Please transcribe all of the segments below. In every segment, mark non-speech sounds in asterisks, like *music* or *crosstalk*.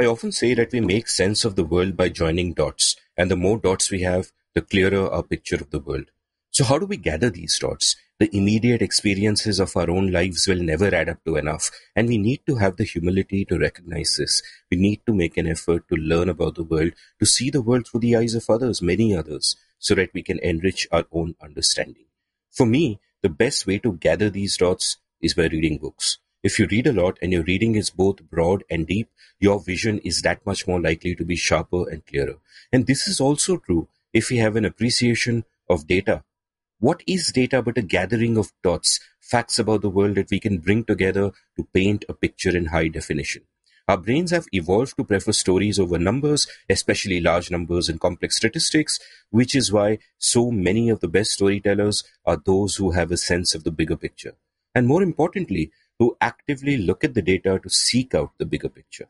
I often say that we make sense of the world by joining dots, and the more dots we have, the clearer our picture of the world. So, how do we gather these dots? The immediate experiences of our own lives will never add up to enough, and we need to have the humility to recognize this. We need to make an effort to learn about the world, to see the world through the eyes of others, many others, so that we can enrich our own understanding. For me, the best way to gather these dots is by reading books. If you read a lot and your reading is both broad and deep, your vision is that much more likely to be sharper and clearer. And this is also true if we have an appreciation of data what is data but a gathering of dots, facts about the world that we can bring together to paint a picture in high definition? Our brains have evolved to prefer stories over numbers, especially large numbers and complex statistics, which is why so many of the best storytellers are those who have a sense of the bigger picture. And more importantly, who actively look at the data to seek out the bigger picture.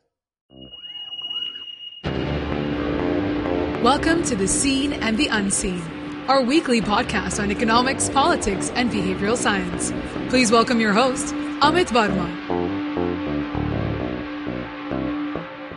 Welcome to the seen and the unseen our weekly podcast on economics, politics, and behavioral science. Please welcome your host, Amit Varma.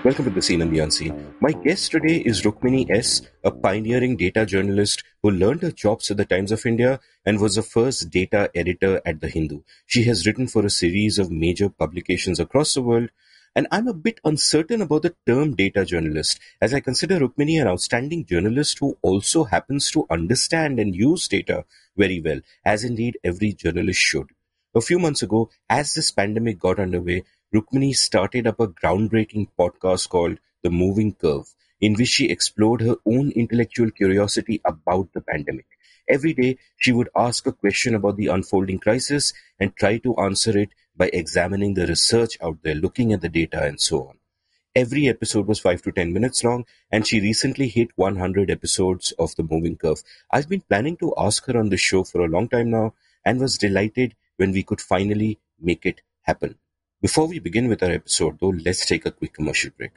Welcome to the Seen and the Unseen. My guest today is Rukmini S., a pioneering data journalist who learned her chops at the Times of India and was the first data editor at The Hindu. She has written for a series of major publications across the world, and I'm a bit uncertain about the term data journalist, as I consider Rukmini an outstanding journalist who also happens to understand and use data very well, as indeed every journalist should. A few months ago, as this pandemic got underway, Rukmini started up a groundbreaking podcast called The Moving Curve, in which she explored her own intellectual curiosity about the pandemic. Every day, she would ask a question about the unfolding crisis and try to answer it by examining the research out there, looking at the data and so on. Every episode was 5 to 10 minutes long, and she recently hit 100 episodes of The Moving Curve. I've been planning to ask her on the show for a long time now and was delighted when we could finally make it happen. Before we begin with our episode, though, let's take a quick commercial break.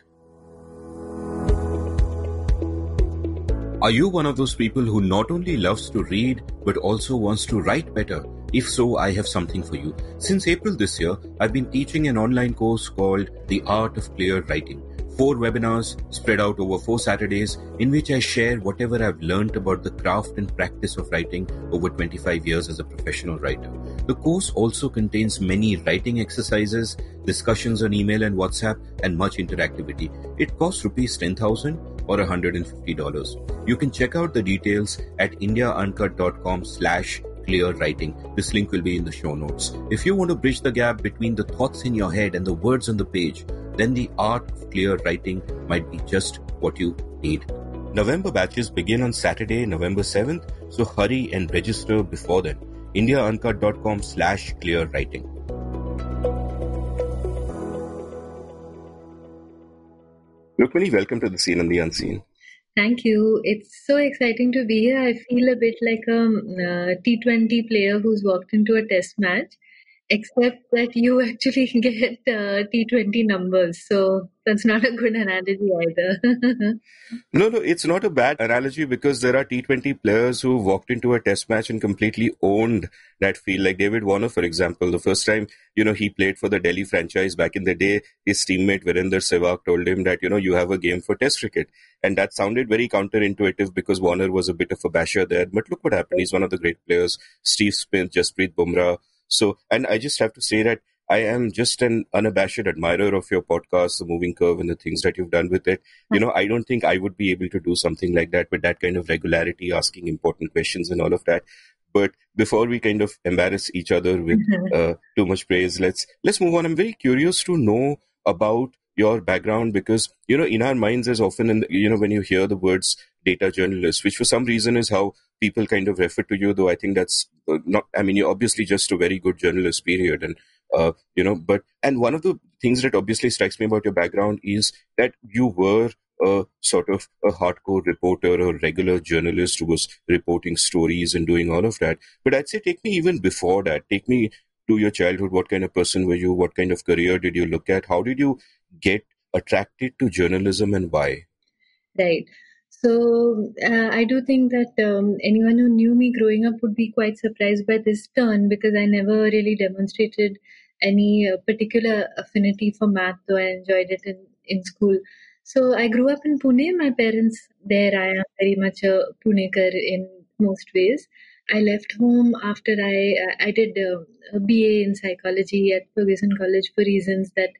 Are you one of those people who not only loves to read but also wants to write better? If so, I have something for you. Since April this year, I've been teaching an online course called The Art of Clear Writing. Four webinars spread out over four Saturdays in which I share whatever I've learned about the craft and practice of writing over 25 years as a professional writer. The course also contains many writing exercises, discussions on email and WhatsApp, and much interactivity. It costs rupees 10,000 or $150. You can check out the details at indiauncut.com slash clear writing. This link will be in the show notes. If you want to bridge the gap between the thoughts in your head and the words on the page, then the art of clear writing might be just what you need. November batches begin on Saturday, November 7th, so hurry and register before then. indiauncut.com slash clear writing. Rukmini, welcome to the Seen and the Unseen. Thank you. It's so exciting to be here. I feel a bit like a uh, T20 player who's walked into a test match except that you *laughs* actually get uh, T20 numbers. So that's not a good analogy either. *laughs* no, no, it's not a bad analogy because there are T20 players who walked into a test match and completely owned that field. Like David Warner, for example, the first time, you know, he played for the Delhi franchise back in the day, his teammate Virender Sehwag told him that, you know, you have a game for test cricket. And that sounded very counterintuitive because Warner was a bit of a basher there. But look what happened. He's one of the great players. Steve Smith, Jasprit Bumrah, so, and I just have to say that I am just an unabashed admirer of your podcast, The Moving Curve, and the things that you've done with it. You know, I don't think I would be able to do something like that with that kind of regularity, asking important questions and all of that. But before we kind of embarrass each other with mm-hmm. uh, too much praise, let's let's move on. I'm very curious to know about your background because you know in our minds as often in the, you know when you hear the words data journalist which for some reason is how people kind of refer to you though i think that's uh, not i mean you're obviously just a very good journalist period and uh, you know but and one of the things that obviously strikes me about your background is that you were a sort of a hardcore reporter or regular journalist who was reporting stories and doing all of that. But i'd say take me even before that. Take me to your childhood. What kind of person were you? What kind of career did you look at? How did you get attracted to journalism and why right so uh, I do think that um, anyone who knew me growing up would be quite surprised by this turn because I never really demonstrated any uh, particular affinity for math, though I enjoyed it in, in school. So I grew up in Pune. My parents there. I am very much a Punekar in most ways. I left home after I I did a, a BA in psychology at Fergusson College for reasons that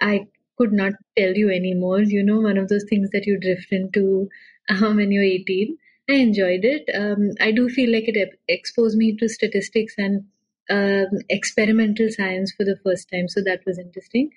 I could not tell you anymore. You know, one of those things that you drift into um, *laughs* when you're 18. I enjoyed it. Um, I do feel like it exposed me to statistics and um, experimental science for the first time, so that was interesting.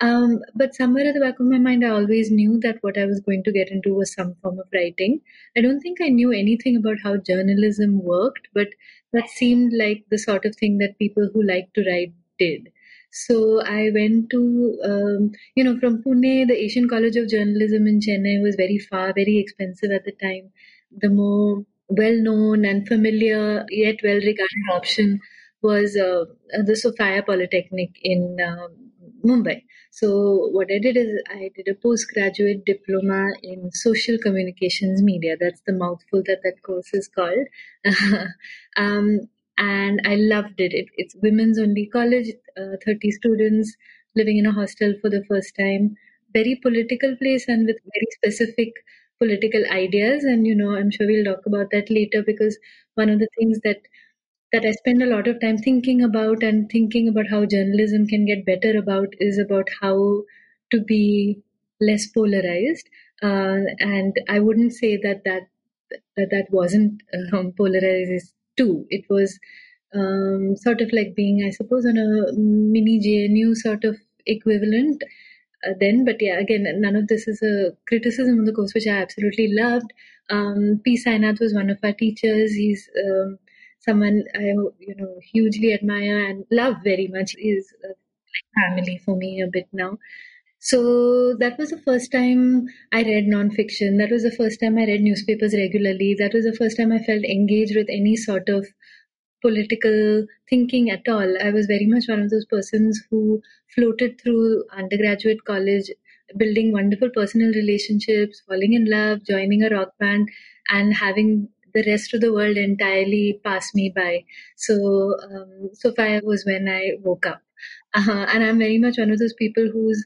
Um, but somewhere at the back of my mind, I always knew that what I was going to get into was some form of writing. I don't think I knew anything about how journalism worked, but that seemed like the sort of thing that people who like to write did. So I went to, um, you know, from Pune, the Asian College of Journalism in Chennai was very far, very expensive at the time. The more well known and familiar, yet well regarded option was uh, the Sophia Polytechnic in uh, Mumbai. So what I did is I did a postgraduate diploma in social communications media. That's the mouthful that that course is called. *laughs* um, and I loved it. it it's women's only college, uh, 30 students living in a hostel for the first time. Very political place and with very specific political ideas. And you know, I'm sure we'll talk about that later because one of the things that that I spend a lot of time thinking about and thinking about how journalism can get better about is about how to be less polarized. Uh, and I wouldn't say that that that, that wasn't um, polarized too. It was um, sort of like being, I suppose, on a mini JNU sort of equivalent uh, then. But yeah, again, none of this is a criticism of the course, which I absolutely loved. Um, P. Sainath was one of our teachers. He's um, someone I you know hugely admire and love very much. He's uh, like family for me a bit now. So that was the first time I read nonfiction. That was the first time I read newspapers regularly. That was the first time I felt engaged with any sort of political thinking at all. I was very much one of those persons who floated through undergraduate college, building wonderful personal relationships, falling in love, joining a rock band, and having the rest of the world entirely pass me by. So, um, Sophia was when I woke up. Uh-huh. And I'm very much one of those people who's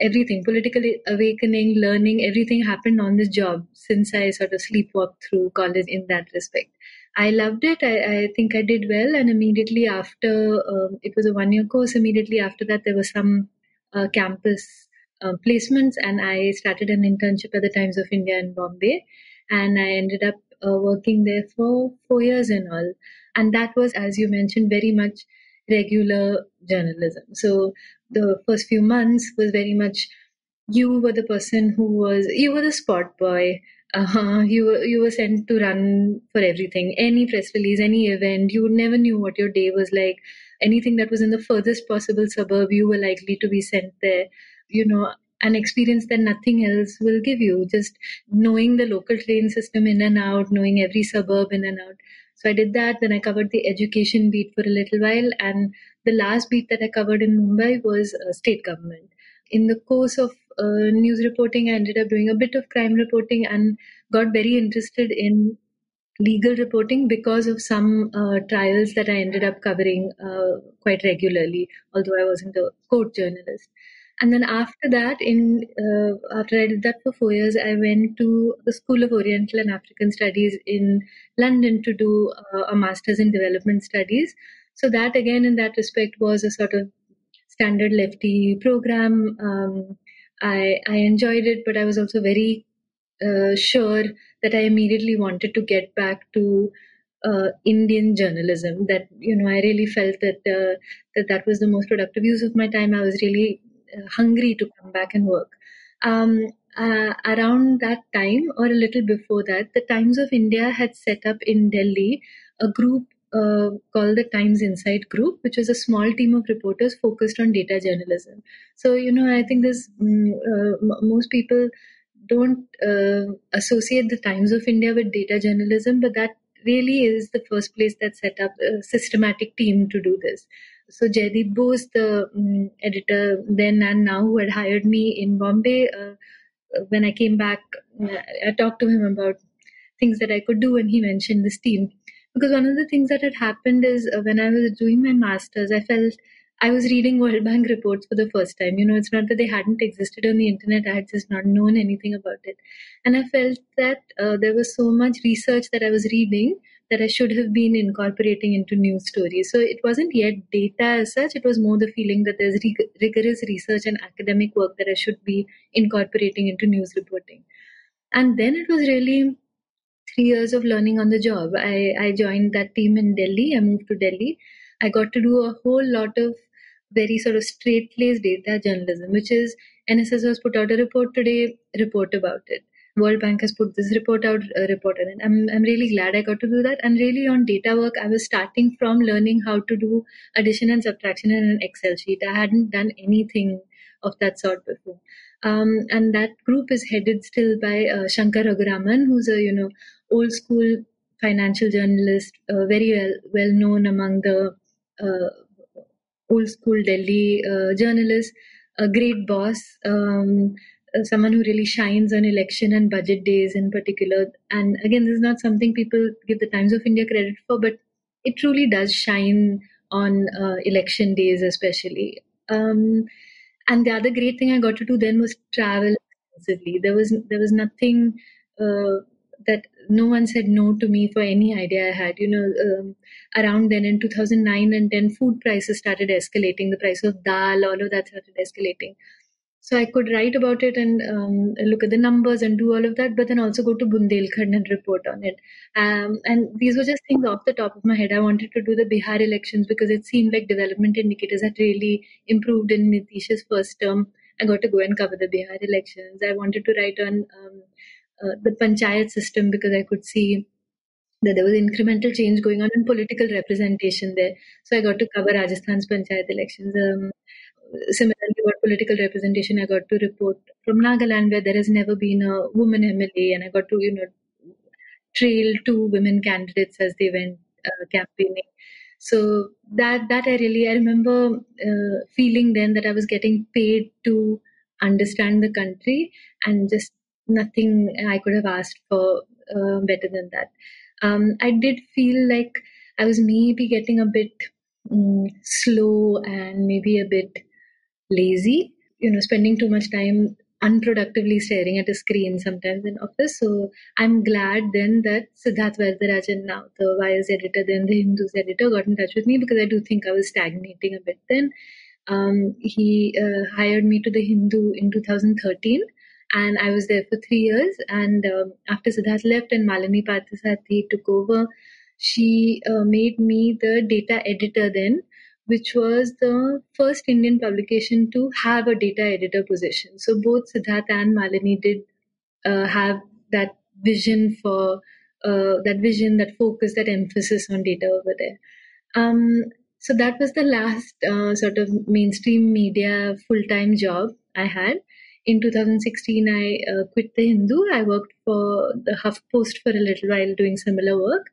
everything political awakening learning everything happened on this job since i sort of sleepwalked through college in that respect. I loved it. I, I think i did well. And immediately after um, it was a one year course. Immediately after that there was some uh, campus uh, placements. And i started an internship at the times of india in bombay. And i ended up uh, working there for four years and all. And that was as you mentioned very much regular journalism. So the first few months was very much you were the person who was you were the spot boy. Uh-huh. you were you were sent to run for everything. Any press release any event you never knew what your day was like. Anything that was in the furthest possible suburb you were likely to be sent there. You know an experience that nothing else will give you. Just knowing the local train system in and out knowing every suburb in and out. So i did that. Then i covered the education beat for a little while and the last beat that I covered in Mumbai was uh, state government. In the course of uh, news reporting, I ended up doing a bit of crime reporting and got very interested in legal reporting because of some uh, trials that I ended up covering uh, quite regularly, although I wasn't a court journalist. And then after that, in uh, after I did that for four years, I went to the School of Oriental and African Studies in London to do uh, a master's in development studies. So that again, in that respect, was a sort of standard lefty program. Um, I I enjoyed it, but I was also very uh, sure that I immediately wanted to get back to uh, Indian journalism. That you know, I really felt that uh, that that was the most productive use of my time. I was really uh, hungry to come back and work. Um, uh, around that time, or a little before that, the Times of India had set up in Delhi a group uh, called the Times Insight Group, which was a small team of reporters focused on data journalism. So, you know, I think this mm, uh, most people don't uh, associate the Times of India with data journalism, but that really is the first place that set up a systematic team to do this. So Jaideep Bose, the um, editor then and now, who had hired me in Bombay, uh, when I came back, I talked to him about things that I could do, and he mentioned this team because one of the things that had happened is uh, when I was doing my masters, I felt I was reading World Bank reports for the first time. You know, it's not that they hadn't existed on the internet, I had just not known anything about it. And I felt that uh, there was so much research that I was reading that I should have been incorporating into news stories. So it wasn't yet data as such, it was more the feeling that there's rig- rigorous research and academic work that I should be incorporating into news reporting. And then it was really three years of learning on the job. I, I joined that team in Delhi, I moved to Delhi. I got to do a whole lot of very sort of straight laced data journalism, which is NSS has put out a report today, report about it. World Bank has put this report out, uh, report on it. I'm, I'm really glad I got to do that. And really on data work, I was starting from learning how to do addition and subtraction in an Excel sheet. I hadn't done anything of that sort before. Um, and that group is headed still by uh, Shankar Raghuraman, who's a, you know, old school financial journalist, uh, very well, well known among the uh, old school Delhi uh, journalists, a great boss, um, uh, someone who really shines on election and budget days in particular. And again, this is not something people give the Times of India credit for, but it truly does shine on uh, election days, especially. Um, and the other great thing I got to do then was travel extensively. There was there was nothing uh, that no one said no to me for any idea I had. You know, um, around then in 2009 and 10, food prices started escalating. The price of dal, all of that started escalating. So I could write about it and um, look at the numbers and do all of that, but then also go to Bundelkhand and report on it. Um, and these were just things off the top of my head. I wanted to do the Bihar elections because it seemed like development indicators had really improved in Nitish's first term. I got to go and cover the Bihar elections. I wanted to write on um, uh, the panchayat system because I could see that there was incremental change going on in political representation there. So I got to cover Rajasthan's panchayat elections. Um, similarly, what political representation, I got to report from Nagaland, where there has never been a woman MLA, and I got to you know trail two women candidates as they went uh, campaigning. So that that I really I remember uh, feeling then that I was getting paid to understand the country and just nothing I could have asked for uh, better than that. Um, I did feel like I was maybe getting a bit um, slow and maybe a bit lazy, you know, spending too much time unproductively staring at a screen sometimes in office. So I'm glad then that Siddharth Varadarajan now, the Wires editor, then the Hindus editor, got in touch with me because I do think I was stagnating a bit then. Um, he uh, hired me to the Hindu in 2013 and I was there for three years. And um, after Siddharth left and Malini Parthasarathy took over, she uh, made me the data editor then, which was the first Indian publication to have a data editor position. So both Siddharth and Malini did uh, have that vision for uh, that vision, that focus, that emphasis on data over there. Um, so that was the last uh, sort of mainstream media full time job I had in 2016, I uh, quit the Hindu. I worked for the HuffPost for a little while doing similar work.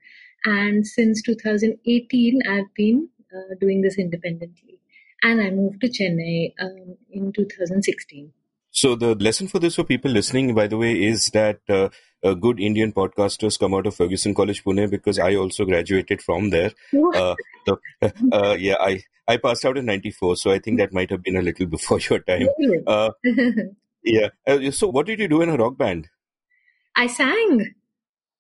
And since 2018, I've been uh, doing this independently. And I moved to Chennai um, in 2016. So the lesson for this for people listening, by the way, is that uh, good Indian podcasters come out of Fergusson College, Pune, because I also graduated from there. Uh, so, *laughs* uh, yeah, I I passed out in '94, so I think that might have been a little *laughs* before your time. *laughs* Yeah. Uh, so, what did you do in a rock band? I sang.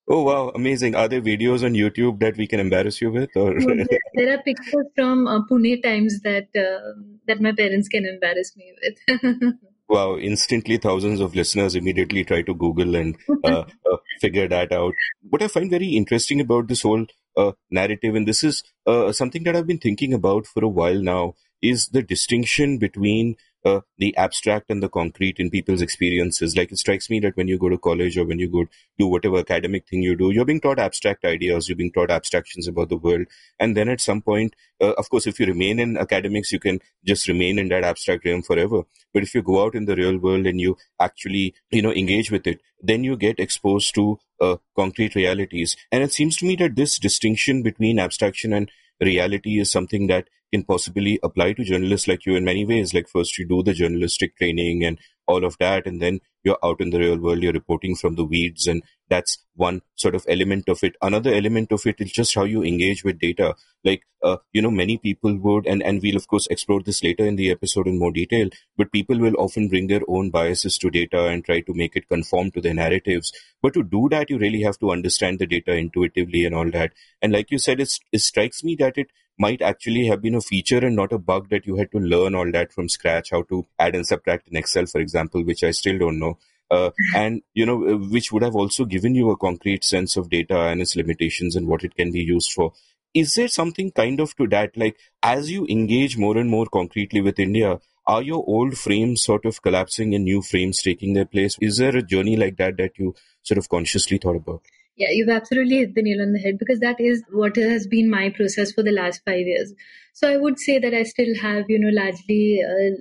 Oh wow, amazing! Are there videos on YouTube that we can embarrass you with, or *laughs* there are pictures from uh, Pune Times that uh, that my parents can embarrass me with. *laughs* wow! Instantly, thousands of listeners immediately try to Google and uh, *laughs* uh, figure that out. What I find very interesting about this whole uh, narrative, and this is uh, something that I've been thinking about for a while now, is the distinction between uh, the abstract and the concrete in people's experiences. Like it strikes me that when you go to college or when you go do whatever academic thing you do, you're being taught abstract ideas, you're being taught abstractions about the world. And then at some point, uh, of course, if you remain in academics, you can just remain in that abstract realm forever. But if you go out in the real world and you actually, you know, engage with it, then you get exposed to uh, concrete realities. And it seems to me that this distinction between abstraction and reality is something that can possibly apply to journalists like you in many ways. Like first you do the journalistic training and all of that, and then you're out in the real world, you're reporting from the weeds, and that's one sort of element of it. Another element of it is just how you engage with data. Like, uh, you know, many people would, and, and we'll of course explore this later in the episode in more detail, but people will often bring their own biases to data and try to make it conform to their narratives. But to do that, you really have to understand the data intuitively and all that. And like you said, it strikes me that it might actually have been a feature and not a bug that you had to learn all that from scratch, how to add and subtract in Excel, for example, which I still don't know. Uh, and you know uh, which would have also given you a concrete sense of data and its limitations and what it can be used for. Is there something kind of to that? Like as you engage more and more concretely with india are your old frames sort of collapsing and new frames taking their place? Is there a journey like that that you sort of consciously thought about yeah, you've absolutely hit the nail on the head because that is what has been my process for the last five years. So I would say that I still have, you know, largely uh,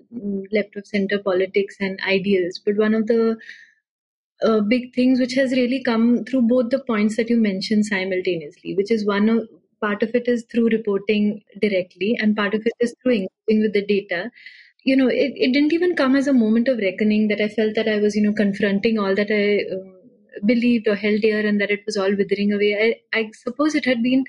left of center politics and ideals. But one of the uh, big things which has really come through both the points that you mentioned simultaneously, which is one of part of it is through reporting directly, and part of it is through engaging with the data. You know, it, it didn't even come as a moment of reckoning that I felt that I was, you know, confronting all that I. Um, believed or held dear and that it was all withering away. I, I suppose it had been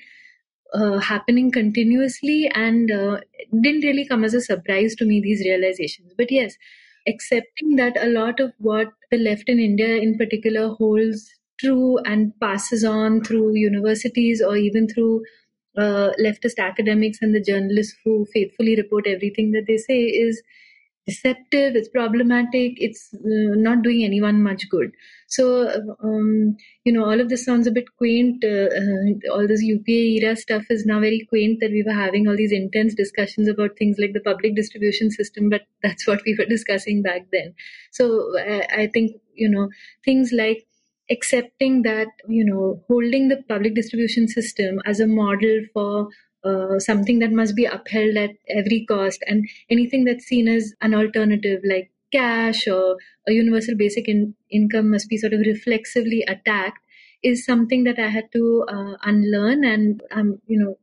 uh, happening continuously and uh, didn't really come as a surprise to me, these realizations. But yes, accepting that a lot of what the left in India in particular holds true and passes on through universities or even through uh, leftist academics and the journalists who faithfully report everything that they say is deceptive, it's problematic, it's uh, not doing anyone much good. So, um, you know, all of this sounds a bit quaint. Uh, uh, all this UPA era stuff is now very quaint that we were having all these intense discussions about things like the public distribution system, but *laughs* that's what we were discussing back then. So, I, I think, you know, things like accepting that, you know, holding the public distribution system as a model for uh, something that must be upheld at every cost. And anything that's seen as an alternative like cash or a universal basic in- income must be sort of reflexively attacked is something that i had to uh, unlearn. And i'm you know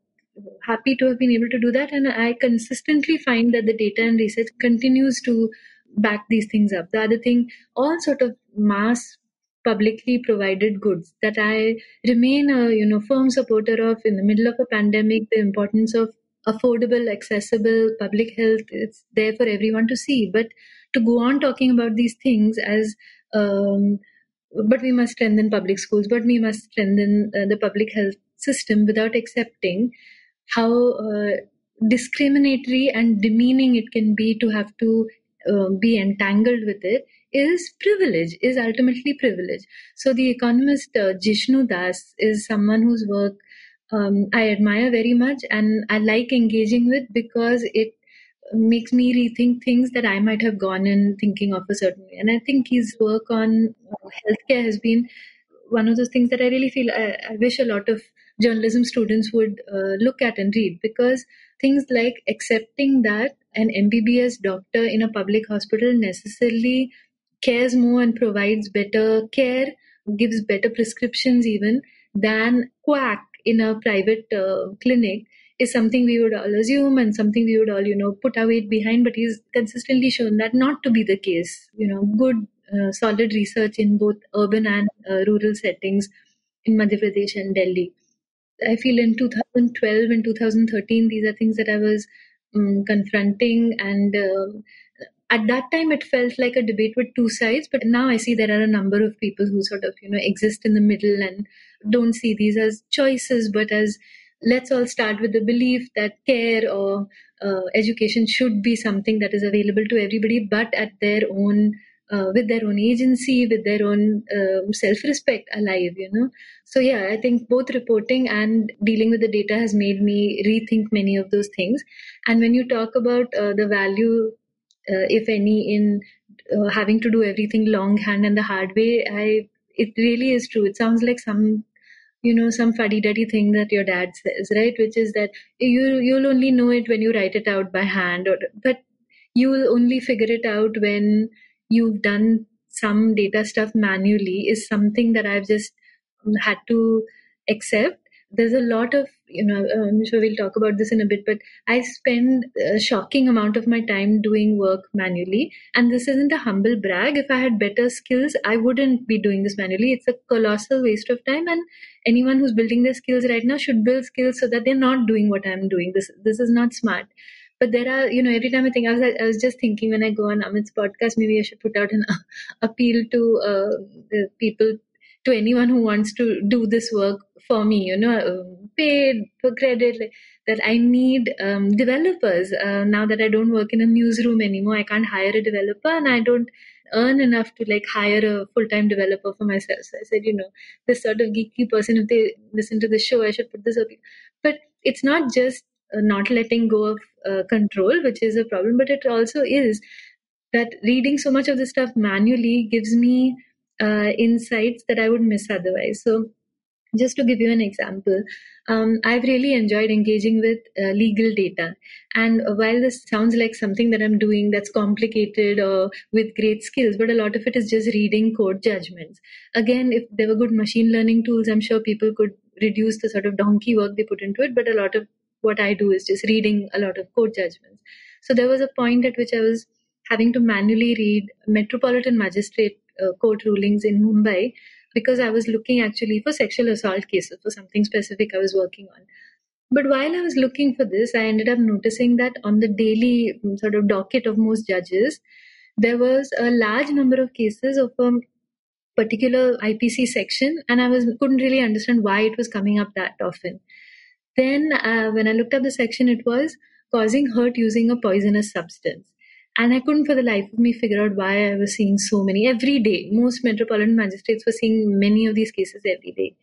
happy to have been able to do that. And i consistently find that the data and research continues to back these things up. The other thing all sort of mass publicly provided goods that I remain a you know firm supporter of in the middle of a pandemic the importance of affordable accessible public health it's there for everyone to see. But to go on talking about these things as um, but we must strengthen public schools but we must strengthen uh, the public health system without accepting how uh, discriminatory and demeaning it can be to have to uh, be entangled with it is privilege, is ultimately privilege. So the economist uh, Jishnu Das is someone whose work um, I admire very much and I like engaging with because it makes me rethink things that I might have gone in thinking of a certain way. And I think his work on uh, healthcare has been one of those things that I really feel I, I wish a lot of journalism students would uh, look at and read because things like accepting that an MBBS doctor in a public hospital necessarily cares more and provides better care, gives better prescriptions even than quack in a private uh, clinic is something we would all assume and something we would all you know put our weight behind. But he's consistently shown that not to be the case you know. Good uh, solid research in both urban and uh, rural settings in madhya pradesh and delhi. I feel in 2012 and 2013 these are things that i was um, confronting and um, at that time it felt like a debate with two sides but now i see there are a number of people who sort of you know exist in the middle and don't see these as choices but as let's all start with the belief that care or uh, education should be something that is available to everybody but at their own uh, with their own agency with their own um, self-respect alive you know? So yeah i think both reporting and dealing with the data has made me rethink many of those things. And when you talk about uh, the value if any, in uh, having to do everything longhand and the hard way. I it really is true. It sounds like some you know some fuddy duddy thing that your dad says right which is that you you'll only know it when you write it out by hand or but you will only figure it out when you've done some data stuff manually is something that i've just had to accept there's a lot of you know, I'm sure we'll talk about this in a bit, but I spend a shocking amount of my time doing work manually. And this isn't a humble brag. If I had better skills, I wouldn't be doing this manually. It's a colossal waste of time. And anyone who's building their skills right now should build skills so that they're not doing what I'm doing. This, this is not smart. But there are, you know, every time I think, I was, I was just thinking when I go on Amit's podcast, maybe I should put out an *laughs* appeal to uh, people to anyone who wants to do this work for me, you know, um, paid for credit. That I need um, developers. Uh, now that I don't work in a newsroom anymore, I can't hire a developer, and I don't earn enough to like hire a full-time developer for myself. So I said, you know, this sort of geeky person, if they listen to the show, I should put this up. But it's not just uh, not letting go of uh, control, which is a problem, but it also is that reading so much of the stuff manually gives me uh, insights that I would miss otherwise. So, just to give you an example, um, I've really enjoyed engaging with uh, legal data. And while this sounds like something that I'm doing that's complicated or with great skills, but a lot of it is just reading court judgments. Again, if there were good machine learning tools, I'm sure people could reduce the sort of donkey work they put into it. But a lot of what I do is just reading a lot of court judgments. So there was a point at which I was having to manually read Metropolitan Magistrate uh, court rulings in Mumbai because I was looking actually for sexual assault cases for something specific I was working on. But while I was looking for this, I ended up noticing that on the daily mm, sort of docket of most judges, there was a large number of cases of a particular IPC section, and I was couldn't really understand why it was coming up that often. Then, uh, when I looked up the section, it was causing hurt using a poisonous substance. And I couldn't for the life of me figure out why I was seeing so many every day. Most metropolitan magistrates were seeing many of these cases every day.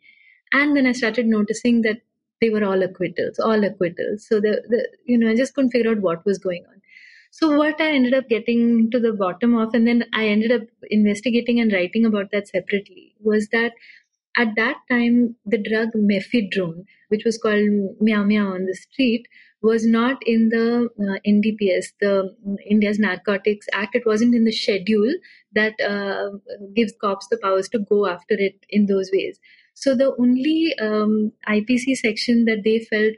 And then I started noticing that they were all acquittals, all acquittals. So the, the you know, I just couldn't figure out what was going on. So what I ended up getting to the bottom of, and then I ended up investigating and writing about that separately, was that at that time the drug mephedrone, which was called meow meow on the street, was not in the uh, NDPS, the mm, India's Narcotics Act. It wasn't in the schedule that uh, gives cops the powers to go after it in those ways. So the only um, IPC section that they felt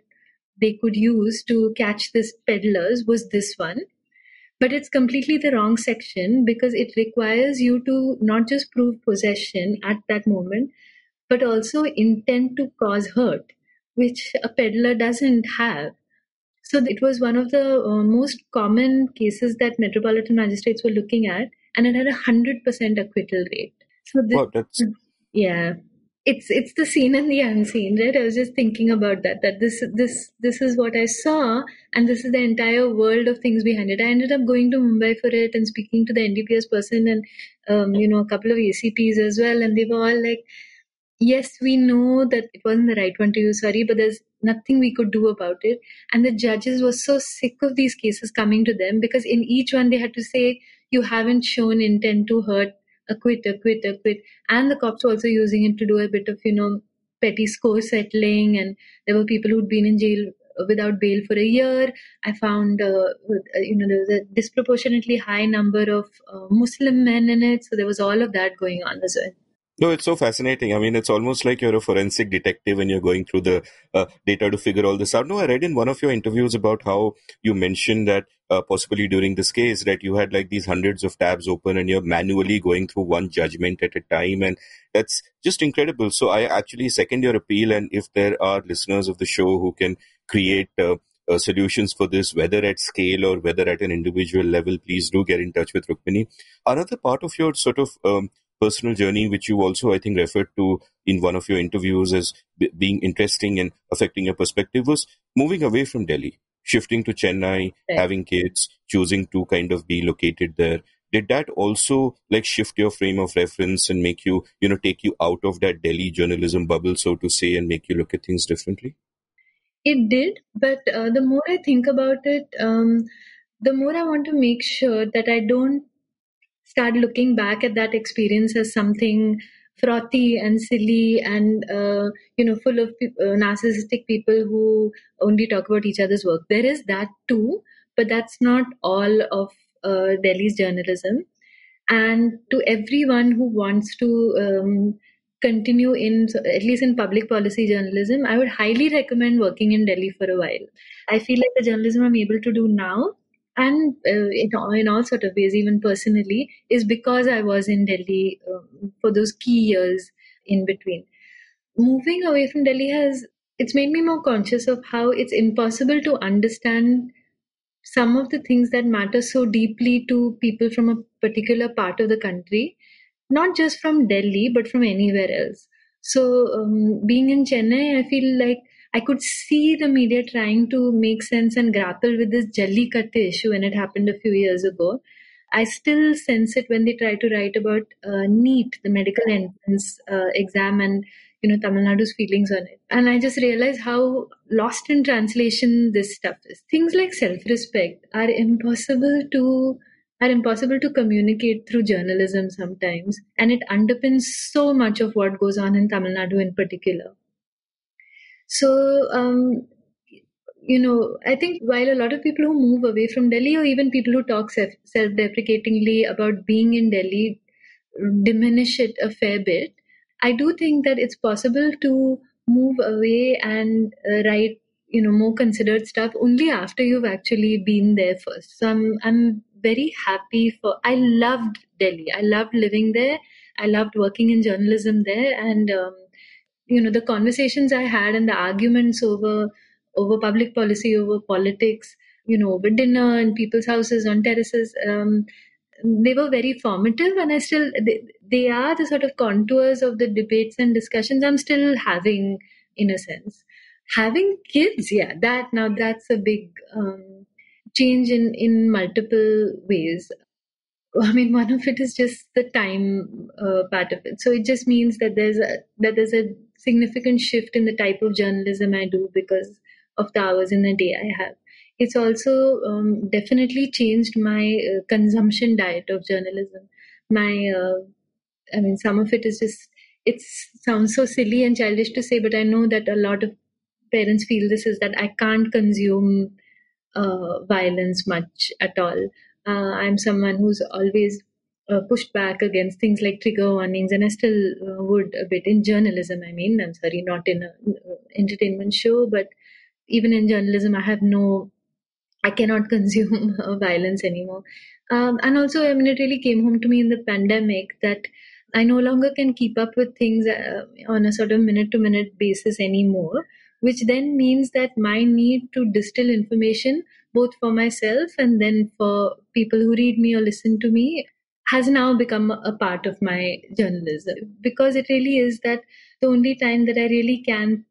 they could use to catch this peddlers was this one. But it's completely the wrong section because it requires you to not just prove possession at that moment, but also intent to cause hurt, which a peddler doesn't have. So it was one of the uh, most common cases that metropolitan magistrates were looking at, and it had a hundred percent acquittal rate. So this, wow, that's *laughs* yeah, it's it's the seen and the unseen, right? I was just thinking about that. That this this this is what I saw, and this is the entire world of things behind it. I ended up going to Mumbai for it and speaking to the NDPS person and um, you know a couple of ACPs as well, and they were all like yes, we know that it wasn't the right one to use, sorry, but there's nothing we could do about it. And the judges were so sick of these cases coming to them because in each one they had to say, you haven't shown intent to hurt, acquit, acquit, acquit. And the cops were also using it to do a bit of, you know, petty score settling. And there were people who'd been in jail without bail for a year. I found, uh, you know, there was a disproportionately high number of uh, Muslim men in it. So there was all of that going on as well. No, it's so fascinating. I mean, it's almost like you're a forensic detective and you're going through the uh, data to figure all this out. No, I read in one of your interviews about how you mentioned that uh, possibly during this case that you had like these hundreds of tabs open and you're manually going through one judgment at a time. And that's just incredible. So I actually second your appeal. And if there are listeners of the show who can create uh, uh, solutions for this, whether at scale or whether at an individual level, please do get in touch with Rukmini. Another part of your sort of um, personal journey, which you also, I think, referred to in one of your interviews as b- being interesting and affecting your perspective, was moving away from Delhi, shifting to Chennai, having kids, choosing to kind of be located there. Did that also like shift your frame of reference and make you, you know, take you out of that Delhi journalism bubble, so to say, and make you look at things differently? It did, but uh, the more I think about it, um, the more I want to make sure that I don't start looking back at that experience as something frothy and silly and uh, you know full of uh, narcissistic people who only talk about each other's work there is that too but that's not all of uh, delhi's journalism and to everyone who wants to um, continue in at least in public policy journalism, I would highly recommend working in Delhi for a while. I feel like the journalism I'm able to do now and uh, in, in all sort of ways, even personally, is because I was in Delhi um, for those key years in between. Moving away from Delhi has it's made me more conscious of how it's impossible to understand some of the things that matter so deeply to people from a particular part of the country, not just from Delhi, but from anywhere else. So, um, being in Chennai, I feel like I could see the media trying to make sense and grapple with this Jallikattu issue when it happened a few years ago. I still sense it when they try to write about uh, NEET, the medical entrance uh, exam, and you know Tamil Nadu's feelings on it. And I just realized how lost in translation this stuff is. Things like self-respect are impossible to are impossible to communicate through journalism sometimes, and it underpins so much of what goes on in Tamil Nadu in particular. So, um, you know, I think while a lot of people who move away from Delhi, or even people who talk self deprecatingly about being in Delhi, diminish it a fair bit, I do think that it's possible to move away and uh, write, you know, more considered stuff only after you've actually been there first. So I'm, I'm very happy for, I loved Delhi. I loved living there. I loved working in journalism there. And, um, you know the conversations i had and the arguments over over public policy over politics you know over dinner in people's houses on terraces um, they were very formative and i still they, they are the sort of contours of the debates and discussions i'm still having in a sense having kids yeah that now that's a big um, change in in multiple ways I mean, one of it is just the time uh, part of it. So it just means that there's a that there's a significant shift in the type of journalism I do because of the hours in the day I have. It's also um, definitely changed my uh, consumption diet of journalism. My, uh, I mean, some of it is just it sounds so silly and childish to say, but I know that a lot of parents feel this is that I can't consume uh, violence much at all uh, I'm someone who's always uh, pushed back against things like trigger warnings, and I still uh, would a bit in journalism. I mean, I'm sorry, not in an entertainment show, but even in journalism, I have no, I cannot *laughs* consume violence anymore. Um, and also, I mean, it really came home to me in the pandemic that I no longer can keep up with things uh, on a sort of minute to minute basis anymore, which then means that my need to distill information both for myself and then for people who read me or listen to me has now become a part of my journalism. Because it really is that the only time that I really can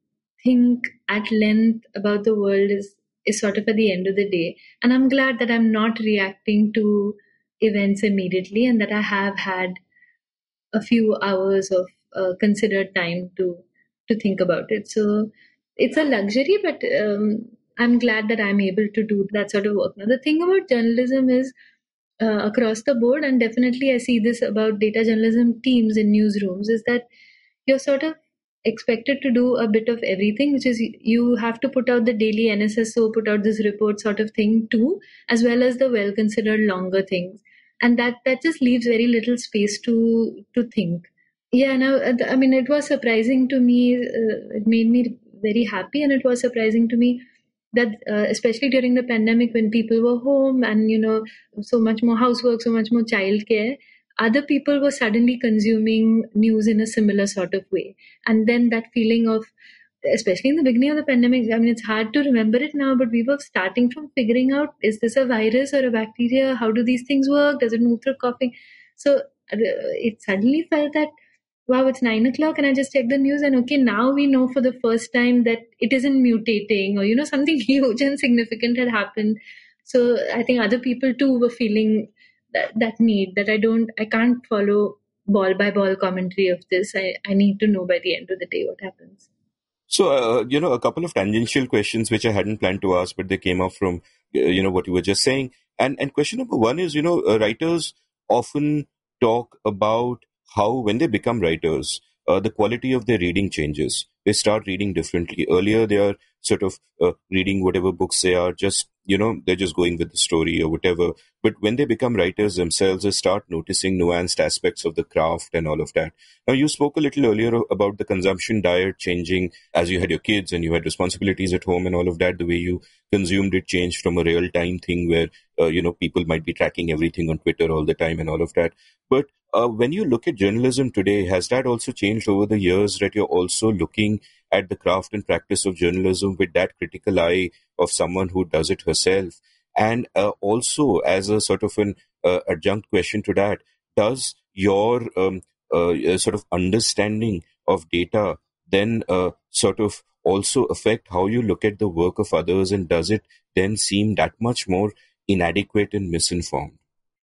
think at length about the world is is sort of at the end of the day. And i'm glad that i'm not reacting to events immediately and that i have had a few hours of uh, considered time to to think about it. So it's a luxury but um, I'm glad that I'm able to do that sort of work. Now, the thing about journalism is uh, across the board, and definitely I see this about data journalism teams in newsrooms, is that you're sort of expected to do a bit of everything, which is you have to put out the daily NSSO, put out this report sort of thing too, as well as the well considered longer things. And that, that just leaves very little space to to think. Yeah, now I mean, it was surprising to me. Uh, it made me very happy, and it was surprising to me that uh, especially during the pandemic when people were home and you know so much more housework so much more childcare other people were suddenly consuming news in a similar sort of way. And then that feeling of especially in the beginning of the pandemic i mean it's hard to remember it now but we were starting from figuring out is this a virus or a bacteria? How do these things work? Does it move through coughing? So uh, it suddenly felt that wow, it's nine o'clock, and I just check the news, and okay, now we know for the first time that it isn't mutating, or you know, something *laughs* huge and significant had happened. So I think other people too were feeling that, that need that I don't, I can't follow ball by ball commentary of this. I, I need to know by the end of the day what happens. So, uh, you know, a couple of tangential questions which I hadn't planned to ask, but they came up from, uh, you know, what you were just saying. And and question number one is, you know, uh, writers often talk about how when they become writers, uh, the quality of their reading changes. they start reading differently. Earlier, they are sort of uh, reading whatever books they are, just, you know, they're just going with the story or whatever. But when they become writers themselves, they start noticing nuanced aspects of the craft and all of that. Now, you spoke a little earlier about the consumption diet changing as you had your kids and you had responsibilities at home and all of that. The way you consumed it changed from a real time thing where, uh, you know, people might be tracking everything on Twitter all the time and all of that. But when you look at journalism today, has that also changed over the years that you're also looking at the craft and practice of journalism with that critical eye of someone who does it herself? And uh, also, as a sort of an uh, adjunct question to that, does your um, uh, sort of understanding of data then uh, sort of also affect how you look at the work of others? And does it then seem that much more inadequate and misinformed?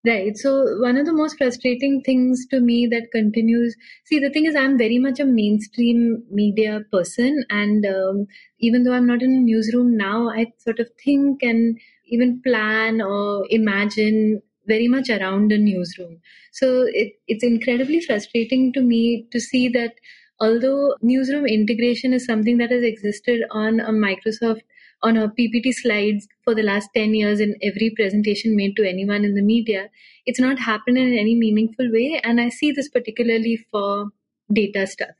Right. So one of the most frustrating things to me that continues. See, the thing is, I'm very much a mainstream media person, and um, even though I'm not in a newsroom now, I sort of think and even plan or imagine very much around a newsroom. So it, it's incredibly frustrating to me to see that although newsroom integration is something that has existed on a Microsoft on a PPT slides for the last 10 years in every presentation made to anyone in the media. It's not happened in any meaningful way. And I see this particularly for data stuff.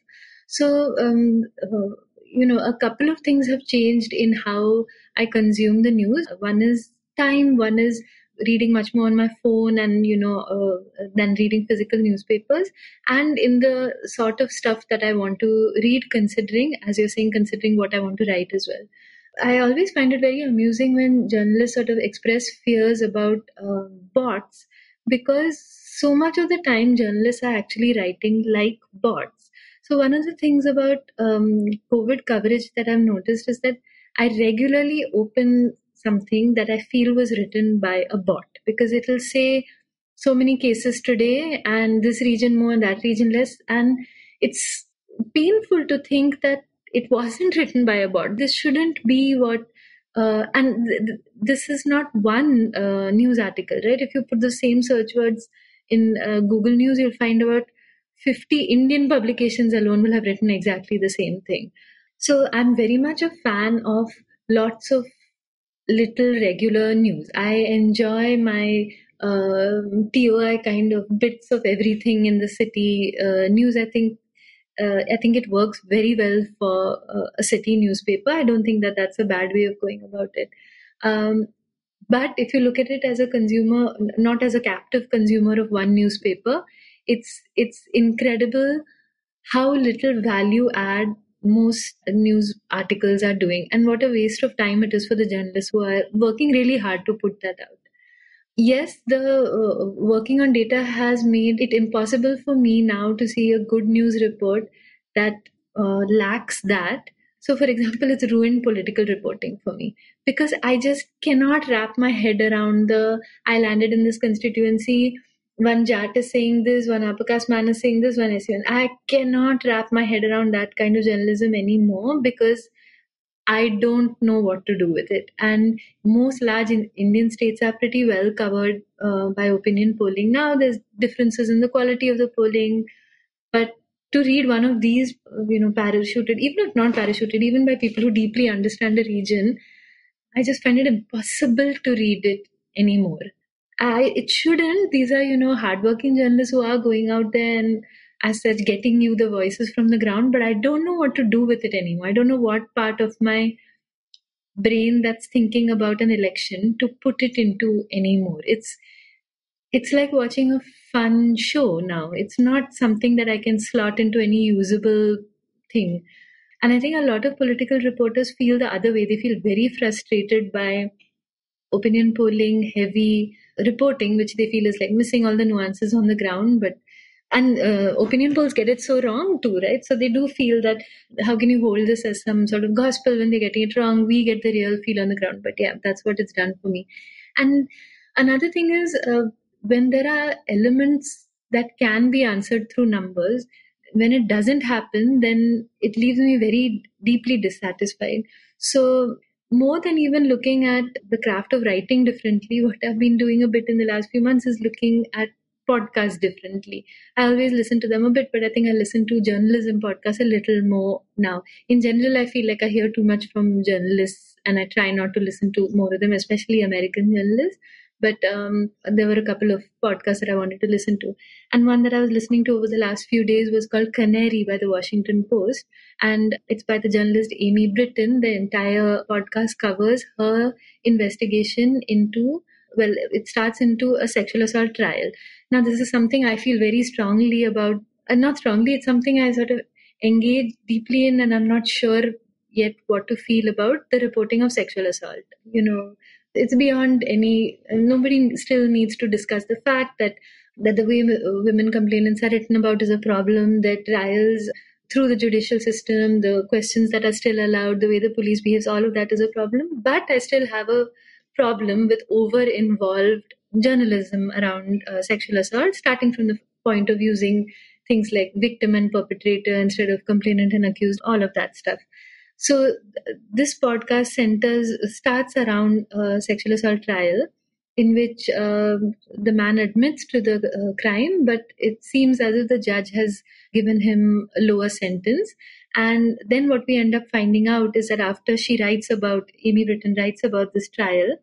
So, um, uh, you know, a couple of things have changed in how I consume the news. One is time, one is reading much more on my phone and you know uh, than reading physical newspapers and in the sort of stuff that i want to read considering as you're saying considering what i want to write as well I always find it very amusing when journalists sort of express fears about uh, bots because so much of the time journalists are actually writing like bots. So, one of the things about um, COVID coverage that I've noticed is that I regularly open something that I feel was written by a bot because it'll say so many cases today and this region more and that region less. And it's painful to think that it wasn't *laughs* written by a bot. This shouldn't be what, uh, and th- th- this is not one uh, news article, right? If you put the same search words in uh, Google News, you'll find about 50 Indian publications alone will have written exactly the same thing. So I'm very much a fan of lots of little regular news. I enjoy my uh, TOI kind of bits of everything in the city uh, news. I think uh, I think it works very well for uh, a city newspaper. I don't think that that's a bad way of going about it. Um, but if you look at it as a consumer, not as a captive consumer of one newspaper, it's it's incredible how little value add most news articles are doing, and what a waste of time it is for the journalists who are working really hard to put that out yes, the uh, working on data has made it impossible for me now to see a good news report that uh, lacks that. So, for *laughs* example, it's ruined political reporting for me because I just cannot wrap my head around the I landed in this constituency. One Jat is saying this, one caste man is saying this, one SUN. I cannot wrap my head around that kind of journalism anymore because I don't know what to do with it. And most large in Indian states are pretty well covered uh, by opinion polling. Now there's differences in the quality of the polling, but to read one of these, you know, parachuted, even if not parachuted, even by people who deeply understand the region, I just find it impossible to read it anymore. I it shouldn't. These are you know hardworking journalists who are going out there and as such getting you the voices from the ground but i don't know what to do with it anymore. I don't know what part of my brain that's thinking about an election to put it into anymore it's it's like watching a fun show now. It's not something that i can slot into any usable thing. And i think a lot of political reporters feel the other way. They feel very frustrated by opinion polling heavy reporting which they feel is like missing all the nuances on the ground but and uh, opinion polls get it so wrong too right? So they do feel that how can you hold this as some sort of gospel when they're getting it wrong? We get the real feel on the ground. But yeah that's what it's done for me. And another thing is uh, when there are elements that can be answered through numbers when it doesn't happen then it leaves me very deeply dissatisfied. So more than even looking at the craft of writing differently what i've been doing a bit in the last few months is looking at podcasts differently. I always listen to them a bit, but I think I listen to journalism podcasts a little more now. In general, I feel like I hear too much from journalists and I try not to listen to more of them, especially American journalists. But um, there were a couple of podcasts that I wanted to listen to. And one that I was listening to over the last few days was called Canary by the Washington Post. And it's by the journalist Amy Brittain. The entire podcast covers her investigation into well, it starts into a sexual assault trial. Now, this is something I feel very strongly about, and not strongly, it's something I sort of engage deeply in, and I'm not sure yet what to feel about the reporting of sexual assault. You know, it's beyond any, nobody still needs to discuss the fact that that the way women complainants are written about is a problem, that trials through the judicial system, the questions that are still allowed, the way the police behaves, all of that is a problem. But I still have a problem with over involved journalism around uh, sexual assault, starting from the point of using things like victim and perpetrator instead of complainant and accused, all of that stuff. So this podcast centers starts around a sexual assault trial in which uh, the man admits to the uh, crime, but it seems as if the judge has given him a lower sentence. And then what we end up finding out is that after she writes about, Amy Brittain writes about this trial,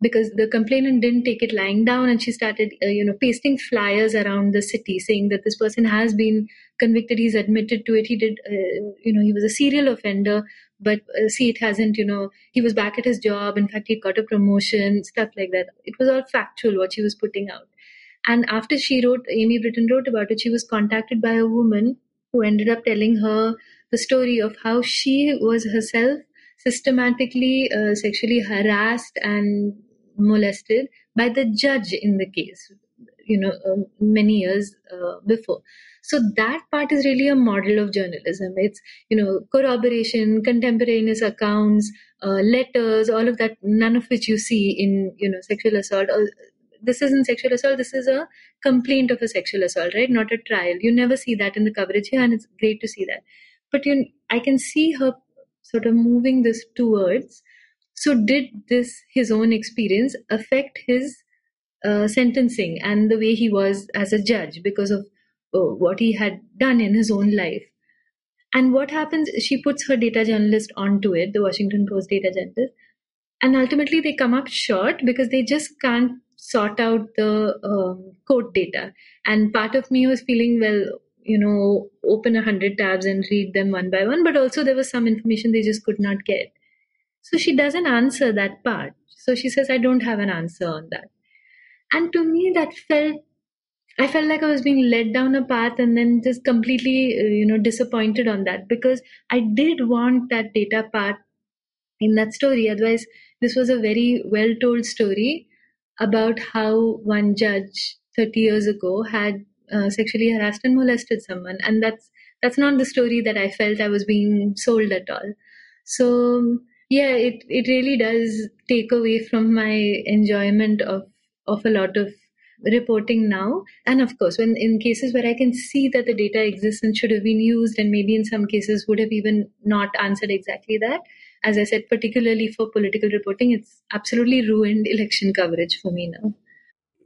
because the complainant didn't take it lying down and she started uh, you know pasting flyers around the city saying that this person has been convicted he's admitted to it he did uh, you know he was a serial offender but uh, see it hasn't you know he was back at his job in fact he got a promotion stuff like that. It was all factual what she was putting out. And after she wrote amy brittain wrote about it she was contacted by a woman who ended up telling her the story of how she was herself systematically uh, sexually harassed and molested by the judge in the case you know um, many years uh, before. So that part is really a model of journalism. It's you know corroboration contemporaneous accounts uh, letters all of that none of which you see in you know sexual assault. This isn't sexual assault. This is a complaint of a sexual assault right? Not a trial. You never see that in the coverage here and it's great to see that. But you i can see her sort of moving this towards so, did this, his own experience, affect his uh, sentencing and the way he was as a judge because of uh, what he had done in his own life? And what happens, she puts her data journalist onto it, the Washington Post data journalist, and ultimately they come up short because they just can't sort out the um, court data. And part of me was feeling, well, you know, open a hundred tabs and read them one by one, but also there was some information they just could not get. So she doesn't answer that part. So she says, I don't have an answer on that. And to me, that felt, I felt like I was being led down a path and then just completely, uh, you know, disappointed on that because I did want that data part in that story. Otherwise, this was a very well told story about how one judge 30 years ago had uh, sexually harassed and molested someone. And that's, that's not the story that I felt I was being sold at all. So yeah it it really does take away from my enjoyment of of a lot of reporting now. And of course when in cases where i can see that the data exists and should have been used and maybe in some cases would have even not answered exactly that. As i said particularly for political reporting it's absolutely ruined election coverage for me now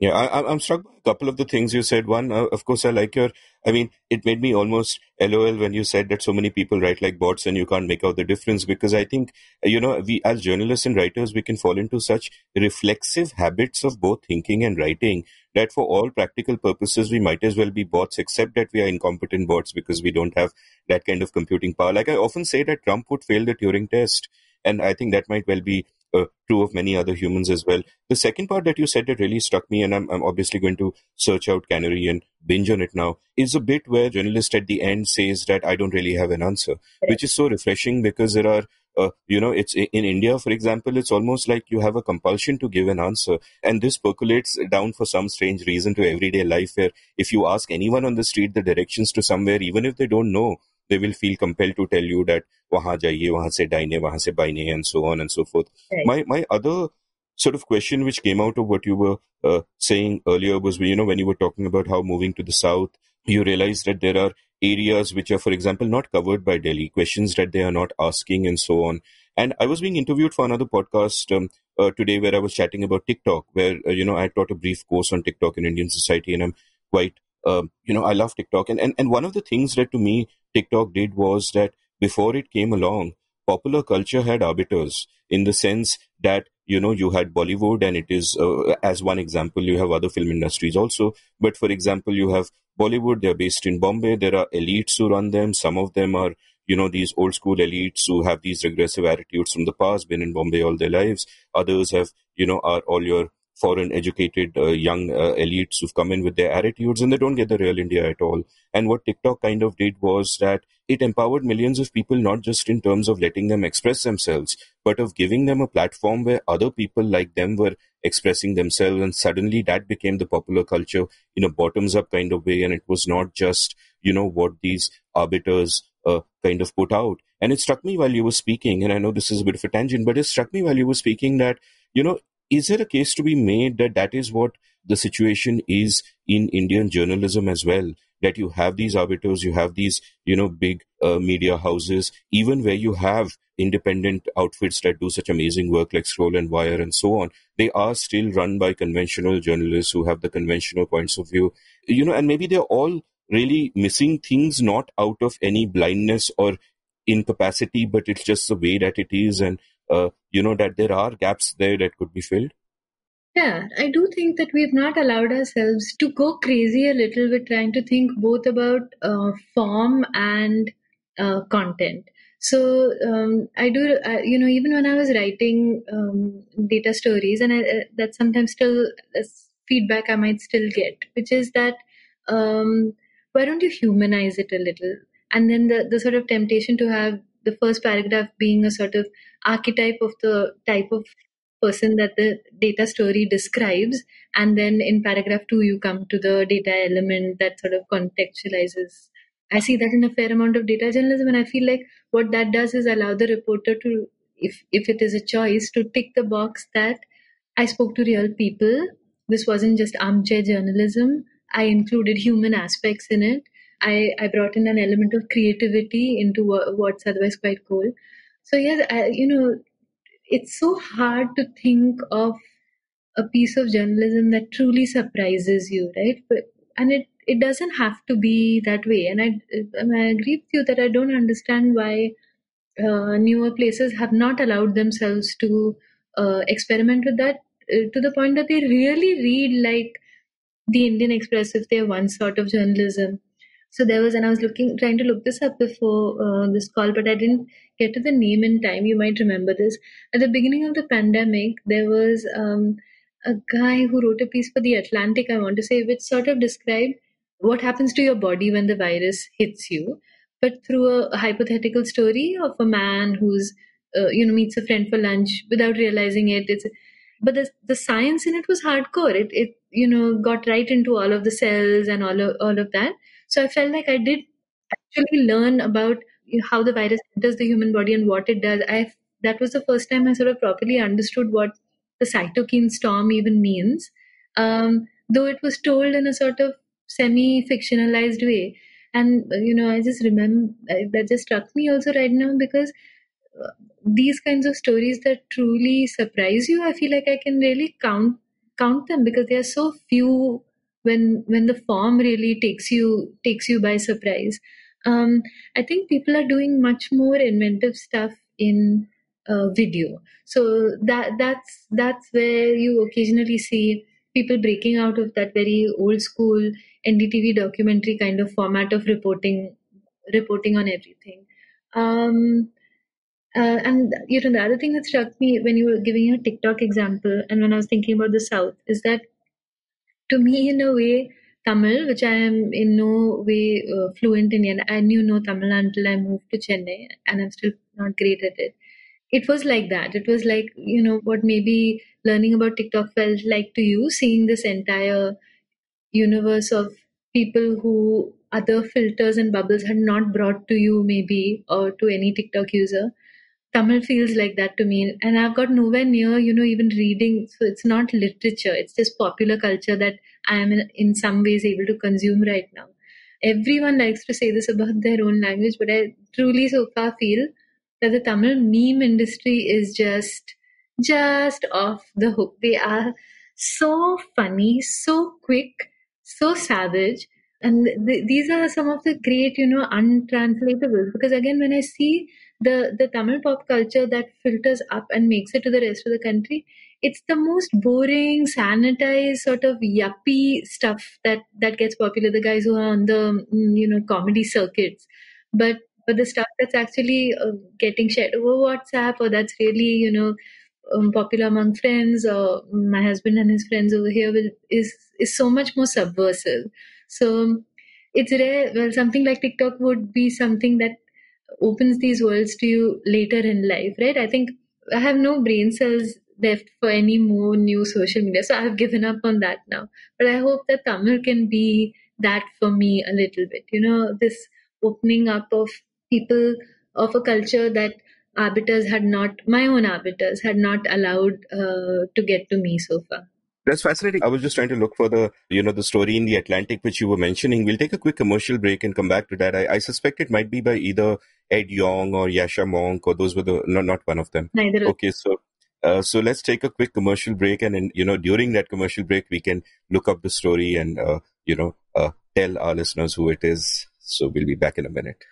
yeah, I, am struck by a couple of the things you said. One, uh, of course, I like your. I mean, it made me almost LOL when you said that so many people write like bots and you can't make out the difference. Because I think, uh, you know, we as journalists and writers, we can fall into such reflexive habits of both thinking and writing that for all practical purposes, we might as well be bots, except that we are incompetent bots because we don't have that kind of computing power. Like I often say that Trump would fail the Turing test. And I think that might well be uh, true of many other humans as well. The second part that you said that really struck me, and I'm, I'm obviously going to search out Canary and binge on it now, is a bit where journalist at the end says that I don't really have an answer, which is so refreshing because there are uh, you know, it's in India, for example, it's almost like you have a compulsion to give an answer. And this percolates down for some strange reason to everyday life where if you ask anyone on the street the directions to somewhere, even if they don't know, they will feel compelled to tell you that wahan jaiye, wahan se daine, wahan se baine, and so on and so forth. Right. My my other sort of question which came out of what you were uh, saying earlier was you know when you were talking about how moving to the south you realize that there are areas which are for example not covered by delhi questions that they are not asking and so on and i was being interviewed for another podcast um, uh, today where i was chatting about tiktok where uh, you know i taught a brief course on tiktok in indian society and i'm quite um, you know, I love TikTok. And, and, and one of the things that to me TikTok did was that before it came along, popular culture had arbiters in the sense that, you know, you had Bollywood and it is, uh, as one example, you have other film industries also. But for example, you have Bollywood, they're based in Bombay. There are elites who run them. Some of them are, you know, these old school elites who have these regressive attitudes from the past, been in Bombay all their lives. Others have, you know, are all your foreign educated uh, young uh, elites who've come in with their attitudes and they don't get the real India at all. And what TikTok kind of did was that it empowered millions of people, not just in terms of letting them express themselves, but of giving them a platform where other people like them were expressing themselves. And suddenly that became the popular culture in a bottoms up kind of way. And it was not just, you know, what these arbiters uh, kind of put out. And it struck me while you were speaking, and I know this is a bit of a tangent, but it struck me while you were speaking that, you know, is there a case to be made that that is what the situation is in Indian journalism as well? That you have these arbiters, you have these, you know, big uh, media houses, even where you have independent outfits that do such amazing work like Scroll and Wire and so on, they are still run by conventional journalists who have the conventional points of view, you know, and maybe they're all really missing things not out of any blindness or incapacity, but it's just the way that it is. And you know that there are gaps there that could be filled? Yeah i do think that we've not allowed ourselves to go crazy a little with trying to think both about uh, form and uh, content. So um, i do uh, you know even when i was writing um, data stories and I, uh, that sometimes still feedback i might still get which is that um, why don't you humanize it a little? And then the, the sort of temptation to have the first paragraph being a sort of archetype of the type of person that the data story describes and then in paragraph 2 you come to the data element that sort of contextualizes. I see that in a fair amount of data journalism and i feel like what that does is allow the reporter to if if it is a choice to tick the box that i spoke to real people. This wasn't just armchair journalism. I included human aspects in it I, I brought in an element of creativity into what's otherwise quite cool. So yes, I, you know, it's so hard to think of a piece of journalism that truly surprises you, right? But and it it doesn't have to be that way. And I I agree with you that I don't understand why uh, newer places have not allowed themselves to uh, experiment with that uh, to the point that they really read like the Indian Express if they're one sort of journalism so there was, and I was looking, trying to look this up before uh, this call, but I didn't get to the name in time. You might remember this. At the beginning of the pandemic, there was um, a guy who wrote a piece for The Atlantic, I want to say, which sort of described what happens to your body when the virus hits you, but through a, hypothetical story of a man who's, uh, you know, meets a friend for lunch without realizing it. It's, but the, the science in it was hardcore. It, it, you know, got right into all of the cells and all of, all of that so I felt like I did actually learn about how the virus enters the human body and what it does. I that was the first time I sort of properly understood what the cytokine storm even means, um, though it was told in a sort of semi-fictionalized way. And you know, I just remember that just struck me also right now because uh, these kinds of stories that truly surprise you, I feel like I can really count count them because they are so few when when the form really takes you takes you by surprise. Um, I think people are doing much more inventive stuff in uh, video. So that that's that's where you occasionally see people breaking out of that very old school NDTV documentary kind of format of reporting reporting on everything. Um, uh, and you know the other thing that struck me when you were giving your TikTok example, and when I was thinking about the South, is that to me, in a way, Tamil, which I am in no way uh, fluent in, and I knew no Tamil until I moved to Chennai, and I'm still not great at it. It was like that. It was like, you know, what maybe learning about TikTok felt like to you, seeing this entire universe of people who other filters and bubbles had not brought to you, maybe, or to any TikTok user. Tamil feels like that to me. And I've got nowhere near, you know, even reading. So it's not literature, it's just popular culture that I am in, in some ways able to consume right now. Everyone likes to say this about their own language, but I truly so far feel that the Tamil meme industry is just, just off the hook. They are so funny, so quick, so savage and th- these are some of the great you know untranslatable. because again when i see the the tamil pop culture that filters up and makes it to the rest of the country it's the most boring sanitized sort of yuppie stuff that that gets popular. The guys who are on the mm, you know comedy circuits. But but the stuff that's actually uh, getting shared over whatsapp or that's really you know um, popular among friends or my husband and his friends over here will, is is so much more subversive. So it's rare. Well something like tiktok would be something that opens these worlds to you later in life right i think i have no brain cells left for any more new social media so i have given up on that now but i hope that tamil can be that for me a little bit you know this opening up of people of a culture that arbiters had not, my own arbiters had not allowed uh, to get to me so far. That's fascinating. I was just trying to look for the, you know, the story in the Atlantic which you were mentioning. We'll take a quick commercial break and come back to that. I, I suspect it might be by either Ed Yong or Yascha Mounk, or those were the no, not one of them. Neither. Okay, so uh, so let's take a quick commercial break, and, and you know, during that commercial break, we can look up the story and uh, you know, uh, tell our listeners who it is. So we'll be back in a minute.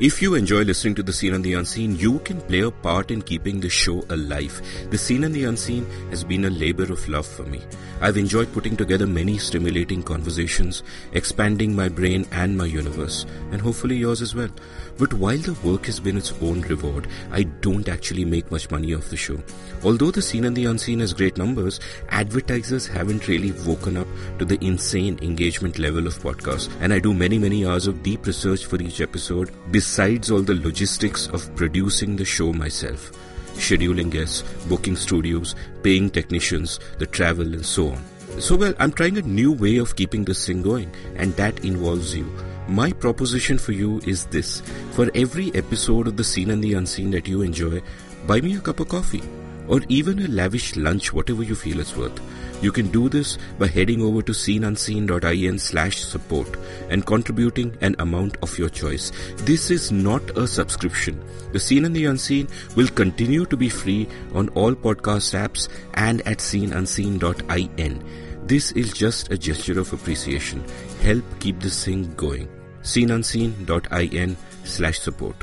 If you enjoy listening to The Seen and the Unseen, you can play a part in keeping the show alive. The Seen and the Unseen has been a labor of love for me. I've enjoyed putting together many stimulating conversations, expanding my brain and my universe, and hopefully yours as well. But while the work has been its own reward, I don't actually make much money off the show. Although the seen and the unseen has great numbers, advertisers haven't really woken up to the insane engagement level of podcasts. And I do many, many hours of deep research for each episode, besides all the logistics of producing the show myself. Scheduling guests, booking studios, paying technicians, the travel and so on. So well, I'm trying a new way of keeping this thing going, and that involves you. My proposition for you is this. For every episode of The Seen and the Unseen that you enjoy, buy me a cup of coffee or even a lavish lunch, whatever you feel it's worth. You can do this by heading over to seenunseen.in slash support and contributing an amount of your choice. This is not a subscription. The Seen and the Unseen will continue to be free on all podcast apps and at seenunseen.in. This is just a gesture of appreciation. Help keep this thing going. seenunseen.in slash support.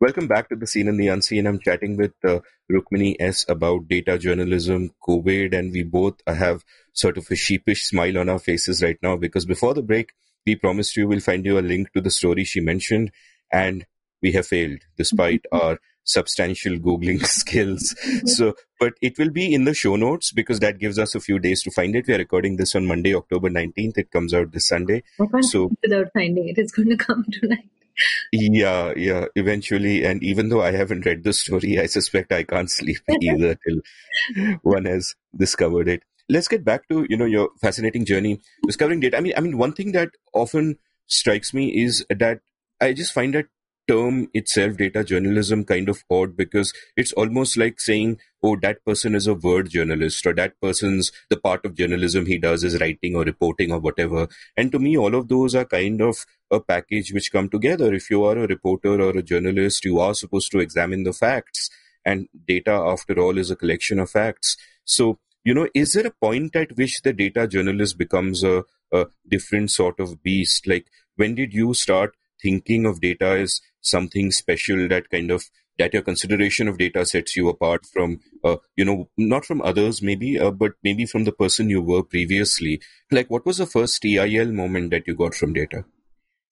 Welcome back to the Seen and the Unseen. I'm chatting with uh, Rukmini S about data journalism, COVID, and we both have sort of a sheepish smile on our faces right now because before the break, we promised you we'll find you a link to the story she mentioned, and we have failed despite *laughs* our substantial Googling *laughs* skills. So, but it will be in the show notes because that gives us a few days to find it. We are recording this on Monday, October 19th. It comes out this Sunday. so, without finding it, it's going to come *laughs* tonight. Yeah, yeah, eventually. And even though I haven't read the story, I suspect I can't sleep *laughs* either till one has discovered it. Let's get back to, you know, your fascinating journey discovering data. I mean, I mean, one thing that often strikes me is that I just find that term itself, data journalism, kind of odd because it's almost like saying, oh, that person is a word journalist or that person's the part of journalism he does is writing or reporting or whatever. And to me, all of those are kind of a package which come together. If you are a reporter or a journalist, you are supposed to examine the facts. And data, after all, is a collection of facts. So, you know, is there a point at which the data journalist becomes a, a different sort of beast? Like, when did you start thinking of data as something special that kind of that your consideration of data sets you apart from uh, you know not from others maybe uh, but maybe from the person you were previously. Like what was the first TIL moment that you got from data?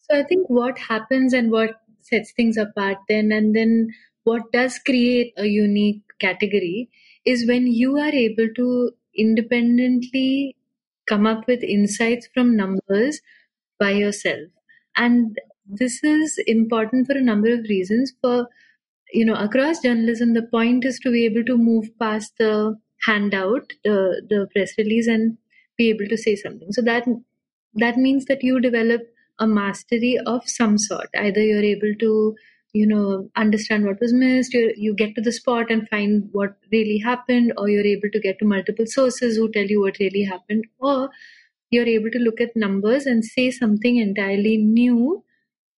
So i think what happens and what sets things apart then and then what does create a unique category is when you are able to independently come up with insights from numbers by yourself. And this is important for a number of reasons. For you know, across journalism, the point is to be able to move past the handout, the the press release, and be able to say something. So that that means that you develop a mastery of some sort. Either you're able to you know understand what was missed you you get to the spot and find what really happened or you're able to get to multiple sources who tell you what really happened or you're able to look at numbers and say something entirely new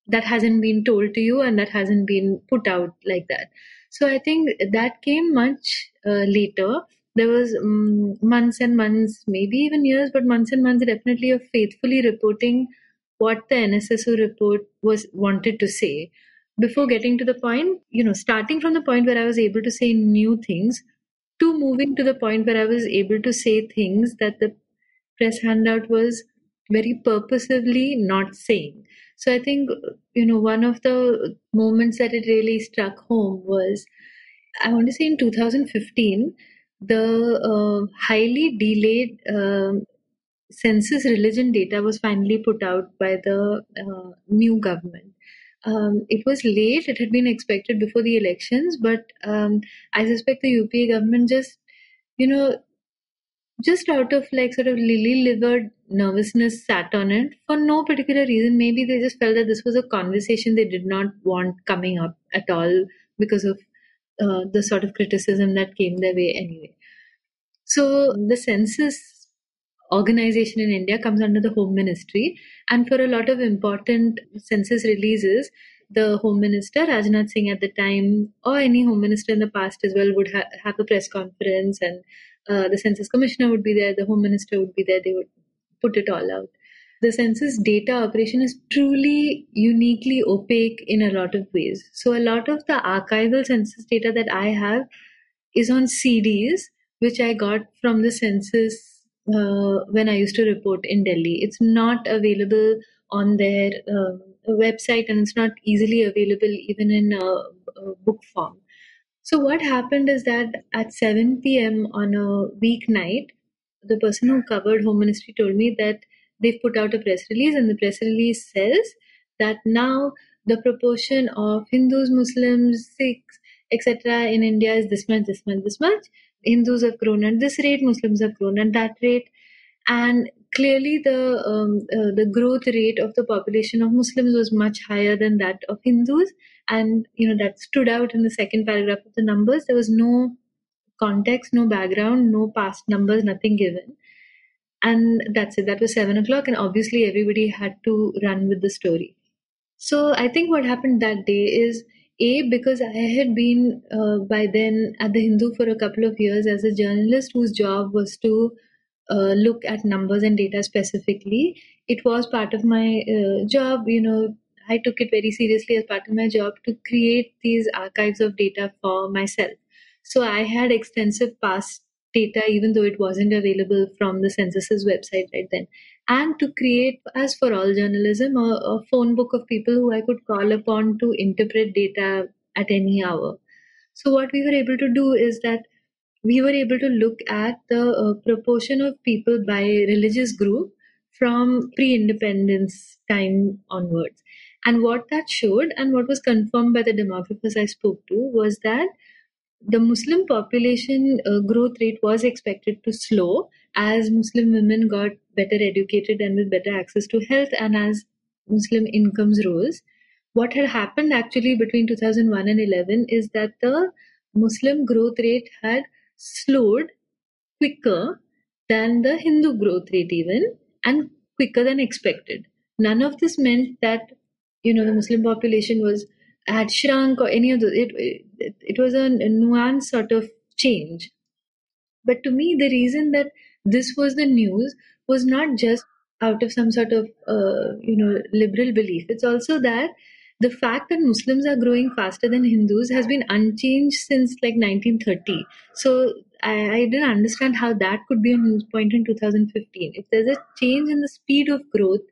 that hasn't been told to you and that hasn't been put out like that. So I think that came much uh, later there was um, months and months, maybe even years, but months and months definitely of faithfully reporting what the NSSO report was wanted to say before getting to the point, you know, starting from the point where I was able to say new things to moving to the point where I was able to say things that the press handout was very purposively not saying. So I think, you know, one of the moments that it really struck home was, I want to say in 2015, the uh, highly delayed uh, census religion data was finally put out by the uh, new government. Um, it was late. It had been expected before the elections, but um, I suspect the UPA government just, you know, just out of like sort of lily livered nervousness sat on it for no particular reason. Maybe they just felt that this was a conversation they did not want coming up at all because of uh, the sort of criticism that came their way anyway. So the census organization in India comes under the Home Ministry, and for a lot of important census releases, the Home Minister, Rajnath Singh at the time, or any Home Minister in the past as well, would ha- have a press conference and uh, the census commissioner would be there, the home minister would be there, they would put it all out. The census data operation is truly uniquely opaque in a lot of ways. So, a lot of the archival census data that I have is on CDs, which I got from the census uh, when I used to report in Delhi. It's not available on their uh, website and it's not easily available even in a, book form. So what happened is that at 7 p.m. on a weeknight, the person who covered Home Ministry told me that they've put out a press release, and the press release says that now the proportion of Hindus, Muslims, Sikhs, etc. in India is this much, this much, this much. Hindus have grown at this rate, Muslims have grown at that rate, and clearly the um, uh, the growth rate of the population of Muslims was much higher than that of Hindus, and you know that stood out in the second paragraph of the numbers. There was no context, no background, no past numbers, nothing given, and that's it. That was seven o'clock, and obviously everybody had to run with the story. So I think what happened that day is a because I had been uh, by then at the Hindu for a couple of years as a journalist whose job was to uh, look at numbers and data specifically. It was part of my uh, job, you know. I took it very seriously as part of my job to create these archives of data for myself. So I had extensive past data, even though it wasn't available from the census's website right then. And to create, as for all journalism, a, a phone book of people who I could call upon to interpret data at any hour. So what we were able to do is that we were able to look at the uh, proportion of people by religious group from pre-independence time onwards and what that showed and what was confirmed by the demographers i spoke to was that the muslim population uh, growth rate was expected to slow as muslim women got better educated and with better access to health and as muslim incomes rose what had happened actually between 2001 and 11 is that the muslim growth rate had slowed quicker than the Hindu growth rate, even and quicker than expected. None of this meant that you know the Muslim population was had shrunk or any of the it it, it was a, a nuanced sort of change. But to me, the reason that this was the news was not just out of some sort of uh, you know liberal belief. It's also that the fact that Muslims are growing faster than Hindus has been unchanged since like 1930. So I, I, didn't understand how that could be a news point in 2015. If there's a change in the speed of growth,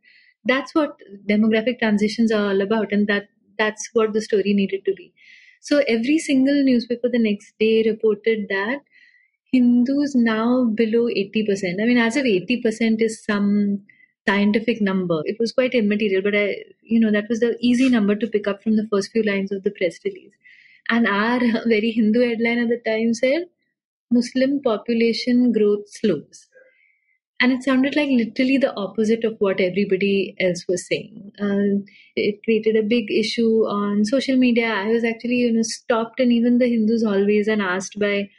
that's what demographic transitions are all about, and that that's what the story needed to be. So every single newspaper the next day reported that Hindus now below 80%. I mean, as if 80% is some scientific number. It was quite immaterial, but I, you know, that was the easy number to pick up from the first few lines of the press release. And our *laughs* very Hindu headline at the time said, Muslim population growth slows. And it sounded like literally the opposite of what everybody else was saying. Um, it created a big issue on social media. I was actually, you know, stopped and even the Hindus always and asked by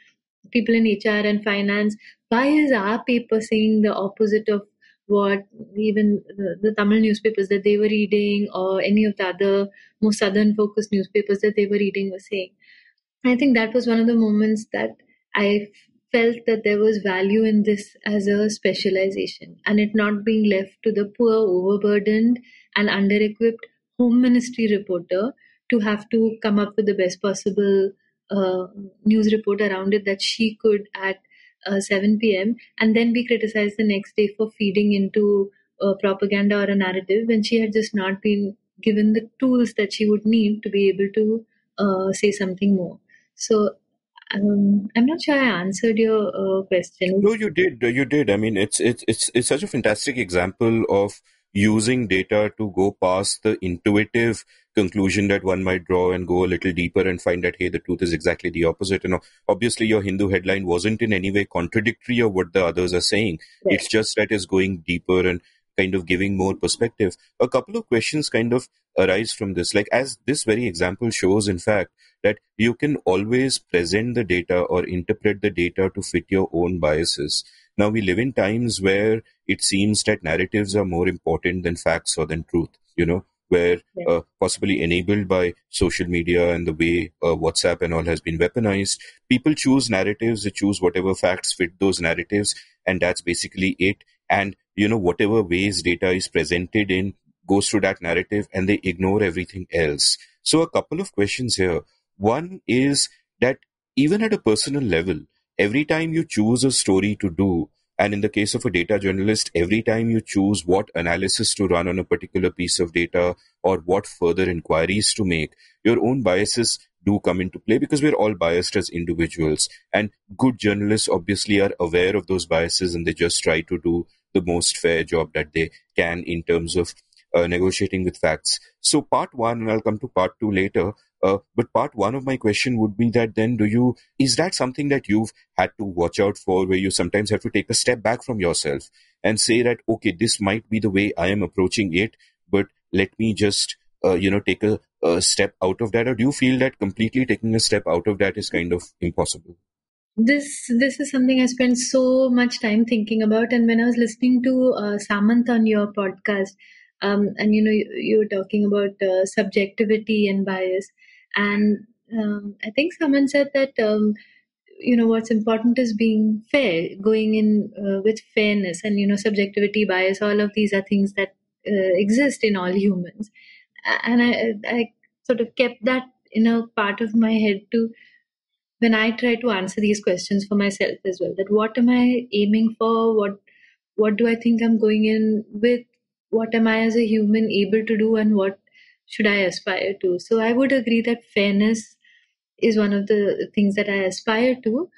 people in HR and finance, why is our paper saying the opposite of what even the, the, Tamil newspapers that they were reading or any of the other more southern focused newspapers that they were reading were saying. I think that was one of the moments that I felt that there was value in this as a specialization and it not being left to the poor, overburdened, and under equipped home ministry reporter to have to come up with the best possible uh, news report around it that she could at uh, 7 p.m. and then be criticized the next day for feeding into uh, propaganda or a narrative when she had just not been given the tools that she would need to be able to uh, say something more. So um, I'm not sure I answered your uh, question. No, you did. You did. I mean, it's it's it's it's such a fantastic example of using data to go past the intuitive conclusion that one might draw and go a little deeper and find that hey the truth is exactly the opposite know obviously your hindu headline wasn't in any way contradictory of what the others are saying it's just that it's going deeper and kind of giving more perspective a couple of questions kind of arise from this. Like as this very example shows in fact that you can always present the data or interpret the data to fit your own biases. Now we live in times where it seems that narratives are more important than facts or than truth, you know, where uh, possibly enabled by social media and the way uh, WhatsApp and all has been weaponized, people choose narratives, they choose whatever facts fit those narratives, and that's basically it. And, you know, whatever ways data is presented in goes through that narrative and they ignore everything else. So a couple of questions here. One is that even at a personal level, every time you choose a story to do, and in the case of a data journalist, every time you choose what analysis to run on a particular piece of data or what further inquiries to make, your own biases do come into play because we're all biased as individuals. And good journalists obviously are aware of those biases and they just try to do the most fair job that they can in terms of uh, negotiating with facts. So, part one, and I'll come to part two later, uh, but part one of my question would be that then do you is that something that you've had to watch out for where you sometimes have to take a step back from yourself and say that okay this might be the way I am approaching it but let me just uh, you know take a, a step out of that or do you feel that completely taking a step out of that is kind of impossible? This this is something I spent so much time thinking about. And when I was listening to uh, Samanth on your podcast, um, and you know you, you were talking about uh, subjectivity and bias, and um, I think someone said that um, you know what's important is being fair, going in uh, with fairness, and you know subjectivity, bias. All of these are things that uh, exist in all humans, and I, I sort of kept that in a part of my head to when I try to answer these questions for myself as well. That what am I aiming for? What what do I think I'm going in with? What am I as a human able to do, and what should I aspire to? So I would agree that fairness is one of the things that I aspire to.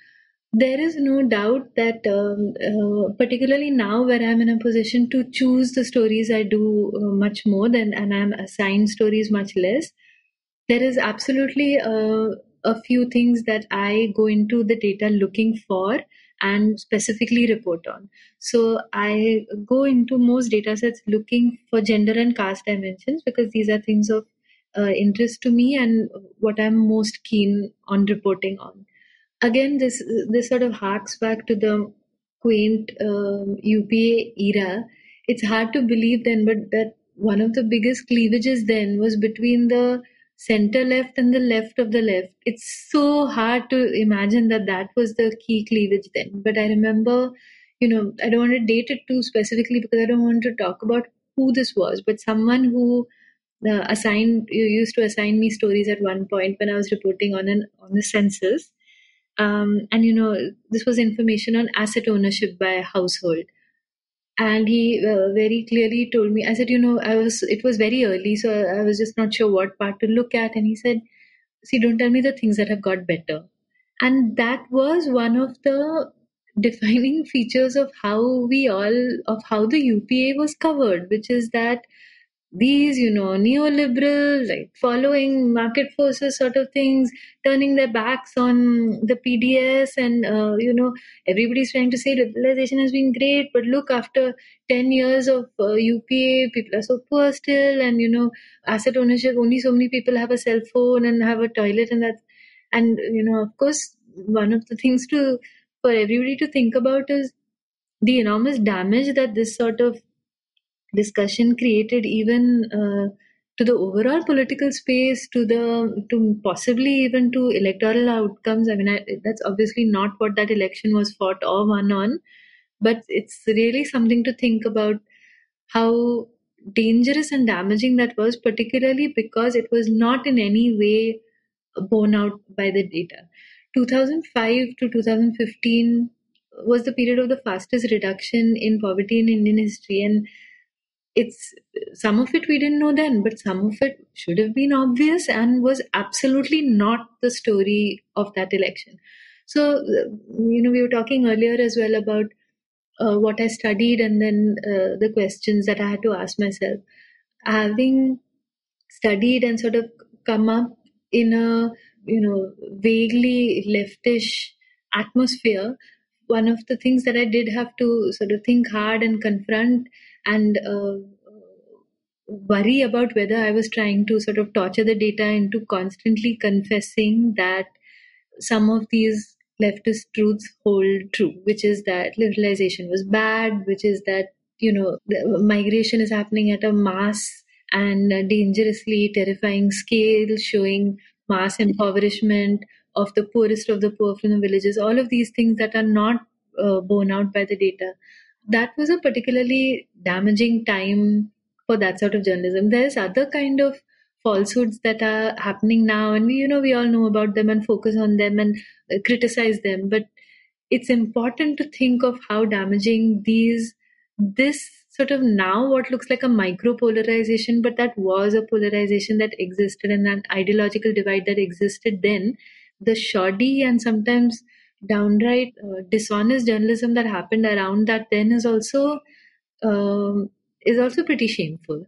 There is no doubt that, um, uh, particularly now where I'm in a position to choose the stories I do uh, much more than, and I'm assigned stories much less, there is absolutely a, a few things that I go into the data looking for and specifically report on. So I go into most data sets looking for gender and caste dimensions because these are things of uh, interest to me and what I'm most keen on reporting on. Again, this this sort of harks back to the quaint um, UPA era. It's hard to believe then, but that one of the biggest cleavages then was between the center left and the left of the left. It's so hard to imagine that that was the key cleavage then. But I remember, you know, I don't want to date it too specifically because I don't want to talk about who this was, but someone who uh, assigned you used to assign me stories at one point when I was reporting on an on the census. Um, and you know, this was information on asset ownership by household and he uh, very clearly told me i said you know i was it was very early so i was just not sure what part to look at. And he said see don't tell me the things that have got better. And that was one of the *laughs* defining features of how we all of how the upa was covered which is that these, you know, neoliberal, like following market forces sort of things, turning their backs on the PDS, and uh, you know, everybody's trying to say liberalization has been great, but look, after 10 years of uh, UPA, people are so poor still, and you know, asset ownership, only so many people have a cell phone and have a toilet, and that's, and you know, of course, one of the things to for everybody to think about is the enormous damage that this sort of discussion created even uh, to the overall political space, to the to possibly even to electoral outcomes. I mean, I, that's obviously not what that election was fought or won on, but it's really something to think about how dangerous and damaging that was, particularly because it was not in any way borne out by the data. 2005 to 2015 was the period of the fastest reduction in poverty in Indian history, and it's some of it we didn't know then, but some of it should have been obvious and was absolutely not the story of that election. So, you know, we were talking earlier as well about uh, what I studied and then uh, the questions that I had to ask myself. Having studied and sort of come up in a you know vaguely leftish atmosphere, one of the things that I did have to sort of think hard and confront and uh, worry about whether I was trying to sort of torture the data into constantly confessing that some of these leftist truths hold true, which is that liberalization was bad, which is that you know migration is happening at a mass and dangerously terrifying scale, showing mass impoverishment of the poorest of the poor from the villages. All of these things that are not uh, borne out by the data. That was a particularly damaging time for that sort of journalism. There's other kind of falsehoods that are happening now and we, you know we all know about them and focus on them and uh, criticize them but it's important to think of how damaging these this sort of now what looks like a micro polarization but that was a polarization that existed and that ideological divide that existed then the shoddy and sometimes downright uh, dishonest journalism that happened around that then is also um, is also pretty shameful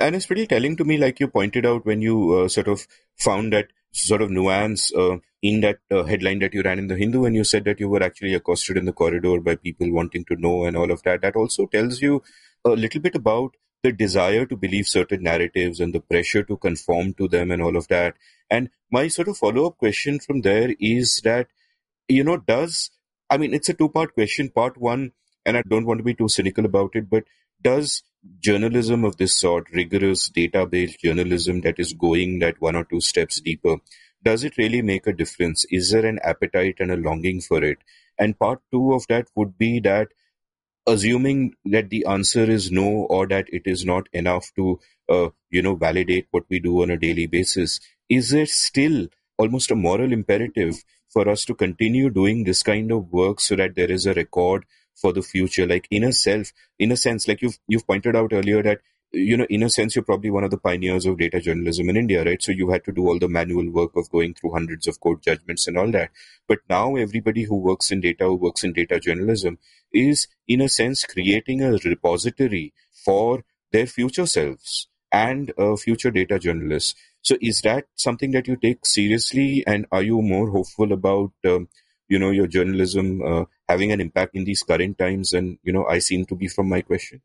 and it's pretty telling to me, like you pointed out when you uh, sort of found that sort of nuance uh, in that uh, headline that you ran in the Hindu, and you said that you were actually accosted in the corridor by people wanting to know and all of that. That also tells you a little bit about the desire to believe certain narratives and the pressure to conform to them and all of that. And my sort of follow up question from there is that, you know, does, I mean, it's a two part question. Part one, and I don't want to be too cynical about it, but does journalism of this sort, rigorous data-based journalism that is going that one or two steps deeper, does it really make a difference? Is there an appetite and a longing for it? And part two of that would be that assuming that the answer is no or that it is not enough to uh, you know validate what we do on a daily basis is it still almost a moral imperative for us to continue doing this kind of work so that there is a record for the future. Like in a self in a sense like you've you've pointed out earlier that you know in a sense you're probably one of the pioneers of data journalism in india right? So you had to do all the manual work of going through hundreds of court judgments and all that. But now everybody who works in data who works in data journalism is in a sense creating a repository for their future selves and uh, future data journalists so is that something that you take seriously? And are you more hopeful about um, you know your journalism uh, having an impact in these current times and you know i seem to be from my question?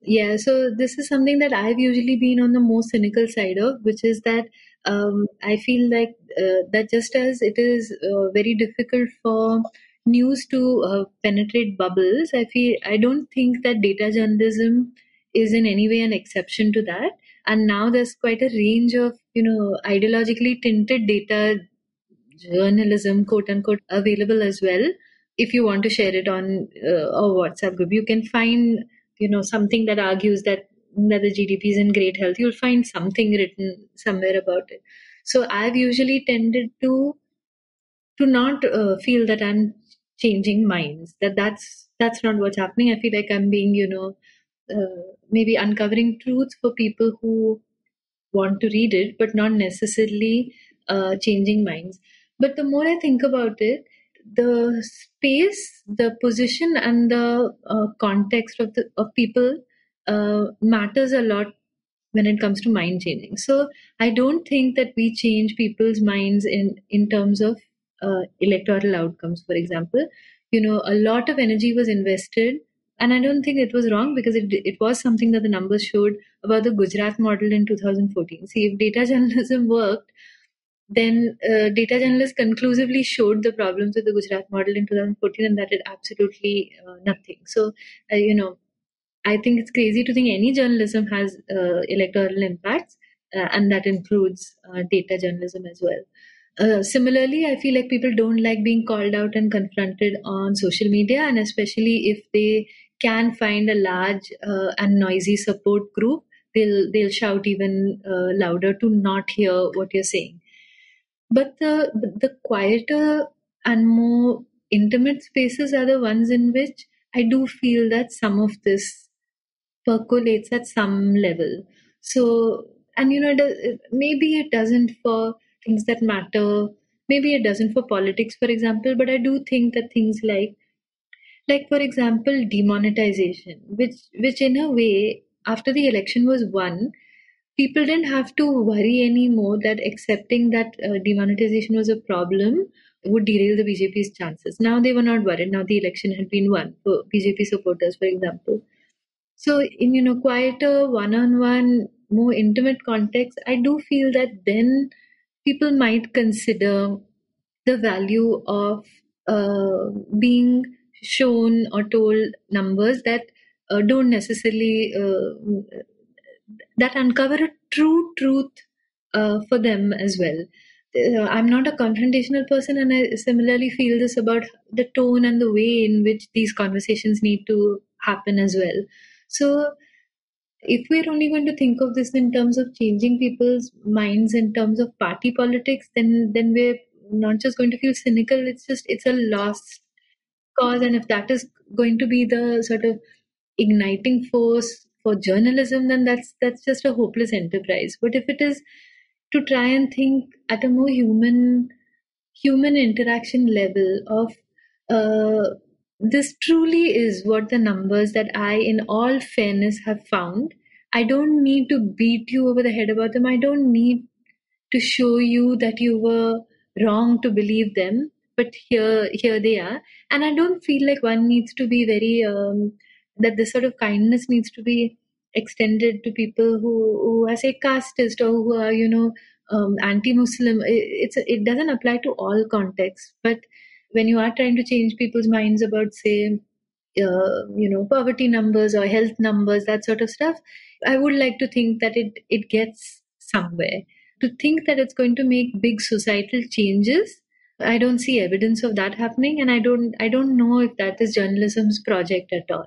Yeah so this is something that i've usually been on the more cynical side of which is that um, i feel like uh, that just as it is uh, very difficult for news to uh, penetrate bubbles i feel i don't think that data journalism is in any way an exception to that and now there's quite a range of you know ideologically tinted data journalism quote unquote available as well. If you want to share it on uh, a whatsapp group you can find you know something that argues that that the gdp is in great health. You'll find something written somewhere about it. So i've usually tended to to not uh, feel that i'm changing minds that that's that's not what's happening. I feel like i'm being you know uh, maybe uncovering truths for people who want to read it but not necessarily uh, changing minds but the more I think about it, the space, the position, and the uh, context of the of people uh, matters a lot when it comes to mind changing. So I don't think that we change people's minds in in terms of uh, electoral outcomes. For example, you know, a lot of energy was invested, and I don't think it was wrong because it it was something that the numbers showed about the Gujarat model in 2014. See, if data *laughs* journalism worked then uh, data journalists conclusively showed the problems with the Gujarat model in 2014 and that did absolutely uh, nothing. So, uh, you know, I think it's crazy to think any journalism has uh, electoral impacts. uh, and that includes uh, data journalism as well. Similarly, I feel like people don't like being called out and confronted on social media, and especially if they can find a large uh, and noisy support group, they'll they'll shout even uh, louder to not hear what you're saying. But the the quieter and more intimate spaces are the ones in which I do feel that some of this percolates at some level. So, and you know, maybe it doesn't for things that matter. Maybe it doesn't for politics, for example. But I do think that things like, like for example, demonetization, which which in a way, after the election was won, people didn't have to worry anymore that accepting that uh, demonetization was a problem would derail the BJP's chances. Now they were not worried. Now the election had been won for BJP supporters, for example. So in you know quieter one-on-one, more intimate context, I do feel that then people might consider the value of uh, being shown or told numbers that uh, don't necessarily uh, that uncover a true truth uh, for them as well. Uh, I'm not a confrontational person, and I similarly feel this about the tone and the way in which these conversations need to happen as well. So, if we're only going to think of this in terms of changing people's minds in terms of party politics, then then we're not just going to feel cynical. It's just it's a lost cause, and if that is going to be the sort of igniting force for journalism, then that's that's just a hopeless enterprise. But if it is to try and think at a more human human interaction level of uh, this truly is what the numbers that I, in all fairness, have found. I don't need to beat you over the head about them. I don't need to show you that you were wrong to believe them. But here, here they are, and I don't feel like one needs to be very um, that this sort of kindness needs to be extended to people who who are say casteist or who are you know um, anti-Muslim. It, it's it doesn't apply to all contexts, but when you are trying to change people's minds about say uh, you know poverty numbers or health numbers that sort of stuff i would like to think that it it gets somewhere. To think that it's going to make big societal changes i don't see evidence of that happening and i don't i don't know if that is journalism's project at all.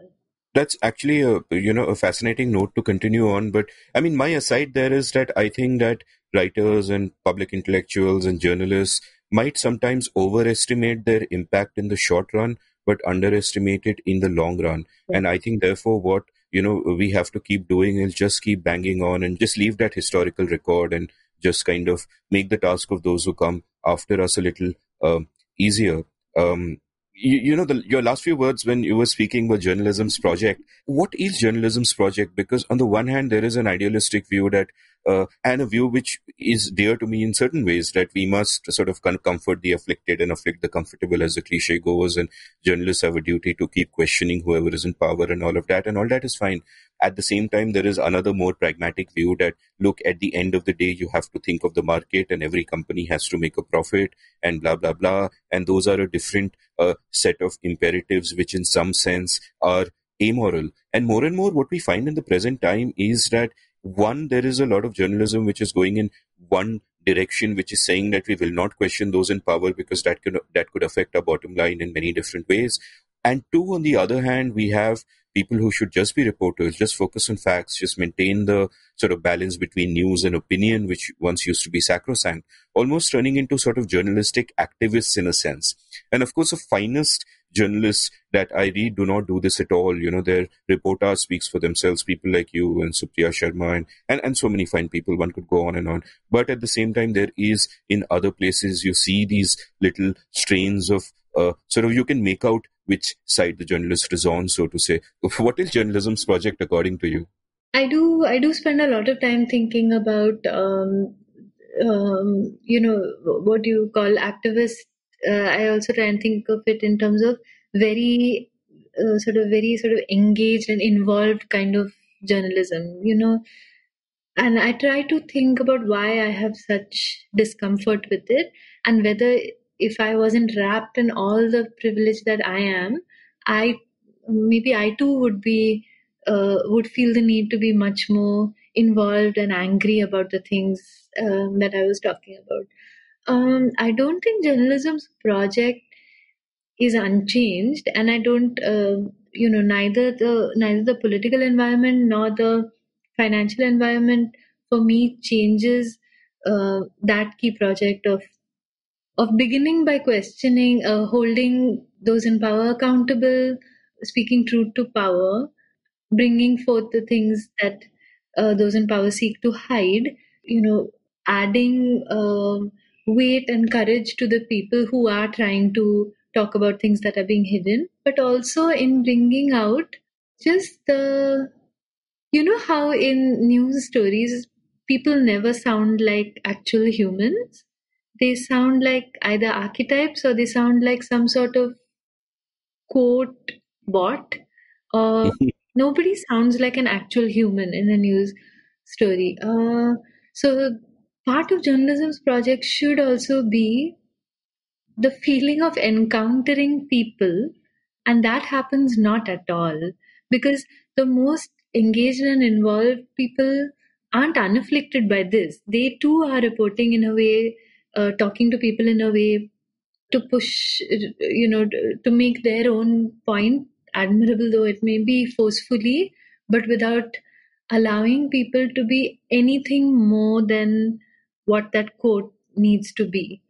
That's actually a you know a fascinating note to continue on but i mean my aside there is that i think that writers and public intellectuals and journalists might sometimes overestimate their impact in the short run but underestimate it in the long run. And i think therefore what you know we have to keep doing is just keep banging on and just leave that historical record and just kind of make the task of those who come after us a little uh, easier um, you, you, know the, your last few words when you were speaking were journalism's project what is journalism's project because on the one hand there is an idealistic view that uh, and a view which is dear to me in certain ways that we must sort of comfort the afflicted and afflict the comfortable, as the cliche goes, and journalists have a duty to keep questioning whoever is in power and all of that, and all that is fine. At the same time, there is another more pragmatic view that look, at the end of the day, you have to think of the market, and every company has to make a profit, and blah blah blah, and those are a different uh, set of imperatives, which in some sense are amoral. And more and more, what we find in the present time is that one, there is a lot of journalism which is going in one direction, which is saying that we will not question those in power because that could that could affect our bottom line in many different ways. And two, on the other hand, we have people who should just be reporters, just focus on facts, just maintain the sort of balance between news and opinion, which once used to be sacrosanct, almost turning into sort of journalistic activists in a sense. And of course, the finest journalists that I read do not do this at all. You know, their reportage speaks for themselves. People like you and Supriya Sharma and, and, and so many fine people. One could go on and on. But at the same time, there is in other places, you see these little strains of uh, sort of you can make out which side the journalist is on, so to say. What is journalism's project according to you? I do. I do spend a lot of time thinking about, um, um, you know, what you call activist uh, I also try and think of it in terms of very uh, sort of very sort of engaged and involved kind of journalism, you know. And I try to think about why I have such discomfort with it and whether if I wasn't wrapped in all the privilege that I am, I maybe I too would be uh, would feel the need to be much more involved and angry about the things um, that I was talking about. Um, I don't think journalism's project is unchanged, and I don't, uh, you know, neither the neither the political environment nor the financial environment for me changes uh, that key project of of beginning by questioning, uh, holding those in power accountable, speaking truth to power, bringing forth the things that uh, those in power seek to hide, you know, adding uh, weight and courage to the people who are trying to talk about things that are being hidden, but also in bringing out just the, you know, how in news stories people never sound like actual humans. They sound like either archetypes or they sound like some sort of quote bot or *laughs* nobody sounds like an actual human in a news story. Uh, so part of journalism's project should also be the feeling of encountering people, and that happens not at all because the most engaged and involved people aren't unafflicted by this. They too are reporting in a way, uh, talking to people in a way to push, you know, to make their own point admirable though it may be forcefully, but without allowing people to be anything more than what that quote needs to be.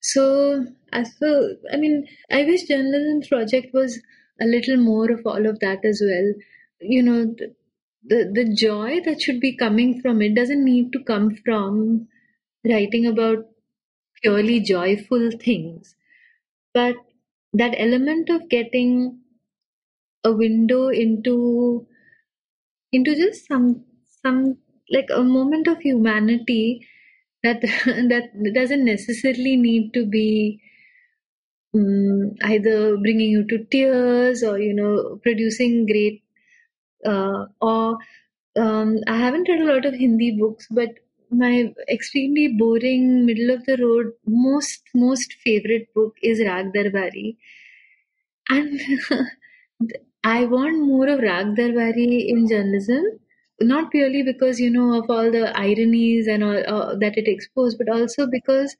So, as well, I mean, I wish journalism project was a little more of all of that as well. You know, the, the, the joy that should be coming from it doesn't need to come from writing about purely joyful things, but that element of getting a window into into just some some like a moment of humanity that *laughs* that doesn't necessarily need to be um, either bringing you to tears or you know producing great uh, or um, I haven't read a lot of Hindi books, but my extremely boring middle of the road most most favorite book is Raag Darbari, and *laughs* I want more of Raag Darbari in journalism, not purely because you know of all the ironies and all uh, that it exposed, but also because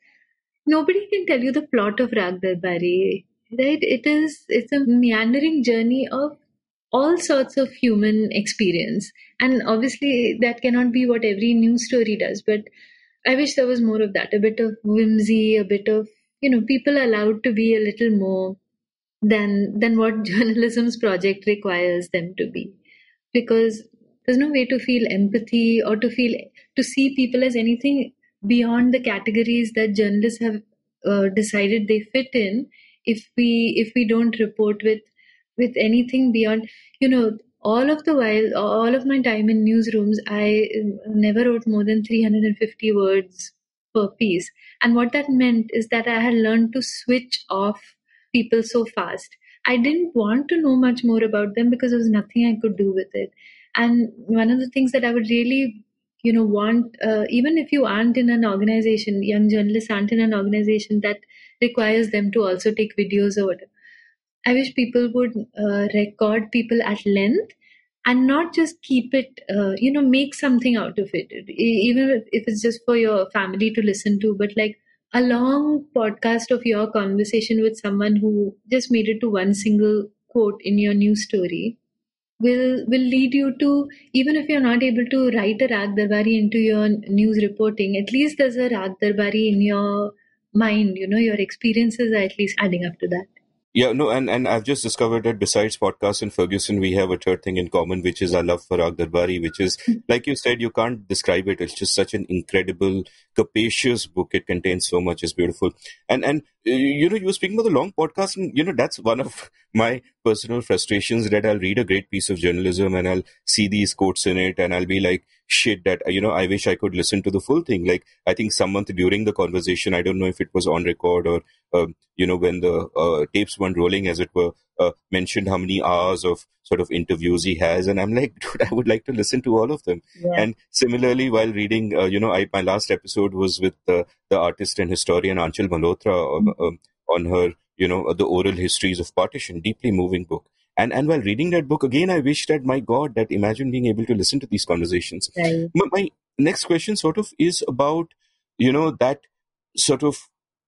nobody can tell you the plot of Raag Darbari. Right? It is it's a meandering journey of all sorts of human experience, and obviously that cannot be what every news story does. But I wish there was more of that, a bit of whimsy, a bit of you know people allowed to be a little more than than what *laughs* journalism's project requires them to be because there's no way to feel empathy or to feel to see people as anything beyond the categories that journalists have uh, decided they fit in if we if we don't report with with anything beyond you know all of the while all of my time in newsrooms i never wrote more than 350 words per piece and what that meant is that i had learned to switch off people so fast. I didn't want to know much more about them because there was nothing I could do with it. And one of the things that I would really, you know, want, uh, even if you aren't in an organization, young journalists aren't in an organization that requires them to also take videos or whatever. I wish people would uh, record people at length and not just keep it, uh, you know, make something out of it, even if it's just for your family to listen to, but like a long podcast of your conversation with someone who just made it to one single quote in your news story will will lead you to even if you're not able to write a raag darbari into your news reporting at least there's a raag darbari in your mind you know your experiences are at least adding up to that yeah, no, and, and I've just discovered that besides podcast and Fergusson, we have a third thing in common, which is our love for Raag Darbari, which is, like you said, you can't describe it. It's just such an incredible, capacious book. It contains so much. It's beautiful. And, and, you know, you were speaking about the long podcast, and, you know, that's one of *laughs* my personal frustrations that I'll read a great piece of journalism and I'll see these quotes in it and I'll be like, shit that you know i wish i could listen to the full thing like i think someone during the conversation i don't know if it was on record or uh, you know when the uh, tapes weren't rolling as it were uh, mentioned how many hours of sort of interviews he has and i'm like *laughs* dude i would like to listen to all of them yeah. and similarly while reading uh, you know I, my last episode was with the artist and historian aanchal malhotra um, mm-hmm. um, on her you know the oral histories of partition deeply moving book And and while reading that book again, I wish that my God, that imagine being able to listen to these conversations. Right. My, my next question sort of is about you know that sort of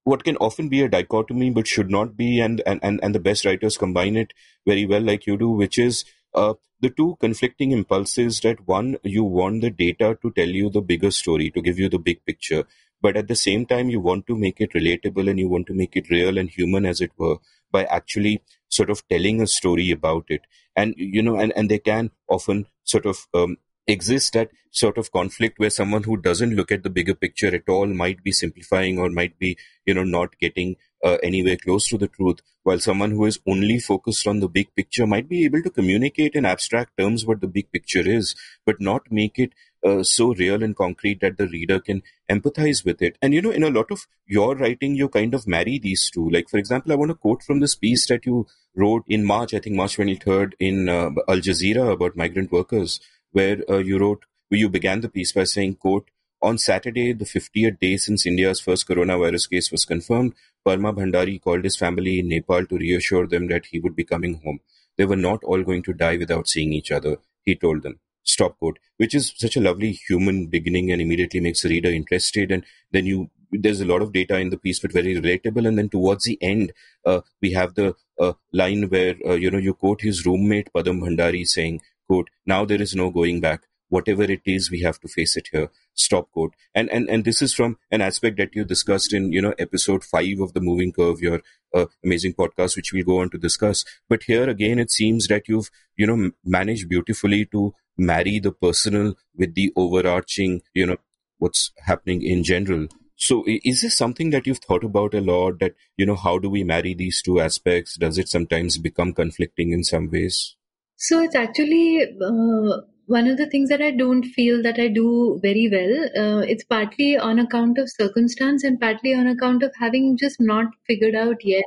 what can often be a dichotomy but should not be and and and, and the best writers combine it very well like you do which is uh, the two conflicting impulses that one you want the data to tell you the bigger story to give you the big picture but at the same time you want to make it relatable and you want to make it real and human as it were by actually sort of telling a story about it. And you know and and they can often sort of um, exist that sort of conflict where someone who doesn't look at the bigger picture at all might be simplifying or might be you know not getting uh, anywhere close to the truth while someone who is only focused on the big picture might be able to communicate in abstract terms what the big picture is but not make it uh, so real and concrete that the reader can empathize with it and you know in a lot of your writing you kind of marry these two like for example i want to quote from this piece that you wrote in march i think march 23rd in uh, al jazeera about migrant workers where uh, you wrote, you began the piece by saying, quote, on Saturday, the 50th day since India's first coronavirus case was confirmed, Parma Bhandari called his family in Nepal to reassure them that he would be coming home. They were not all going to die without seeing each other, he told them. Stop quote, which is such a lovely human beginning and immediately makes the reader interested. And then you, there's a lot of data in the piece, but very relatable. And then towards the end, uh, we have the uh, line where, uh, you know, you quote his roommate, Padam Bhandari saying, quote, now there is no going back. Whatever it is, we have to face it here. Stop quote. And, and, and this is from an aspect that you discussed in, you know, episode five of the moving curve, your uh, amazing podcast, which we'll go on to discuss. But here again, it seems that you've, you know, managed beautifully to marry the personal with the overarching, you know, what's happening in general. So is this something that you've thought about a lot that, you know, how do we marry these two aspects? Does it sometimes become conflicting in some ways? So it's actually uh, one of the things that I don't feel that I do very well. Uh, it's partly on account of circumstance and partly on account of having just not figured out yet,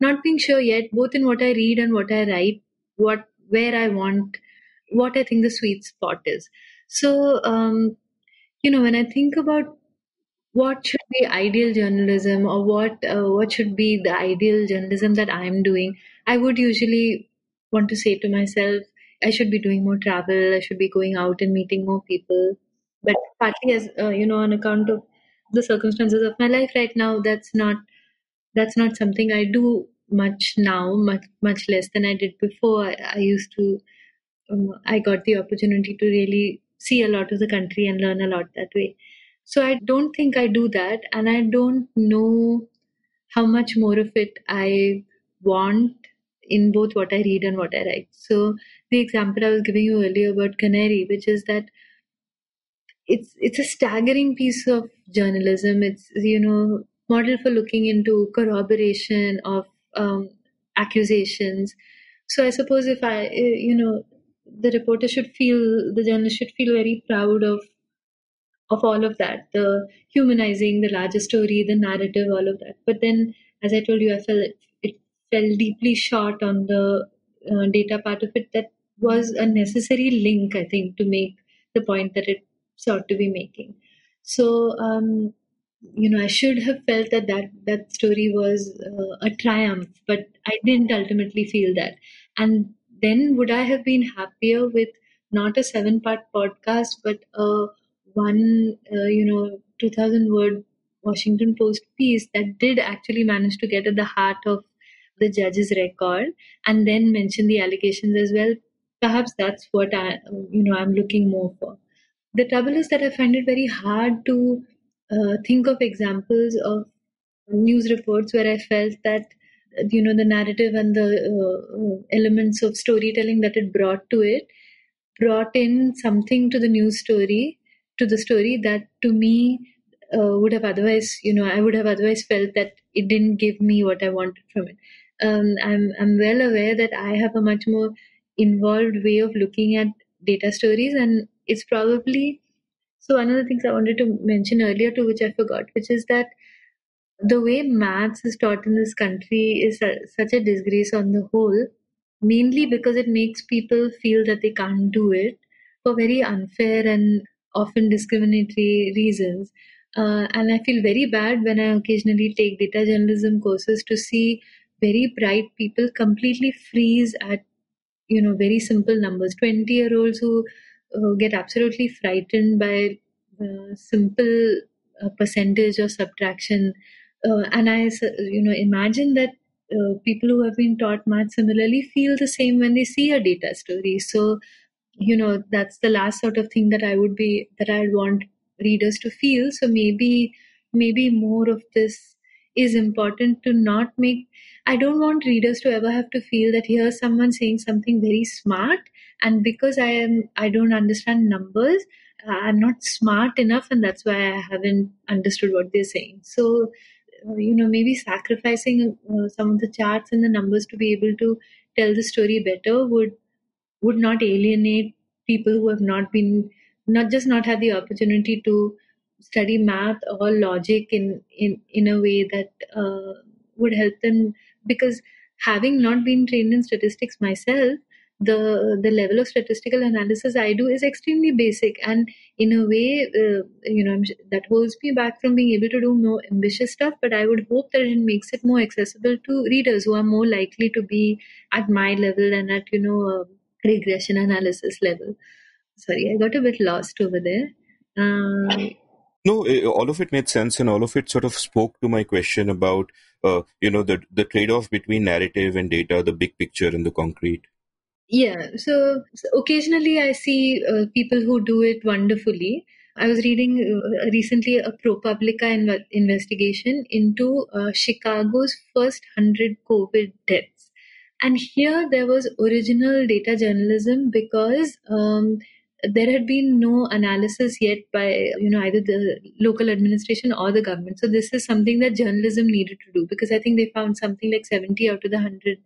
not being sure yet, both in what I read and what I write, what where I want, what I think the sweet spot is. So, um, you know, when I think about what should be ideal journalism or what uh, what should be the ideal journalism that I'm doing, I would usually want to say to myself, I should be doing more travel, I should be going out and meeting more people. But partly as uh, you know, on account of the circumstances of my life right now, that's not that's not something I do much now, much much less than I did before. I, I used to, um, I got the opportunity to really see a lot of the country and learn a lot that way. So I don't think I do that, and I don't know how much more of it I want in both what I read and what I write. So the example I was giving you earlier about Canary, which is that it's it's a staggering piece of journalism. It's you know model for looking into corroboration of um, accusations. So I suppose if I you know the reporter should feel the journalist should feel very proud of of all of that the humanizing the larger story the narrative all of that. But then as i told you i felt it fell deeply short on the uh, data part of it that was a necessary link i think to make the point that it sought to be making. So um, you know i should have felt that that, that story was uh, a triumph but i didn't ultimately feel that. And then would i have been happier with not a seven part podcast but a one uh, you know 2000 word washington post piece that did actually manage to get at the heart of the judge's record and then mention the allegations as well? Perhaps that's what i you know i'm looking more for. The trouble is that i find it very hard to uh, think of examples of news reports where i felt that you know the narrative and the uh, uh elements of storytelling that it brought to it brought in something to the news story to the story that to me uh, would have otherwise you know i would have otherwise felt that it didn't give me what i wanted from it um, I'm I'm well aware that I have a much more involved way of looking at data stories, and it's probably so. One of the things I wanted to mention earlier too, which I forgot, which is that the way maths is taught in this country is such a disgrace on the whole, mainly because it makes people feel that they can't do it for very unfair and often discriminatory reasons. Uh, and I feel very bad when I occasionally take data journalism courses to see very bright people completely freeze at you know very simple numbers 20 year olds who uh, get absolutely frightened by uh, simple uh, percentage or subtraction uh, and i you know imagine that uh, people who have been taught math similarly feel the same when they see a data story. So you know that's the last sort of thing that i would be that i'd want readers to feel. So maybe maybe more of this is important to not make i don't want readers to ever have to feel that here's someone saying something very smart. And because i am i don't understand numbers i'm not smart enough and that's why i haven't understood what they're saying. So you know maybe sacrificing uh, some of the charts and the numbers to be able to tell the story better would would not alienate people who have not been not just not had the opportunity to study math or logic in in in a way that uh, would help them. Because having not been trained in statistics myself the the level of statistical analysis I do is extremely basic, and in a way, uh, you know, that holds me back from being able to do more ambitious stuff. But I would hope that it makes it more accessible to readers who are more likely to be at my level and at you know regression analysis level. Sorry, I got a bit lost over there. Um, no, all of it made sense, and all of it sort of spoke to my question about, uh, you know, the the trade off between narrative and data, the big picture and the concrete. Yeah, so, so occasionally I see uh, people who do it wonderfully. I was reading uh, recently a ProPublica inv- investigation into uh, Chicago's first 100 COVID deaths. And here there was original data journalism because um, there had been no analysis yet by you know either the local administration or the government. So this is something that journalism needed to do because I think they found something like 70 out of the 100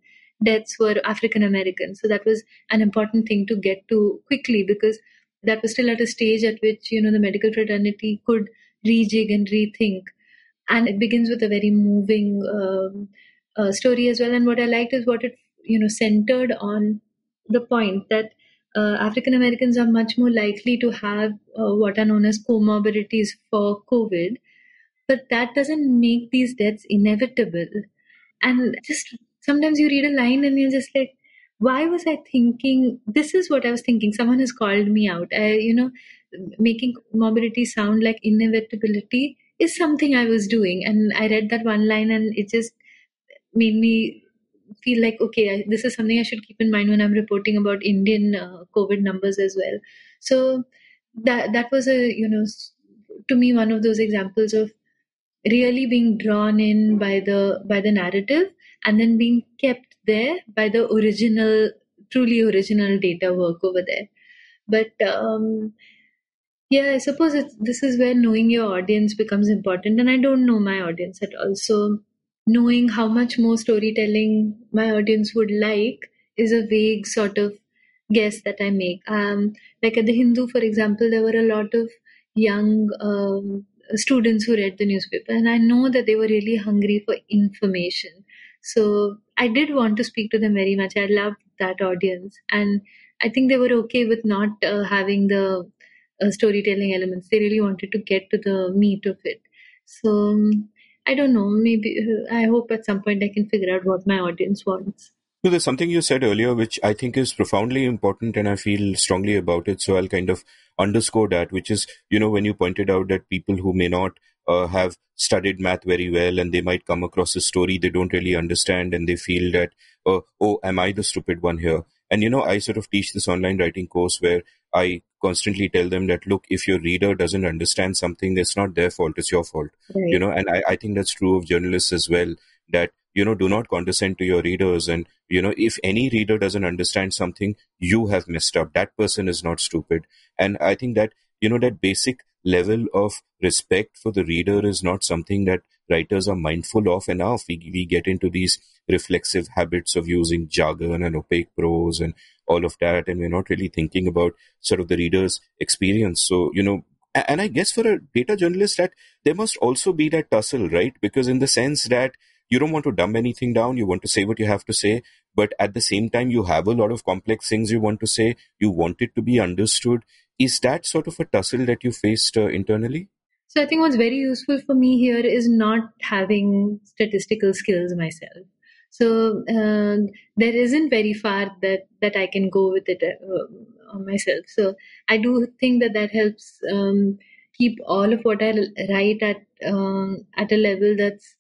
deaths were African American. So that was an important thing to get to quickly because that was still at a stage at which, you know, the medical fraternity could rejig and rethink. And it begins with a very moving um, uh, story as well. And what I liked is what it, you know, centered on the point that uh, African Americans are much more likely to have uh, what are known as comorbidities for COVID, but that doesn't make these deaths inevitable. And just sometimes you read a line and you're just like, why was I thinking? This is what I was thinking. Someone has called me out. I, you know, making morbidity sound like inevitability is something I was doing. And I read that one line and it just made me feel like, okay, I, this is something I should keep in mind when I'm reporting about Indian uh, COVID numbers as well. So that, that was a, you know, to me, one of those examples of really being drawn in by the by the narrative and then being kept there by the original, truly original data work over there. But um, yeah, I suppose this is where knowing your audience becomes important, and I don't know my audience at all. So knowing how much more storytelling my audience would like is a vague sort of guess that I make. Um, like at the Hindu, for example, there were a lot of young um, students who read the newspaper, and I know that they were really hungry for information. So I did want to speak to them very much. I loved that audience, and I think they were okay with not uh, having the uh, storytelling elements. They really wanted to get to the meat of it. So um, I don't know. Maybe uh, I hope at some point I can figure out what my audience wants. So there's something you said earlier which I think is profoundly important and I feel strongly about it. So I'll kind of underscore that, which is, you know, when you pointed out that people who may not uh, have studied math very well and they might come across a story they don't really understand and they feel that, uh, oh, am I the stupid one here? And, you know, I sort of teach this online writing course where I constantly tell them that, look, if your reader doesn't understand something, it's not their fault, it's your fault. Right. You know, and I, I think that's true of journalists as well, that, you know, do not condescend to your readers. And, you know, if any reader doesn't understand something, you have messed up. That person is not stupid. And I think that, you know, that basic level of respect for the reader is not something that writers are mindful of enough. We, we get into these reflexive habits of using jargon and opaque prose and all of that, and we're not really thinking about sort of the reader's experience. So, you know, and I guess for a data journalist, that there must also be that tussle, right? Because in the sense that you don't want to dumb anything down, you want to say what you have to say, but at the same time, you have a lot of complex things you want to say. You want it to be understood. Is that sort of a tussle that you faced uh, internally? So I think what's very useful for me here is not having statistical skills myself. So uh, there isn't very far that that I can go with it uh, myself. So I do think that that helps um, keep all of what I write at um, at a level that's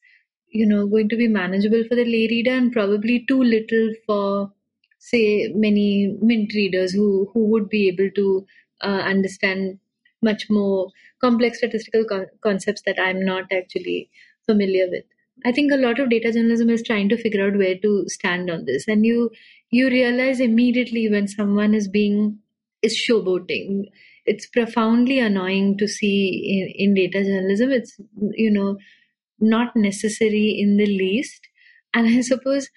you know going to be manageable for the lay reader and probably too little for say many mint readers who who would be able to uh, understand much more complex statistical con- concepts that I'm not actually familiar with. I think a lot of data journalism is trying to figure out where to stand on this, and you you realize immediately when someone is being is showboating. It's profoundly annoying to see in, in data journalism. It's you know not necessary in the least, and I suppose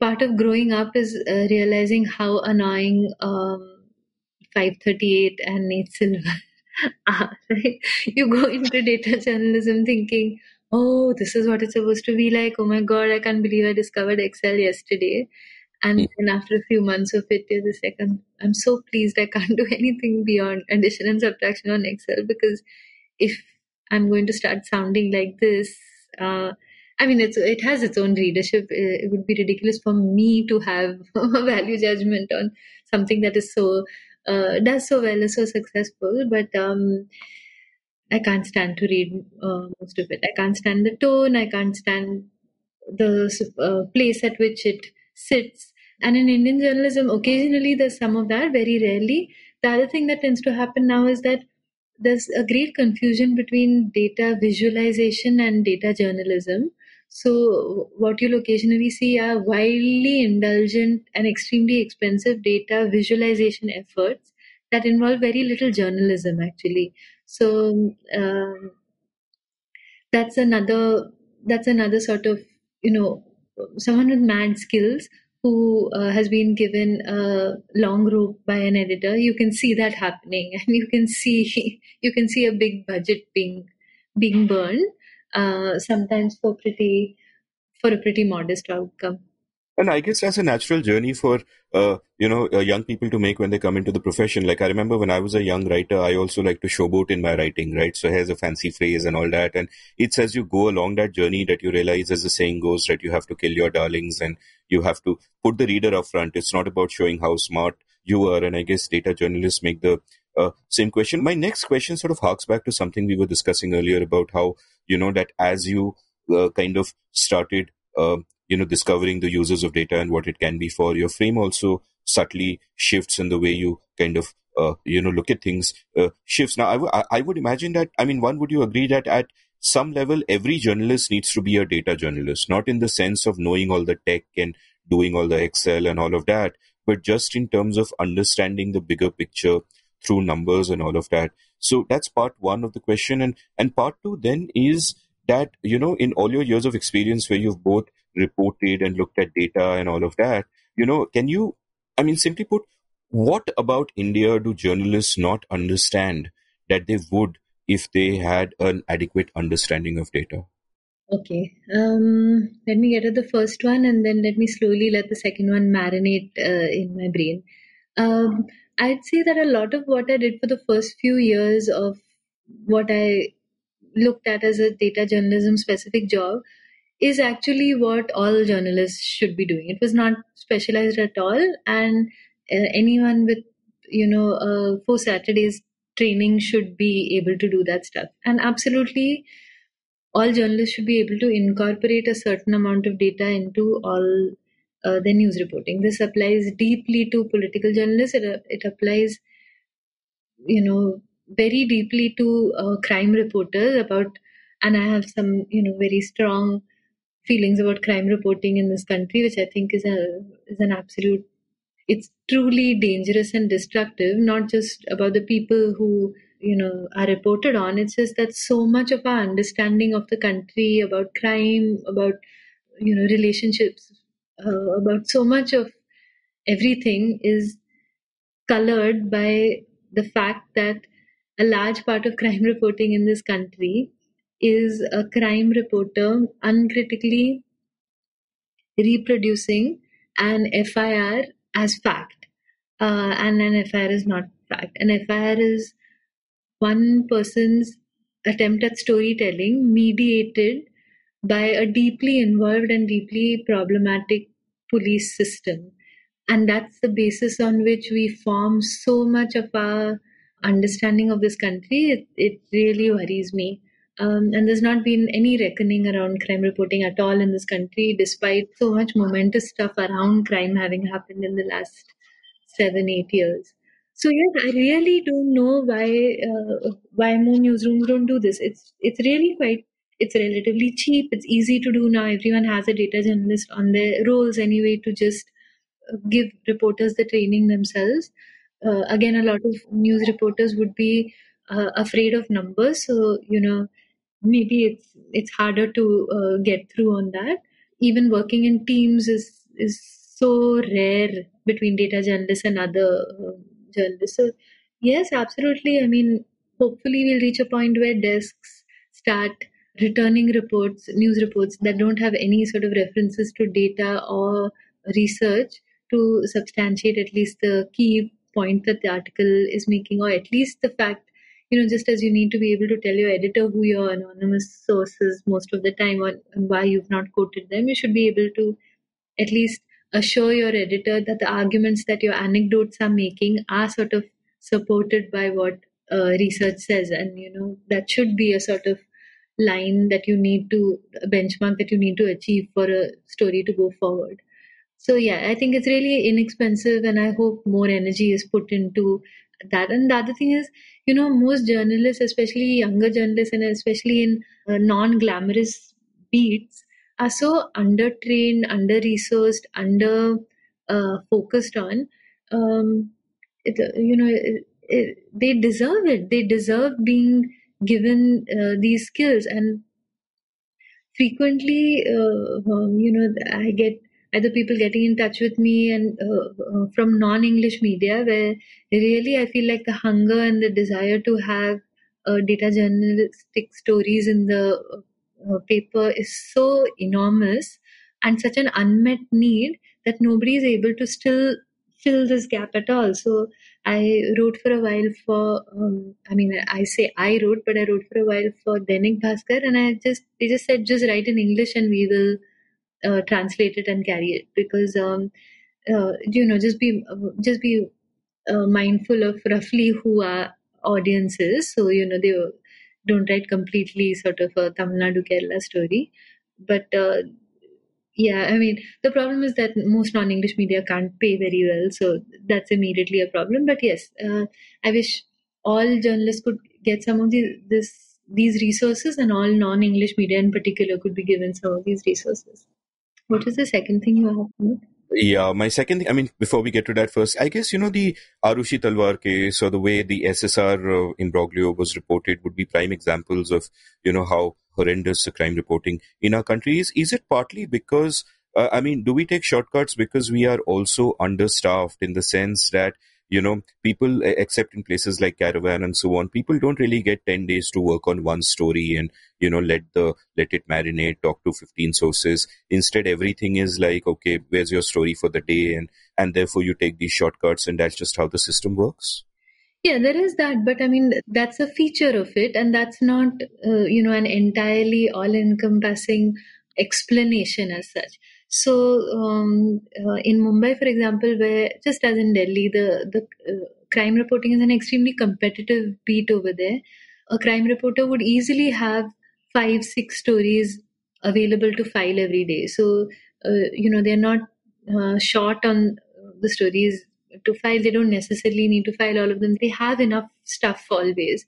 part of growing up is uh, realizing how annoying um, 538 and Nate Silver *laughs* are. Right? You go into data journalism thinking oh, this is what it's supposed to be like. Oh my God, I can't believe I discovered Excel yesterday. And hmm. then after a few months of it, you're just like, I'm, I'm so pleased I can't *laughs* do anything beyond addition and subtraction on Excel because if I'm going to start sounding like this, uh, I mean, it's, it has its own readership. It would be ridiculous for me to have *laughs* a value judgment on something that is so, uh, does so well, is so successful. But, um, I can't stand to read uh, most of it. I can't stand the tone. I can't stand the uh, place at which it sits. And in Indian journalism, occasionally there's some of that, very rarely. The other thing that tends to happen now is that there's a great confusion between data visualization and data journalism. So, what you'll occasionally see are wildly indulgent and extremely expensive data visualization efforts that involve very little journalism, actually. So um, that's another that's another sort of you know someone with mad skills who uh, has been given a long rope by an editor you can see that happening *laughs* and you can see you can see a big budget being being burned uh, sometimes for pretty for a pretty modest outcome and I guess that's a natural journey for uh, you know uh, young people to make when they come into the profession. Like I remember when I was a young writer, I also like to showboat in my writing, right? So here's a fancy phrase and all that, and it's as you go along that journey that you realize, as the saying goes, that you have to kill your darlings and you have to put the reader up front. It's not about showing how smart you are, and I guess data journalists make the uh, same question. My next question sort of harks back to something we were discussing earlier about how you know that as you uh, kind of started uh, you know discovering the users of data and what it can be for your frame also subtly shifts in the way you kind of uh, you know look at things uh, shifts now I, w- I would imagine that i mean one would you agree that at some level every journalist needs to be a data journalist not in the sense of knowing all the tech and doing all the excel and all of that but just in terms of understanding the bigger picture through numbers and all of that. So that's part one of the question. And and part two then is that you know in all your years of experience where you've both reported and looked at data and all of that you know can you i mean simply put what about india do journalists not understand that they would if they had an adequate understanding of data? Okay. Um, let me get at the first one and then let me slowly let the second one marinate uh, in my brain. Um, i'd say that a lot of what i did for the first few years of what i looked at as a data journalism specific job is actually what all journalists should be doing. It was not specialized at all, and uh, anyone with you know uh, four Saturdays training should be able to do that stuff. And absolutely, all journalists should be able to incorporate a certain amount of data into all uh, the news reporting. This applies deeply to political journalists. It, it applies, you know, very deeply to uh, crime reporters about, and I have some, you know, very strong feelings about crime reporting in this country, which I think is a is an absolute. It's truly dangerous and destructive. Not just about the people who you know are reported on. It's just that so much of our understanding of the country about crime, about you know relationships, uh, about so much of everything is colored by the fact that a large part of *laughs* crime reporting in this country is a crime reporter uncritically reproducing an FIR as fact. Uh, and an FIR is not fact. An FIR is one person's attempt at storytelling mediated by a deeply involved and deeply problematic police system. And that's the basis on which we form so much of our understanding of this country. It, it really worries me. Um, and there's not been any reckoning around crime reporting at all in this country, despite so much momentous stuff around crime having happened in the last seven, eight years. So yes, I really don't know why uh, why more newsrooms don't do this. It's it's really quite it's relatively cheap. It's easy to do now. Everyone has a data journalist on their roles anyway to just uh, give reporters the training themselves. Uh, again, a lot of news reporters would be uh, afraid of numbers, so you know maybe it's it's harder to uh, get through on that. Even working in teams is is so rare between data journalists and other uh, journalists. So yes, absolutely. I mean, hopefully we'll reach a point where desks start returning reports, news reports that don't have any sort of references to data or research to substantiate at least the key point that the article is making, or at least the fact you know, just as you need to be able to tell your editor who your anonymous sources most of the time or, and why you've not quoted them, you should be able to at least assure your editor that the arguments that your anecdotes are making are sort of supported by what uh, research says. And, you know, that should be a sort of line that you need to, benchmark that you need to achieve for a story to go forward. So, yeah, I think it's really inexpensive, and I hope more energy is put into that. And the other thing is, you know, most journalists, especially younger journalists, and especially in uh, non glamorous beats, are so under-trained, under-resourced, under uh, focused on. Um, it, you know, it, it, they deserve it. They deserve being given uh, these skills, and frequently, uh, um, you know, I get either people getting in touch with me and uh, uh, from non-English media where really I feel like the hunger and the desire to have uh, data journalistic stories in the uh, paper is so enormous and such an unmet need that nobody is able to still fill this gap at all. So I wrote for a while for, um, I mean, I say I wrote, but I wrote for a while for Dainik Bhaskar, and I just they just said just write in English and we will uh, translate it and carry it. Because um, uh, you know just be just be uh, mindful of roughly who our audience is. So you know they don't write completely sort of a Tamil Nadu Kerala story. But uh, yeah i mean the problem is that most non-english media can't pay very well so that's immediately a problem. But yes uh, i wish all journalists could get some of these this these resources and all non-english media in particular could be given some of these resources. What is the second thing you have Yeah, my second thing, I mean, before we get to that first, I guess, you know, the Aarushi Talwar case or the way the SSR uh, imbroglio was reported would be prime examples of, you know, how horrendous the crime reporting in our country is. Is it partly because, uh, I mean, do we take shortcuts because we are also understaffed in the sense that you know people except in places like caravan and so on people don't really get 10 days to work on one story and you know let the let it marinate talk to 15 sources. Instead everything is like okay where's your story for the day? And and therefore you take these shortcuts and that's just how the system works. Yeah there is that but i mean that's a feature of it and that's not uh, you know an entirely all encompassing explanation as such so um, uh, in Mumbai, for example, where just as in Delhi, the the uh, crime reporting is an extremely competitive beat over there. A crime reporter would easily have five, six stories available to file every day. So uh, you know they're not uh, short on the stories to file. They don't necessarily need to file all of them. They have enough stuff always.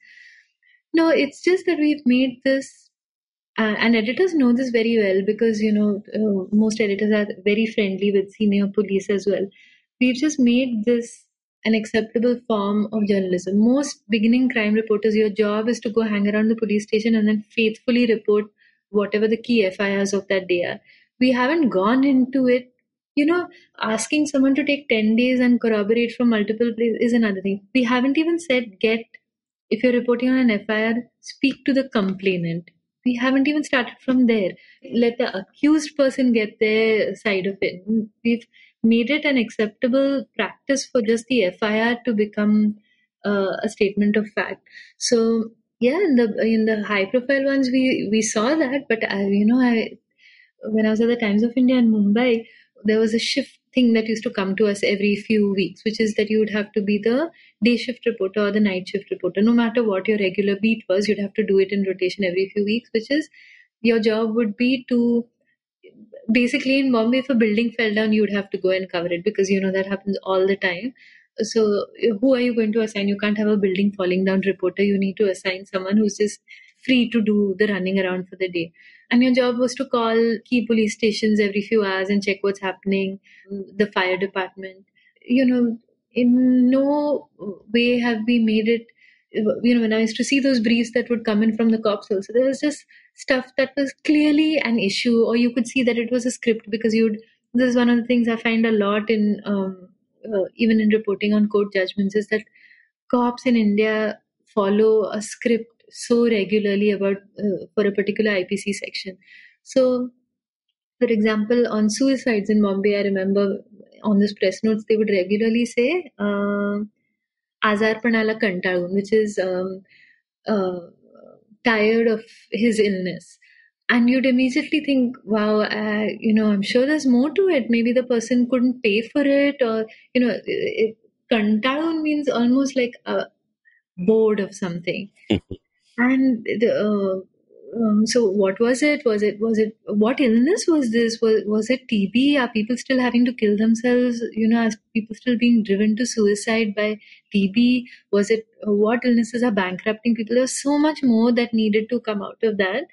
No, it's just that we've made this uh, and editors know this very well because you know uh, most editors are very friendly with senior police as well. We've just made this an acceptable form of journalism. Most beginning crime reporters, your job is to go hang around the police station and then faithfully report whatever the key FIRs of that day are. We haven't gone into it. You know, asking someone to take 10 days and corroborate from multiple places is another thing. We haven't even said, get, if you're reporting on an FIR, speak to the complainant we haven't even started from there. Let the accused person get their side of it. We've made it an acceptable practice for just the FIR to become uh, a statement of fact. So yeah, in the in the high profile ones, we we saw that, but I, you know, I when I was at the Times of India in Mumbai, there was a shift thing that used to come to us every few weeks, which is that you would have to be the day shift reporter or the night shift reporter. No matter what your regular beat was, you'd have to do it in rotation every few weeks, which is your job would be to basically in Bombay, if a building fell down, you would have to go and cover it because you know that happens all the time. So, who are you going to assign? You can't have a building falling down reporter. You need to assign someone who's just free to do the running around for the day. And your job was to call key police stations every few hours and check what's happening, the fire department. You know, in no way have we made it you know, when I used to see those briefs that would come in from the cops also, there was just stuff that was clearly an issue, or you could see that it was a script because you'd. This is one of the things I find a lot in um, uh, even in reporting on court judgments is that cops in India follow a script so regularly about uh, for a particular IPC section. So, for example, on suicides in Mumbai, I remember on this press notes they would regularly say um, uh, "Azar Panala Kantaun," which is um, uh, tired of his illness. And you'd immediately think wow uh, you know i'm sure there's more to it. Maybe the person couldn't pay for it or you know it, it means almost like a bored of something. *laughs* and the, uh, um, so what was it? Was it was it what illness was this? Was was it tb are people still having to kill themselves? You know as people still being driven to suicide by tb was it what illnesses are bankrupting people? There's so much more that needed to come out of that.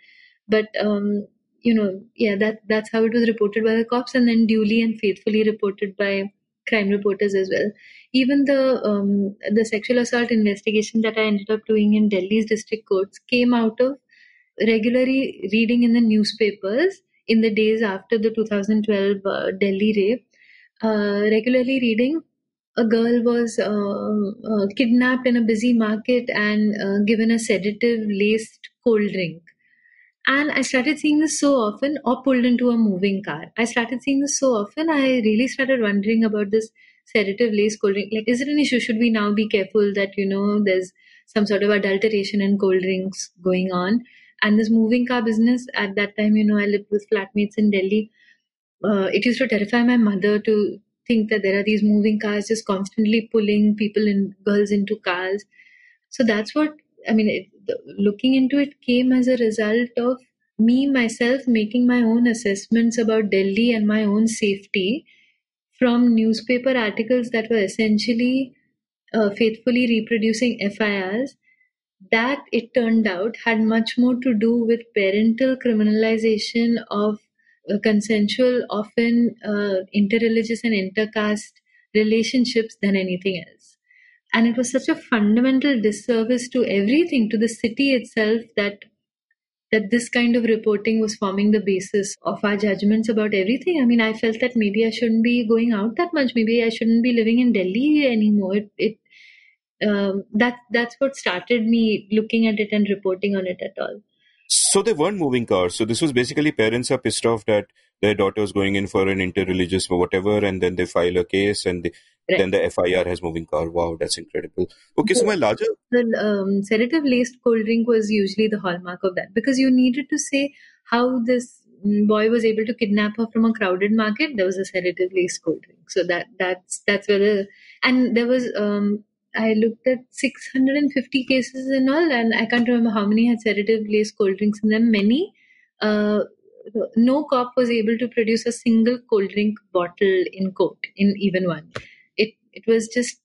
But um, you know yeah that that's how it was reported by the cops and then duly and faithfully reported by crime reporters as well even the um, the sexual assault investigation that i ended up doing in delhi's district courts came out of regularly reading in the newspapers in the days after the 2012 uh, Delhi rape, uh, regularly reading a girl was uh, uh kidnapped in a busy market and uh, given a sedative laced cold drink. And I started seeing this so often, or pulled into a moving car. I started seeing this so often, I really started wondering about this sedative laced cold drink. Like, is it an issue? Should we now be careful that, you know, there's some sort of adulteration in cold drinks going on? and this moving car business at that time you know i lived with flatmates in delhi uh, it used to terrify my mother to think that there are these moving cars just constantly pulling people and girls into cars so that's what i mean it, the, looking into it came as a result of me myself making my own assessments about delhi and my own safety from newspaper articles that were essentially uh, faithfully reproducing firs that it turned out had much more to do with parental criminalization of uh, consensual, often uh, interreligious and intercaste relationships than anything else. And it was such a fundamental disservice to everything, to the city itself, that that this kind of reporting was forming the basis of our judgments about everything. I mean, I felt that maybe I shouldn't be going out that much. Maybe I shouldn't be living in Delhi anymore. It, it um, that that's what started me looking at it and reporting on it at all. So they weren't moving cars. So this was basically parents are pissed off that their daughter's going in for an interreligious or whatever, and then they file a case, and they, right. then the FIR has moving car. Wow, that's incredible. Okay, so my larger the um, sedative laced cold drink was usually the hallmark of that because you needed to say how this boy was able to kidnap her from a crowded market. There was a sedative laced cold drink, so that that's that's where the and there was um, I looked at 650 cases in all, and I can't remember how many had sedative laced cold drinks in them. Many, uh, no cop was able to produce a single cold drink bottle in court, in even one. It it was just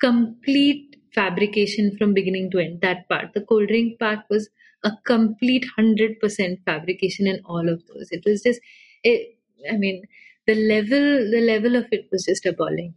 complete fabrication from beginning to end. That part, the cold drink part, was a complete hundred percent fabrication in all of those. It was just, it, I mean, the level the level of it was just appalling.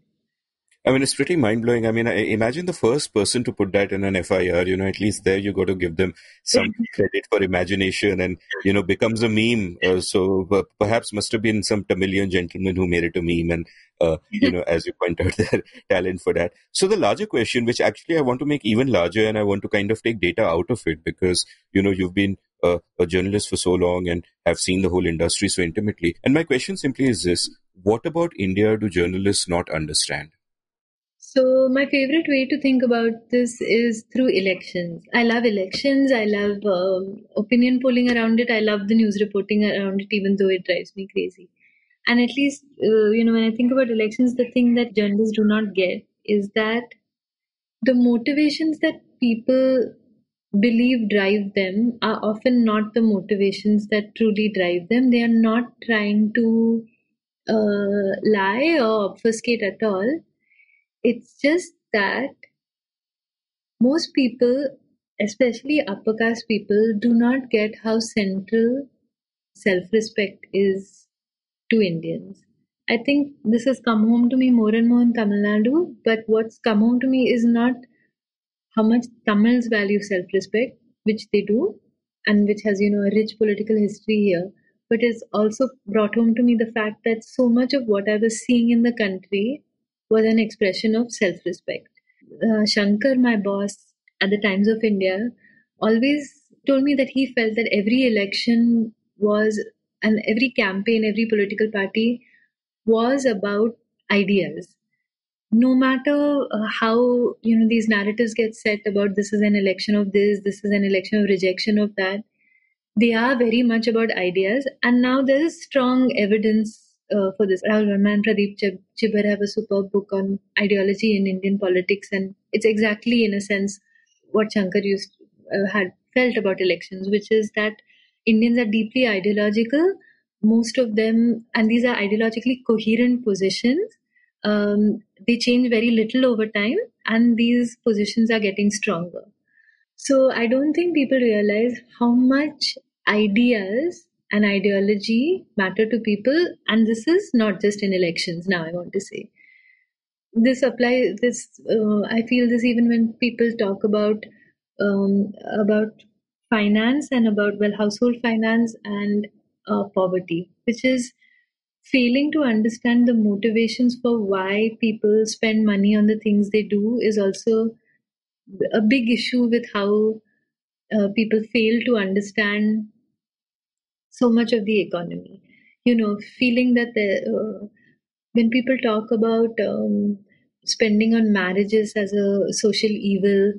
I mean, it's pretty mind blowing. I mean, I imagine the first person to put that in an FIR, you know, at least there you got to give them some *laughs* credit for imagination and, you know, becomes a meme. Uh, so uh, perhaps must have been some Tamilian gentleman who made it a meme and, uh, you know, as you point out, *laughs* their talent for that. So the larger question, which actually I want to make even larger and I want to kind of take data out of it because, you know, you've been a, a journalist for so long and have seen the whole industry so intimately. And my question simply is this what about India do journalists not understand? So, my favorite way to think about this is through elections. I love elections. I love um, opinion polling around it. I love the news reporting around it, even though it drives me crazy. And at least, uh, you know, when I think about elections, the thing that journalists do not get is that the motivations that people believe drive them are often not the motivations that truly drive them. They are not trying to uh, lie or obfuscate at all it's just that most people, especially upper caste people, do not get how central self respect is to Indians. I think this has come home to me more and more in Tamil Nadu, but what's come home to me is not how much Tamils value self respect, which they do, and which has, you know, a rich political history here, but it's also brought home to me the fact that so much of what I was seeing in the country was an expression of self respect. Uh, Shankar, my boss at the Times of India, always told me that he felt that every election was, and every campaign, every political party was about ideas. No matter uh, how you know these narratives get set about this is an election of this, this is an election of rejection of that, they are very much about ideas. And now there is strong evidence uh, for this. Rahul Verma and Pradeep have a superb book on ideology in Indian politics, and it's exactly, in a sense, what Shankar used uh, had felt about elections, which is that Indians are deeply ideological. Most of them, and these are ideologically coherent positions. Um, they change very little over time, and these positions are getting stronger. So I don't think people realize how much ideas and ideology matter to people and this is not just in elections now i want to say. This apply this uh, i feel this even when people talk about um, about finance and about well household finance and uh, poverty which is failing to understand the motivations for why people spend money on the things they do is also a big issue with how uh, people fail to understand so much of the economy. You know, feeling that the, uh, when people talk about um, spending on marriages as a social evil,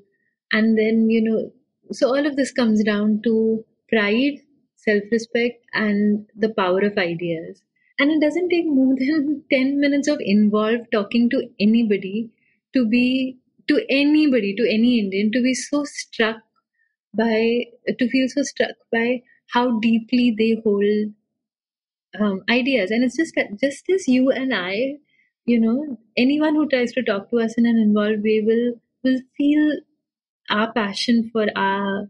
and then, you know, so all of this comes down to pride, self respect, and the power of ideas. And it doesn't take more *laughs* than 10 minutes of involved talking to anybody to be, to anybody, to any Indian, to be so struck by, to feel so struck by how deeply they hold um, ideas. And it's just that just as you and i you know anyone who tries to talk to us in an involved way will will feel our passion for our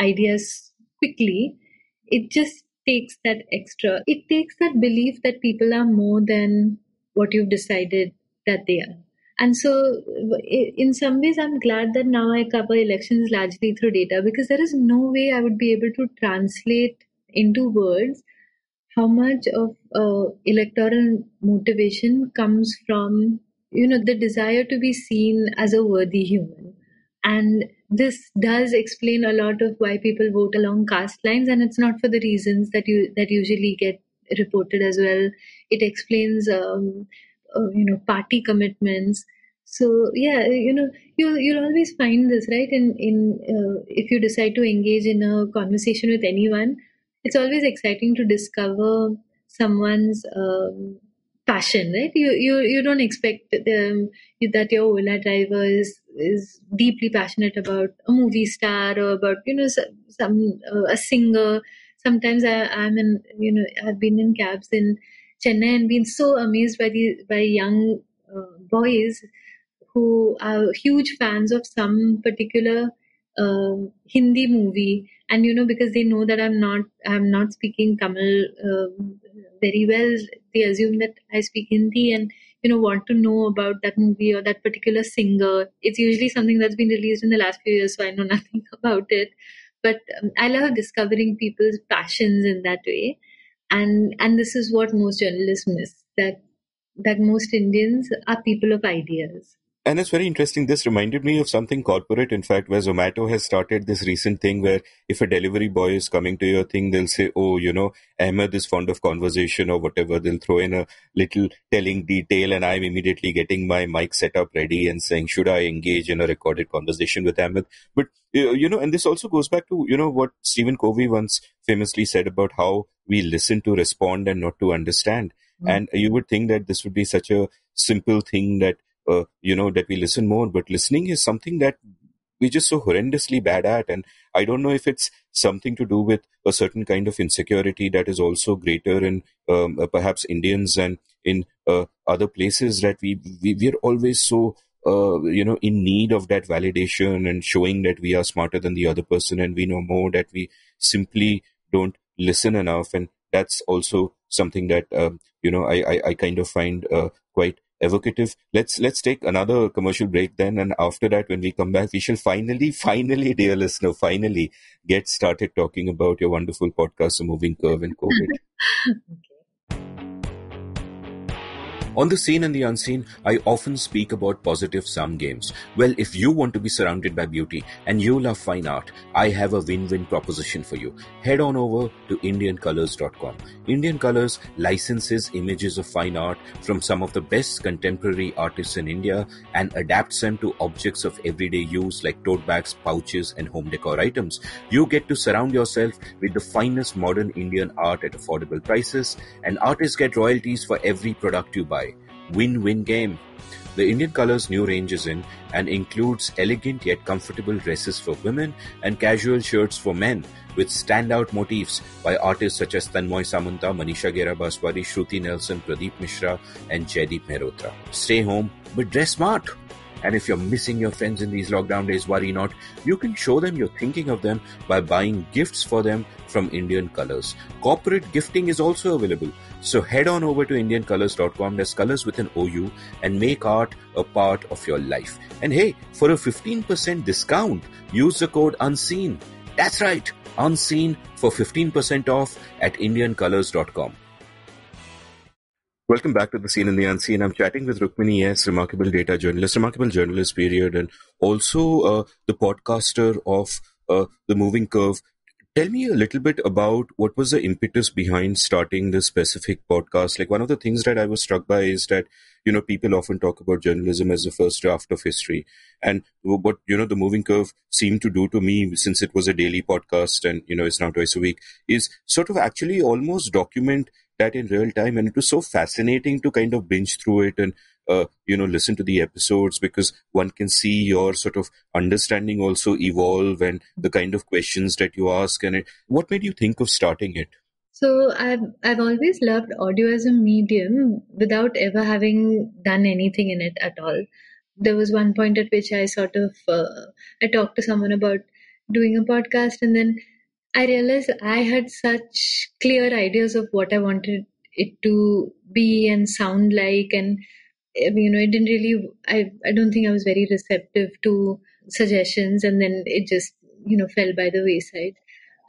ideas quickly. It just takes that extra it takes that belief that people are more than what you've decided that they are and so, in some ways, I'm glad that now I cover elections largely through data because there is no way I would be able to translate into words how much of uh, electoral motivation comes from you know the desire to be seen as a worthy human. And this does explain a lot of why people vote along caste lines and it's not for the reasons that you that usually get reported as well. It explains um, uh, you know party commitments. So yeah you know you you'll always find this right? In in uh, if you decide to engage in a conversation with anyone it's always exciting to discover someone's um, passion right? You you you don't expect them that your ola driver is is deeply passionate about a movie star or about you know some, uh, a singer. Sometimes I, i'm in you know i've been in cabs in Chennai and been so amazed by the by young uh, boys who are huge fans of some particular uh, Hindi movie, and you know because they know that I'm not I'm not speaking Tamil uh, very well, they assume that I speak Hindi and you know want to know about that movie or that particular singer. It's usually something that's been released in the last few years, so I know *laughs* nothing about it. But um, I love discovering people's passions in that way and and this is what most journalists miss that that most Indians are people of ideas. And it's very interesting. This reminded me of something corporate, in fact, where Zomato has started this recent thing where if a delivery boy is coming to your thing, they'll say, Oh, you know, Ahmed is fond of conversation or whatever. They'll throw in a little telling detail, and I'm immediately getting my mic set up ready and saying, Should I engage in a recorded conversation with Ahmed? But, you know, and this also goes back to, you know, what Stephen Covey once famously said about how we listen to respond and not to understand. Mm-hmm. And you would think that this would be such a simple thing that uh, you know, that we listen more. But listening is something that we're just so horrendously bad at. And I don't know if it's something to do with a certain kind of insecurity that is also greater in um, uh, perhaps Indians and in uh, other places that we, we we're always so uh, you know in need of that validation and showing that we are smarter than the other person and we know more that we simply don't listen enough and that's also something that um, you know I, I, I kind of find uh, quite evocative. Let's let's take another commercial break then, and after that, when we come back, we shall finally, finally, dear listener, finally get started talking about your wonderful podcast, A Moving Curve and COVID. okay. *laughs* Mm-hmm. On the seen and the unseen, I often speak about positive sum games. Well, if you want to be surrounded by beauty and you love fine art, I have a win-win proposition for you. Head on over to IndianColors.com. Indian Colors licenses images of fine art from some of the best contemporary artists in India and adapts them to objects of everyday use like tote bags, pouches, and home decor items. You get to surround yourself with the finest modern Indian art at affordable prices, and artists get royalties for every product you buy win-win game. The Indian Colors new range is in and includes elegant yet comfortable dresses for women and casual shirts for men with standout motifs by artists such as Tanmoy Samanta, Manisha Gera Baswani, Shruti Nelson, Pradeep Mishra, and Jaideep Mehrotra. Stay home, but dress smart. And if you're missing your friends in these lockdown days, worry not. You can show them you're thinking of them by buying gifts for them from Indian Colors. Corporate gifting is also available. So head on over to IndianColors.com, there's colors with an OU, and make art a part of your life. And hey, for a 15% discount, use the code UNSEEN. That's right, UNSEEN for 15% off at IndianColors.com. Welcome back to the seen and the unseen. I'm chatting with Rukmini S, remarkable data journalist, remarkable journalist, period, and also uh, the podcaster of uh, the Moving Curve. Tell me a little bit about what was the impetus behind starting this specific podcast. Like one of the things that I was struck by is that you know people often talk about journalism as the first draft of history, and what you know the Moving Curve seemed to do to me since it was a daily podcast and you know it's now twice a week is sort of actually almost document that in real time and it was so fascinating to kind of binge through it and uh, you know listen to the episodes because one can see your sort of understanding also evolve and the kind of questions that you ask and it, what made you think of starting it so I've I've always loved audio as a medium without ever having done anything in it at all. There was one point at which I sort of uh, I talked to someone about doing a podcast, and then I realized I had such clear ideas of what I wanted it to be and sound like, and you know, it didn't really. I I don't think I was very receptive to suggestions, and then it just you know fell by the wayside.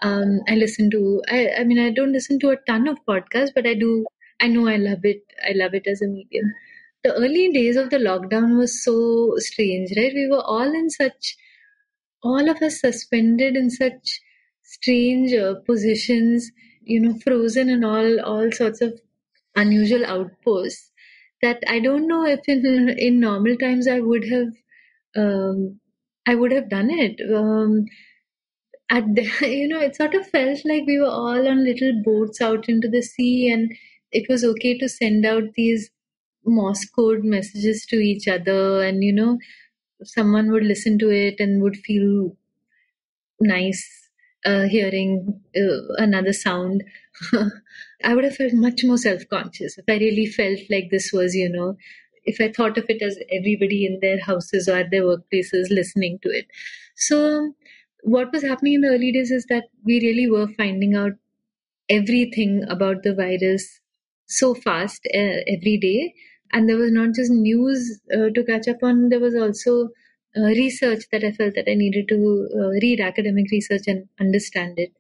Um, I listen to. I I mean, I don't listen to a ton of podcasts, but I do. I know I love it. I love it as a medium. The early days of the lockdown was so strange, right? We were all in such, all of us suspended in such strange uh, positions, you know, frozen and all all sorts of unusual outposts that I don't know if in *laughs* in normal times I would have um, I would have done it. Um, at the, *laughs* you know, it sort of felt like we were all on little boats out into the sea, and it was okay to send out these Morse code messages to each other, and you know, someone would listen to it and would feel nice uh, hearing uh, another sound, *laughs* I would have felt much more self conscious if I really felt like this was, you know, if I thought of it as everybody in their houses or at their workplaces listening to it. So, what was happening in the early days is that we really were finding out everything about the virus so fast uh, every day. And there was not just news uh, to catch up on, there was also uh, research that I felt that I needed to uh, read academic research and understand it.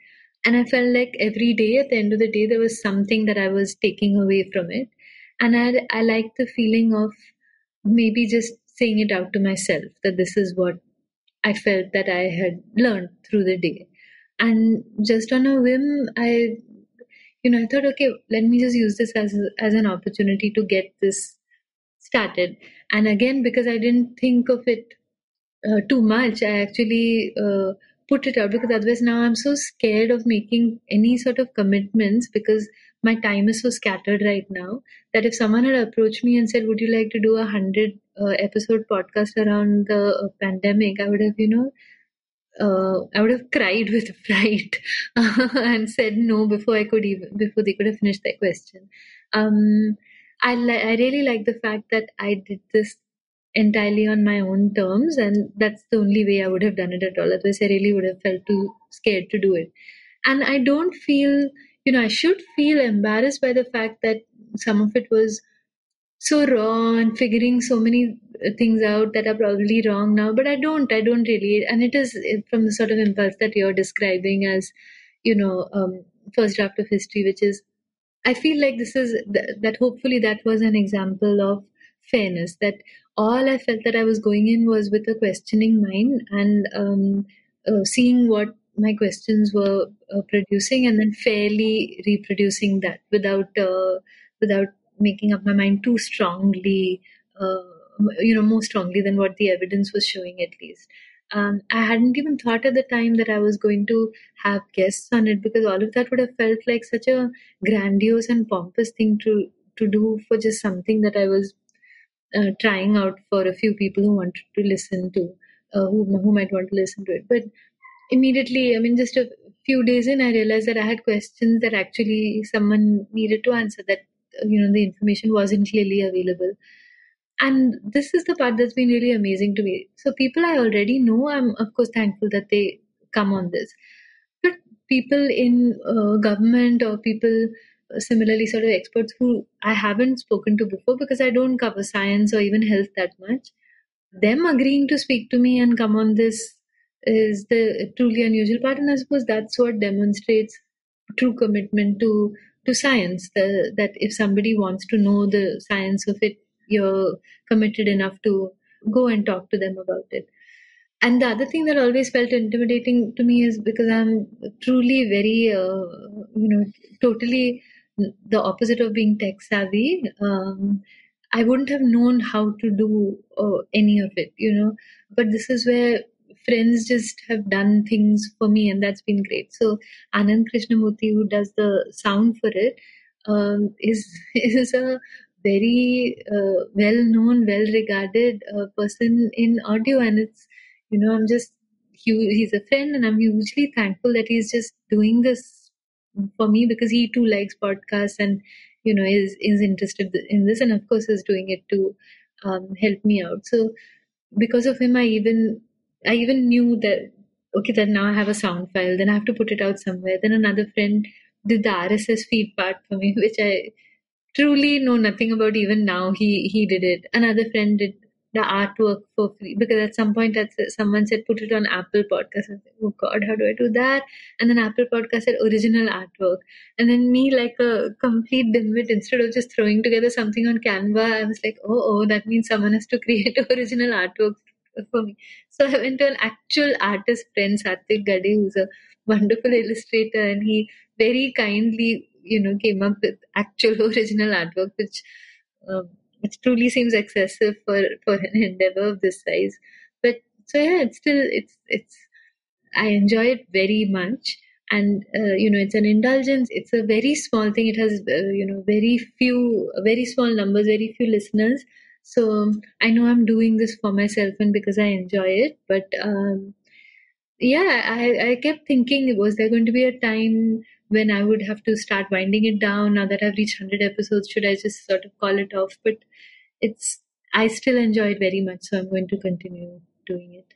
And I felt like every day, at the end of the day, there was something that I was taking away from it. And I, I liked the feeling of maybe just saying it out to myself that this is what I felt that I had learned through the day. And just on a whim, I, you know, I thought, okay, let me just use this as as an opportunity to get this started. And again, because I didn't think of it uh, too much, I actually uh, put it out because otherwise now I'm so scared of making any sort of commitments because my time is so scattered right now that if someone had approached me and said, "Would you like to do a hundred uh, episode podcast around the uh, pandemic?" I would have, you know, uh, I would have cried with *laughs* fright *laughs* and said no before I could even before they could have finished their question. Um, I li- I really like the fact that I did this entirely on my own terms, and that's the only way I would have done it at all. Otherwise, I really would have felt too scared to do it. And I don't feel, you know, I should feel embarrassed by the fact that some of it was so raw and figuring so many things out that are probably wrong now but i don't i don't really and it is from the sort of impulse that you're describing as you know um, first draft of history which is i feel like this is th- that hopefully that was an example of fairness that all i felt that i was going in was with a questioning mind and um, uh, seeing what my questions were uh, producing and then fairly reproducing that without uh, without making up my mind too strongly uh, you know more strongly than what the evidence was showing at least. Um, i hadn't even thought at the time that i was going to have guests on it because all of that would have felt like such a grandiose and pompous thing to to do for just something that i was uh, trying out for a few people who wanted to listen to uh, who, who might want to listen to it. But immediately i mean just a few days in i realized that i had questions that actually someone needed to answer that you know the information wasn't clearly available. And this is the part that's been really amazing to me. So people i already know i'm of course thankful that they come on this. But people in uh, government or people uh, similarly sort of experts who i haven't spoken to before because i don't cover science or even health that much them agreeing to speak to me and come on this is the truly unusual part and i suppose that's what demonstrates true commitment to to science the, that if somebody wants to know the science of it you're committed enough to go and talk to them about it. And the other thing that always felt intimidating to me is because I'm truly very, uh, you know, totally the opposite of being tech savvy. Um, I wouldn't have known how to do uh, any of it, you know. But this is where friends just have done things for me, and that's been great. So Anand Krishnamurthy, who does the sound for it, um, is *laughs* is a very uh, well known, well regarded uh, person in audio, and it's you know I'm just he's a friend, and I'm hugely thankful that he's just doing this for me because he too likes podcasts and you know is is interested in this, and of course is doing it to um, help me out. So because of him, I even I even knew that okay, that now I have a sound file, then I have to put it out somewhere. Then another friend did the RSS feed part for me, *laughs* which I truly know nothing about even now. He he did it. Another friend did the artwork for free because at some point that someone said put it on Apple Podcast. I oh God, how do I do that? And then Apple Podcast said original artwork. And then me like a complete dimwit, instead of just throwing together something on Canva, I was like, oh oh, that means someone has to *laughs* create *laughs* original artwork for me. So I went to an actual artist friend, Satvik Gade, who's a wonderful illustrator, and he very kindly you know came up with actual *laughs* original artwork, which um, which truly seems excessive for for an endeavor of this size. But so yeah, it's still it's it's I enjoy it very much. And uh, you know, it's an indulgence. It's a very small thing. It has uh, you know very few, very small numbers, very few listeners. So um, I know I'm doing this for myself and because I enjoy it. But um, yeah, I, I kept thinking, was there going to be a time when I would have to start winding it down. Now that I've reached 100 episodes, should I just sort of call it off? But it's, I still enjoy it very much, so I'm going to continue doing it.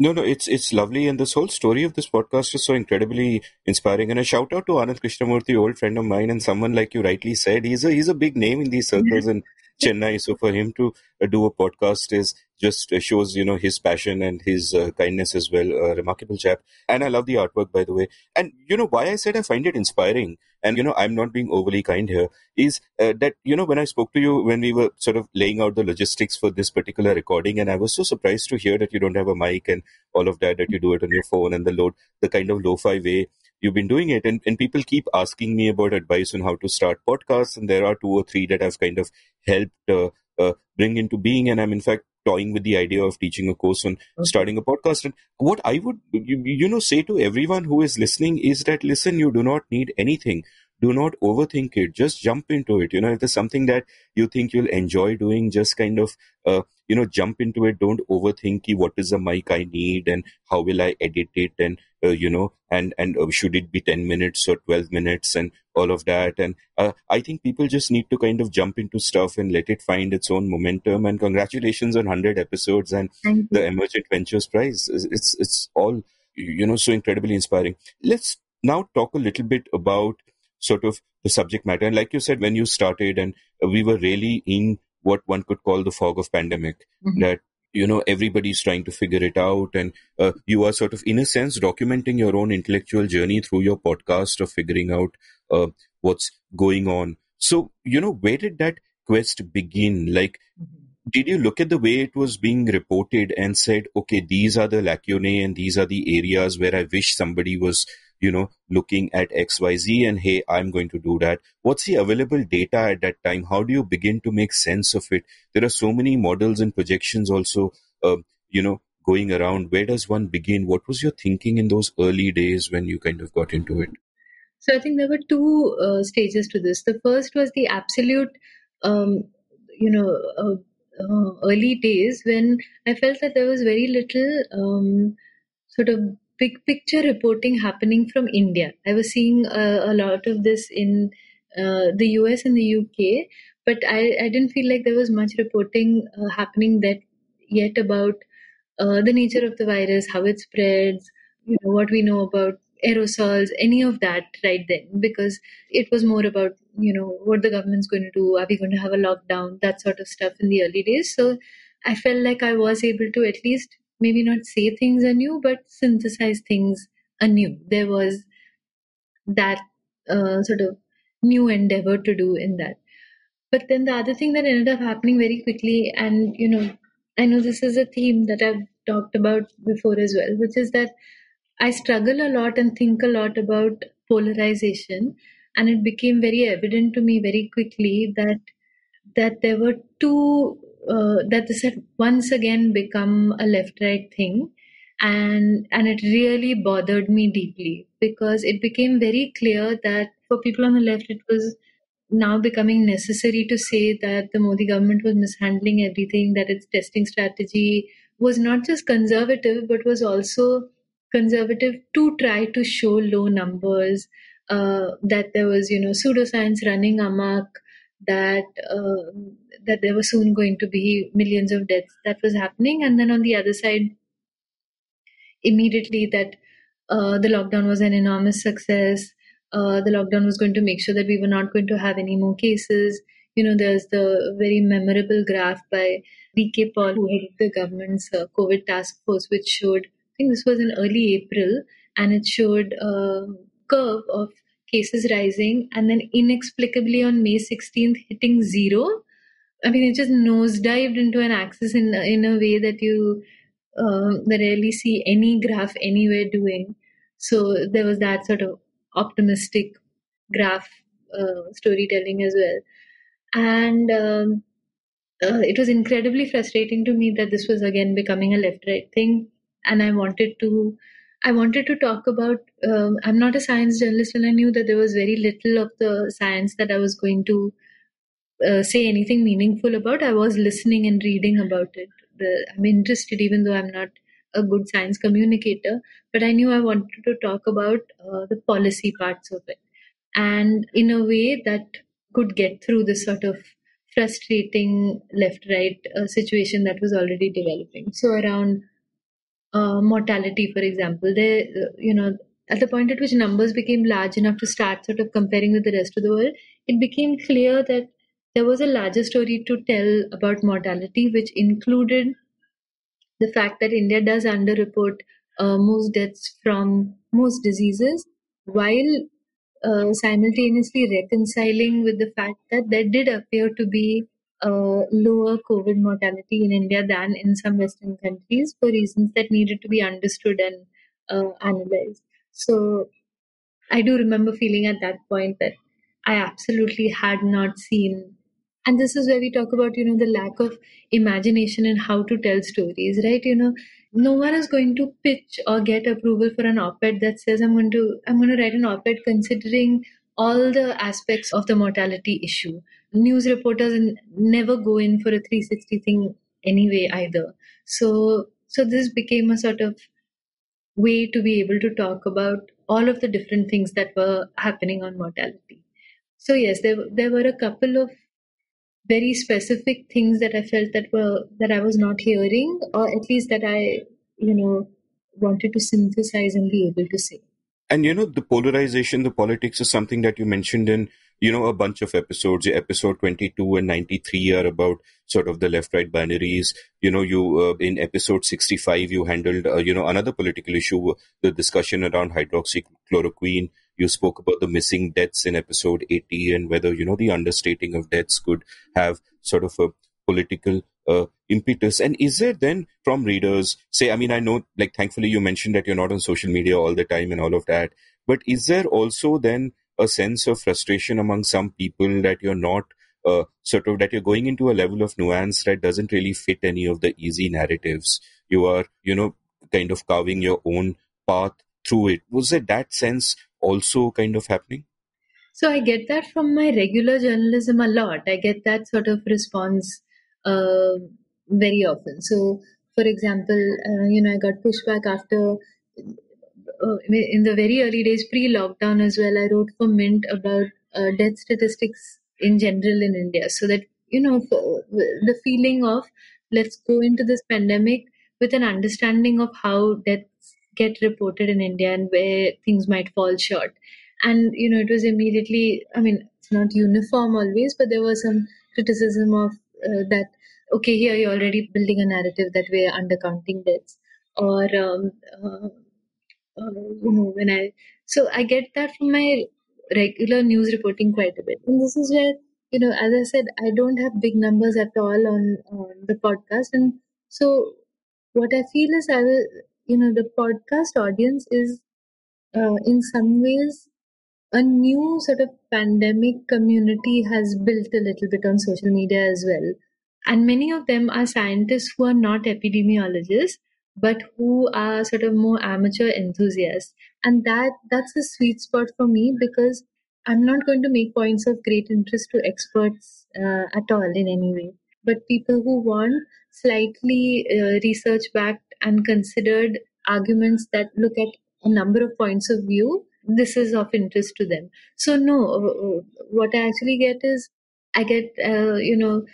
No, no, it's it's lovely, and this whole story of this podcast is so incredibly inspiring. And a shout out to Anand Krishnamurthy, old friend of mine, and someone like you rightly said, he's a he's a big name in these circles, *laughs* and Chennai. So for him to uh, do a podcast is just uh, shows you know his passion and his uh, kindness as well. A remarkable chap, and I love the artwork by the way. And you know why I said I find it inspiring, and you know I'm not being overly kind here, is uh, that you know when I spoke to you when we were sort of laying out the logistics for this particular recording, and I was so surprised to hear that you don't have a mic and all of that, that you do it on your phone and the load the kind of lo-fi way you've been doing it and, and people keep asking me about advice on how to start podcasts and there are two or three that have kind of helped uh, uh, bring into being and i'm in fact toying with the idea of teaching a course on okay. starting a podcast. And what i would you, you know say to everyone who is listening is that listen you do not need anything. Do not overthink it. Just jump into it. You know if there's something that you think you'll enjoy doing just kind of uh, you know jump into it. Don't overthink what is the mic i need and how will i edit it and you know and and uh, should it be 10 minutes or 12 minutes and all of that. And uh, i think people just need to kind of jump into stuff and let it find its own momentum. And congratulations on 100 episodes and the emergent ventures prize. It's it's all you know so incredibly inspiring. Let's now talk a little bit about sort of the subject matter. And like you said, when you started, and we were really in what one could call the fog of pandemic, mm-hmm. that you know everybody's trying to figure it out, and uh, you are sort of, in a sense, documenting your own intellectual journey through your podcast of figuring out uh, what's going on. So, you know, where did that quest begin? Like, mm-hmm. did you look at the way it was being reported and said, okay, these are the lacunae and these are the areas where I wish somebody was you know, looking at XYZ and hey, I'm going to do that. What's the available data at that time? How do you begin to make sense of it? There are so many models and projections also, uh, you know, going around. Where does one begin? What was your thinking in those early days when you kind of got into it? So I think there were two uh, stages to this. The first was the absolute, um, you know, uh, uh, early days when I felt that there was very little um, sort of big picture reporting happening from India. I was seeing a, a lot of this in uh, the US and the UK, but I, I didn't feel like there was much reporting uh, happening that yet about uh, the nature of the virus, how it spreads, you know, what we know about aerosols, any of that right then, because it was more about, you know, what the government's going to do, are we going to have a lockdown, that sort of stuff in the early days. So I felt like I was able to at least maybe not say things anew, but synthesize things anew. There was that uh, sort of new endeavor to do in that. But then the other thing that ended up happening very quickly, and you know, I know this is a theme that I've talked about before as well, which is that I struggle a lot and think a lot about polarization, and it became very evident to me very quickly that that there were two uh, that this had once again become a left right thing and and it really bothered me deeply because it became very clear that for people on the left it was now becoming necessary to say that the Modi government was mishandling everything, that its testing strategy was not just conservative, but was also conservative to try to show low numbers, uh, that there was, you know, pseudoscience running amok, that uh, that there were soon going to be millions of deaths that was happening and then on the other side immediately that uh, the lockdown was an enormous success uh, the lockdown was going to make sure that we were not going to have any more cases you know there's the very memorable graph by VK Paul who headed the government's uh, COVID task force which showed I think this was in early April and it showed a curve of cases rising, and then inexplicably on May 16th hitting zero. I mean, it just nosedived into an axis in in a way that you uh, rarely see any graph anywhere doing. So there was that sort of optimistic graph uh, storytelling as well, and um, uh, it was incredibly frustrating to me that this was again becoming a left-right thing, and I wanted to I wanted to talk about. Um, I'm not a science journalist, and I knew that there was very little of the science that I was going to uh, say anything meaningful about. I was listening and reading about it. The, I'm interested, even though I'm not a good science communicator, but I knew I wanted to talk about uh, the policy parts of it, and in a way that could get through this sort of frustrating left-right uh, situation that was already developing. So around uh, mortality, for example, they, uh, you know, at the point at which numbers became large enough to start sort of comparing with the rest of the world, it became clear that there was a larger story to tell about mortality, which included the fact that India does underreport uh, most deaths from most diseases, while uh, simultaneously reconciling with the fact that there did appear to be uh, lower COVID mortality in India than in some Western countries for reasons that needed to be understood and uh, analyzed. So I do remember feeling at that point that I absolutely had not seen. And this is where we talk about, you know, the lack of imagination and how to tell stories, right? You know, no one is going to pitch or get approval for an op-ed that says I'm going to I'm going to write an op-ed considering all the aspects of the mortality issue. News reporters never go in for a 360 thing anyway either. So so this became a sort of way to be able to talk about all of the different things that were happening on mortality. So yes, there there were a couple of very specific things that I felt that were that I was not hearing, or at least that I, you know, wanted to synthesize and be able to say. And you know, the polarization, the politics is something that you mentioned in, you know, a bunch of episodes. Episode 22 and 93 are about sort of the left right binaries. You know, you, uh, in episode 65, you handled, uh, you know, another political issue, the discussion around hydroxychloroquine. You spoke about the missing deaths in episode 80 and whether, you know, the understating of deaths could have sort of a political uh, impetus. And is there then from readers say i mean i know like thankfully you mentioned that you're not on social media all the time and all of that but is there also then a sense of frustration among some people that you're not uh, sort of that you're going into a level of nuance that doesn't really fit any of the easy narratives? You are you know kind of carving your own path through it. Was it that sense also kind of happening so i get that from my regular journalism a lot i get that sort of response uh, very often. So, for example, uh, you know, I got pushback after uh, in the very early days pre-lockdown as well. I wrote for Mint about uh, death statistics in general in India, so that you know the feeling of let's go into this pandemic with an understanding of how deaths get reported in India and where things might fall short. And you know, it was immediately. I mean, it's not uniform always, but there was some criticism of uh, that okay here you're already building a narrative that we're undercounting deaths or um, uh, uh, you know when i so i get that from my regular news reporting quite a bit and this is where you know as i said i don't have big numbers at all on, on the podcast and so what i feel is i will you know the podcast audience is uh, in some ways a new sort of pandemic community has built a little bit on social media as well. And many of them are scientists who are not epidemiologists, but who are sort of more amateur enthusiasts. And that that's a sweet spot for me because I'm not going to make points of great interest to experts uh, at all in any way. But people who want slightly uh, research backed and considered arguments that look at a number of points of view this is of interest to them. So no uh, uh, what i actually get is i get uh, you know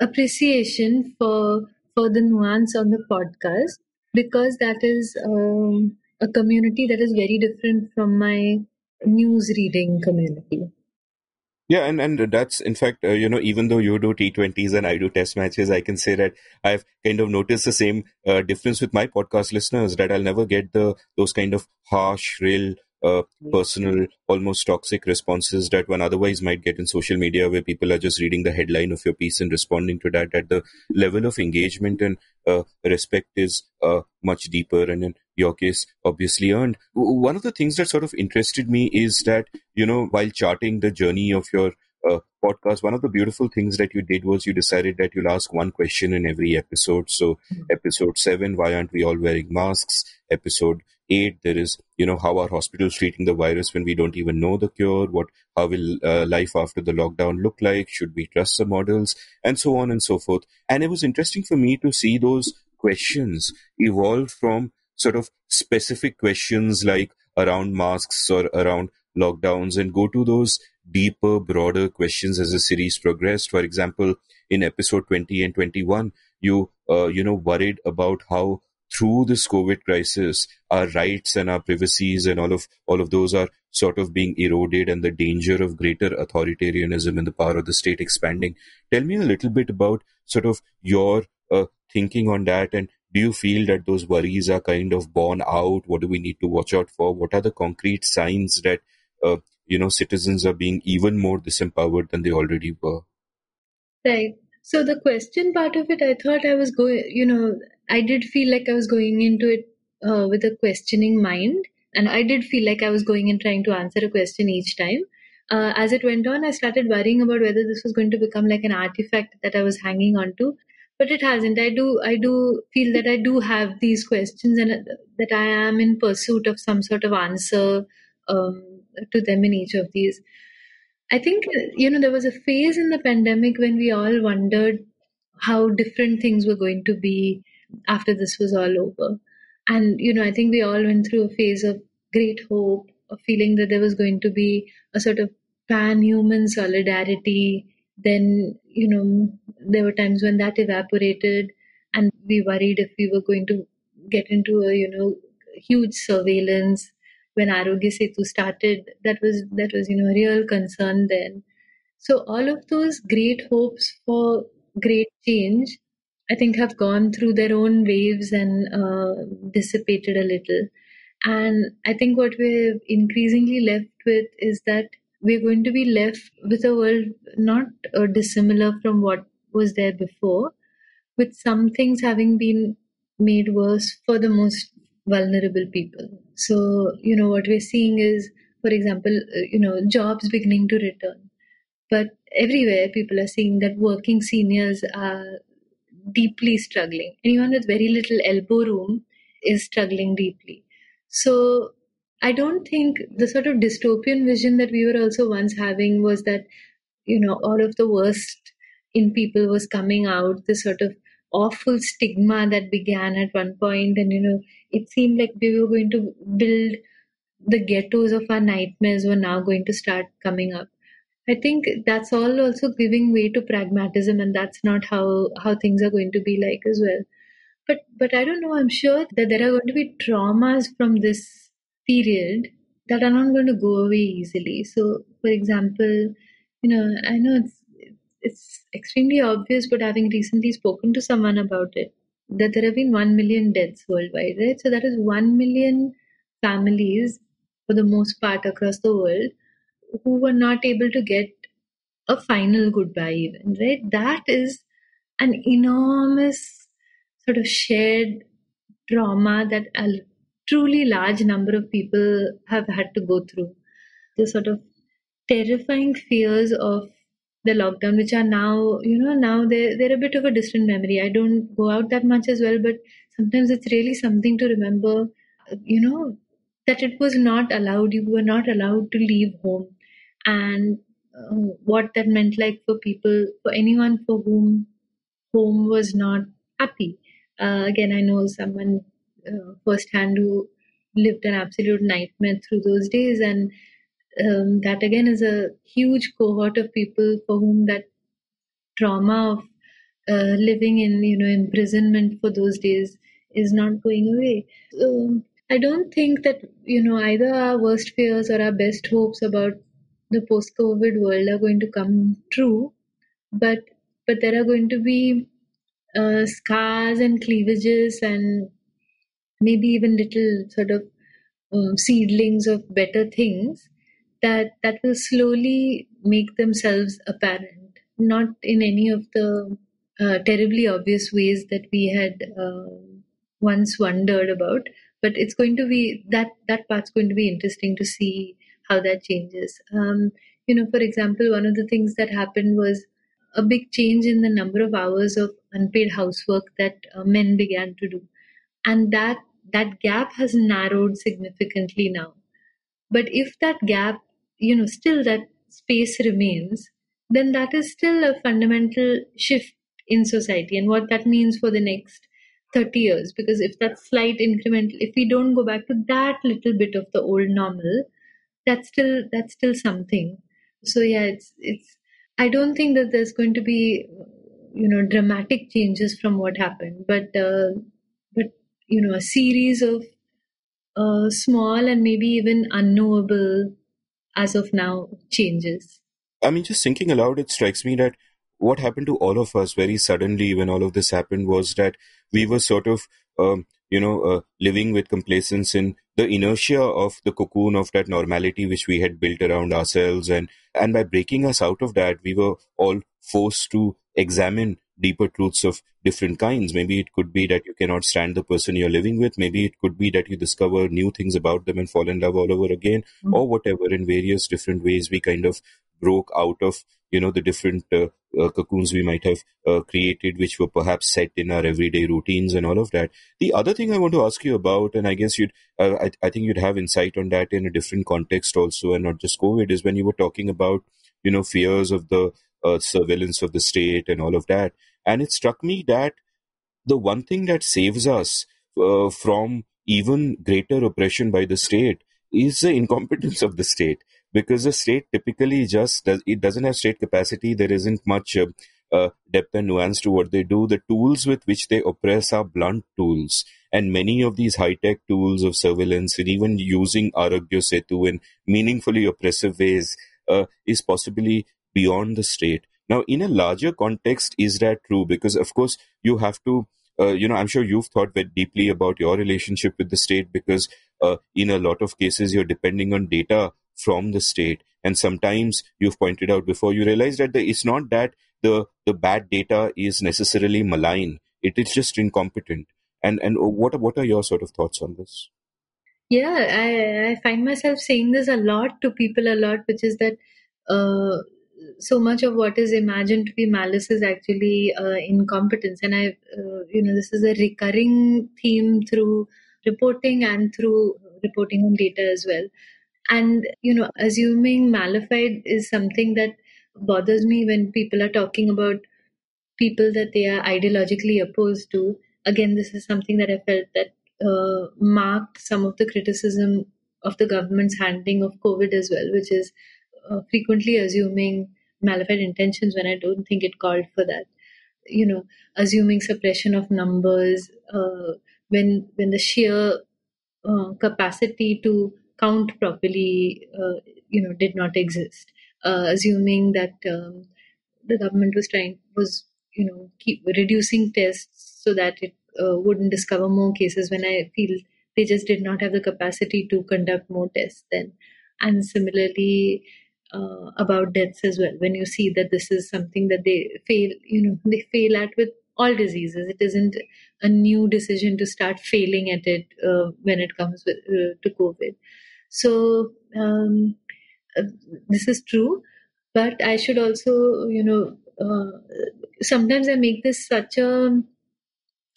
appreciation for for the nuance on the podcast because that is um, a community that is very different from my news reading community yeah, and, and that's in fact, uh, you know, even though you do T20s and I do test matches, I can say that I've kind of noticed the same uh, difference with my podcast listeners that I'll never get the those kind of harsh, real uh, personal, almost toxic responses that one otherwise might get in social media, where people are just reading the headline of your piece and responding to that. At the level of engagement and uh, respect is uh, much deeper, and in your case, obviously earned. One of the things that sort of interested me is that you know, while charting the journey of your uh, podcast, one of the beautiful things that you did was you decided that you'll ask one question in every episode. So, mm-hmm. episode seven, why aren't we all wearing masks? Episode eight, there is, you know, how are hospitals treating the virus when we don't even know the cure? What, how will uh, life after the lockdown look like? Should we trust the models? And so on and so forth. And it was interesting for me to see those questions evolve from sort of specific questions like around masks or around lockdowns and go to those deeper, broader questions as the series progressed. For example, in episode 20 and 21, you, uh, you know, worried about how through this COVID crisis, our rights and our privacies and all of all of those are sort of being eroded, and the danger of greater authoritarianism and the power of the state expanding. Tell me a little bit about sort of your uh, thinking on that, and do you feel that those worries are kind of borne out? What do we need to watch out for? What are the concrete signs that uh, you know citizens are being even more disempowered than they already were? Right. So the question part of it, I thought I was going, you know, I did feel like I was going into it uh, with a questioning mind. And I did feel like I was going and trying to answer a question each time. Uh, as it went on, I started worrying about whether this was going to become like an artifact that I was hanging on to. But it hasn't. I do, I do feel that I do have these questions and that I am in pursuit of some sort of answer um, to them in each of these. I think, you know, there was a phase in the pandemic when we all wondered how different things were going to be after this was all over. And, you know, I think we all went through a phase of great hope, of feeling that there was going to be a sort of pan human solidarity. Then, you know, there were times when that evaporated and we worried if we were going to get into a, you know, huge surveillance when Aarogya Setu started, that was that was you know a real concern then. So all of those great hopes for great change, I think, have gone through their own waves and uh, dissipated a little. And I think what we're increasingly left with is that we're going to be left with a world not uh, dissimilar from what was there before, with some things having been made worse for the most vulnerable people. So, you know, what we're seeing is, for example, uh, you know, jobs beginning to return. But everywhere, people are seeing that working seniors are deeply struggling. Anyone with very little elbow room is struggling deeply. So, I don't think the sort of dystopian vision that we were also once having was that, you know, all of the worst in people was coming out, this sort of awful stigma that began at one point and you know it seemed like we were going to build the ghettos of our nightmares were now going to start coming up. I think that's all also giving way to pragmatism and that's not how how things are going to be like as well. But but i don't know i'm sure that there are going to be traumas from this period that are not going to go away easily. So for example you know i know it's it's extremely obvious, but having recently spoken to someone about it, that there have been 1 million deaths worldwide, right? So that is 1 million families, for the most part across the world, who were not able to get a final goodbye, even, right? That is an enormous sort of shared trauma that a truly large number of people have had to go through. The sort of terrifying fears of the lockdown, which are now, you know, now they're, they're a bit of a distant memory. I don't go out that much as well, but sometimes it's really something to remember, you know, that it was not allowed, you were not allowed to leave home. And uh, what that meant like for people, for anyone for whom home was not happy. Uh, again, I know someone uh, firsthand who lived an absolute nightmare through those days and um, that again is a huge cohort of people for whom that trauma of uh, living in you know imprisonment for those days is not going away. So I don't think that you know either our worst fears or our best hopes about the post-COVID world are going to come true, but but there are going to be uh, scars and cleavages and maybe even little sort of um, seedlings of better things that that will slowly make themselves apparent, not in any of the uh, terribly obvious ways that we had uh, once wondered about. But it's going to be that that part's going to be interesting to see how that changes. Um, you know, for example, one of the things that happened was a big change in the number of hours of unpaid housework that uh, men began to do, and that that gap has narrowed significantly now. But if that gap you know still that space remains then that is still a fundamental shift in society and what that means for the next 30 years. Because if that slight incremental if we don't go back to that little bit of the old normal that's still that's still something. So yeah it's it's i don't think that there's going to be you know dramatic changes from what happened but uh, but you know, a series of uh, small and maybe even unknowable as of now changes. I mean, just thinking aloud, it strikes me that what happened to all of us very suddenly when all of this happened was that we were sort of, um, you know, uh, living with complacence in the inertia of the cocoon of that normality which we had built around ourselves. And, and by breaking us out of that, we were all forced to examine deeper truths of different kinds. Maybe it could be that you cannot stand the person you're living with. Maybe it could be that you discover new things about them and fall in love all over again, mm-hmm. or whatever. In various different ways, we kind of broke out of you know the different uh, uh, cocoons we might have uh, created which were perhaps set in our everyday routines and all of that the other thing i want to ask you about and i guess you'd uh, I, I think you'd have insight on that in a different context also and not just covid is when you were talking about you know fears of the uh, surveillance of the state and all of that and it struck me that the one thing that saves us uh, from even greater oppression by the state is the incompetence of the state. Because the state typically just does it doesn't have state capacity. There isn't much uh, uh, depth and nuance to what they do. The tools with which they oppress are blunt tools. And many of these high-tech tools of surveillance and even using Aarogya Setu in meaningfully oppressive ways uh, is possibly beyond the state now in a larger context is that true because of course you have to uh, you know, I'm sure you've thought very deeply about your relationship with the state because uh, in a lot of cases you're depending on data from the state. And sometimes you've pointed out before, you realize that the, it's not that the, the bad data is necessarily malign. It is just incompetent. And, and what, what are your sort of thoughts on this? Yeah, I, I find myself saying this a lot to people a lot, which is that uh, so much of what is imagined to be malice is actually uh, incompetence. And I, uh, you know, this is a recurring theme through reporting and through reporting on data as well. And, you know, assuming malafide is something that bothers me when people are talking about people that they are ideologically opposed to. Again, this is something that I felt that uh, marked some of the criticism of the government's handling of COVID as well, which is uh, frequently assuming malafide intentions when I don't think it called for that. You know, assuming suppression of numbers uh, when when the sheer uh, capacity to count properly, uh, you know, did not exist. Uh, assuming that um, the government was trying was you know keep reducing tests so that it uh, wouldn't discover more cases. When I feel they just did not have the capacity to conduct more tests then, and similarly. Uh, about deaths as well. When you see that this is something that they fail you know they fail at with all diseases. It isn't a new decision to start failing at it uh, when it comes with, uh, to covid. So um, uh, this is true, but I should also, you know, uh, sometimes I make this such a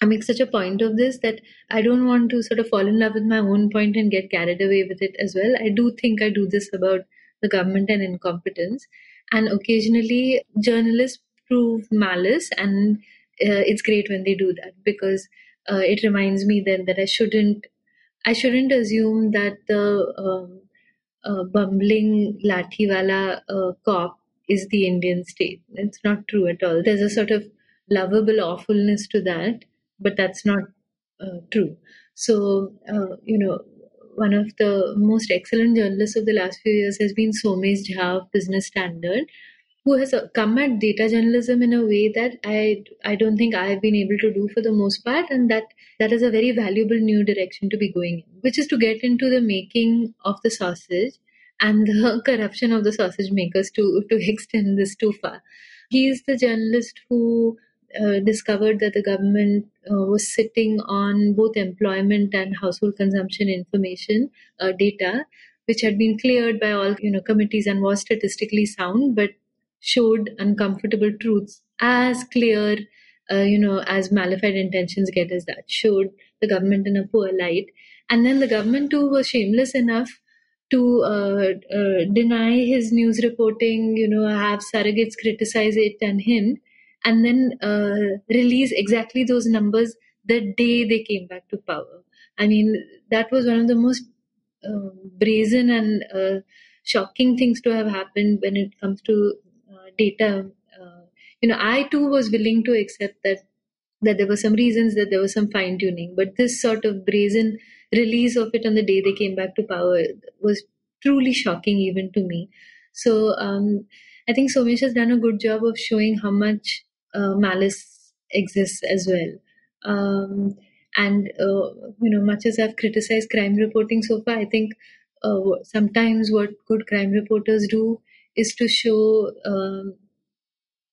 I make such a point of this that I don't want to sort of fall in love with my own point and get carried away with it as well. I do think I do this about the government and incompetence, and occasionally journalists prove malice, and uh, it's great when they do that because uh, it reminds me then that I shouldn't I shouldn't assume that the um, uh, bumbling Lathiwala uh, cop is the Indian state. It's not true at all. There's a sort of lovable awfulness to that, but that's not uh, true. So, uh, you know, one of the most excellent journalists of the last few years has been Somesh Jha of Business Standard, who has uh, come at data journalism in a way that I I don't think I have been able to do for the most part, and that that is a very valuable new direction to be going in, which is to get into the making of the sausage and the *laughs* corruption of the sausage makers to to *laughs* extend this too far. He is the journalist who uh, discovered that the government uh, was sitting on both employment and household consumption information uh, data, which had been cleared by all you know committees and was statistically sound, but showed uncomfortable truths as clear, uh, you know, as malafide intentions get as that showed the government in a poor light. And then the government too was shameless enough to uh, uh, deny his news reporting, you know, have surrogates criticize it and him, and then uh, release exactly those numbers the day they came back to power. I mean, that was one of the most uh, brazen and uh, shocking things to have happened when it comes to data, uh, you know, I too was willing to accept that that there were some reasons, that there was some fine tuning. But this sort of brazen release of it on the day they came back to power was truly shocking even to me. So um, I think Somesh has done a good job of showing how much uh, malice exists as well. Um, and uh, you know, much as I've criticized crime reporting so far, I think uh, sometimes what good crime reporters do is to show um,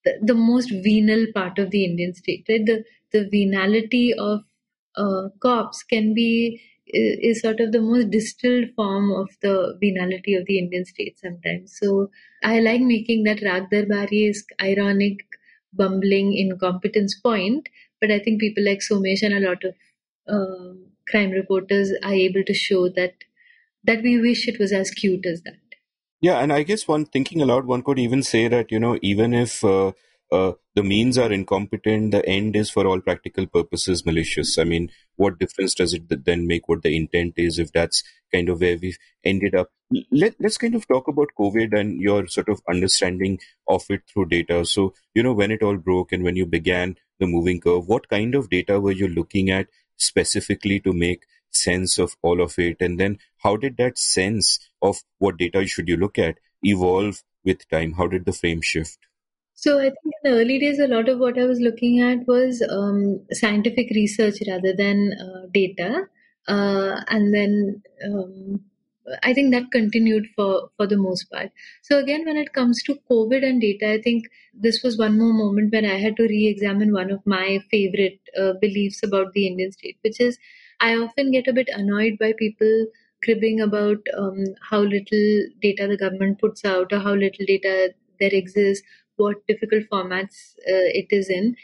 the, the, most venal part of the Indian state. Right? The the venality of uh, cops can be is sort of the most distilled form of the venality of the Indian state sometimes. So I like making that Raag Darbari ironic, bumbling incompetence point, but I think people like Somesh and a lot of uh, crime reporters are able to show that that we wish it was as cute as that. Yeah, and I guess one thinking aloud, one could even say that you know even if uh, Uh, the means are incompetent, the end is for all practical purposes malicious. I mean, what difference does it then make what the intent is if that's kind of where we've ended up? Let, let's kind of talk about COVID and your sort of understanding of it through data. So, you know, when it all broke and when you began the moving curve, what kind of data were you looking at specifically to make sense of all of it? And then how did that sense of what data should you look at evolve with time? How did the frame shift? So I think in the early days, a lot of what I was looking at was um, scientific research rather than uh, data, uh, and then um, I think that continued for for the most part. So again, when it comes to COVID and data, I think this was one more moment when I had to re-examine one of my favorite uh, beliefs about the Indian state, which is I often get a bit annoyed by people cribbing about um, how little data the government puts out or how little data there exists what difficult formats uh, it is in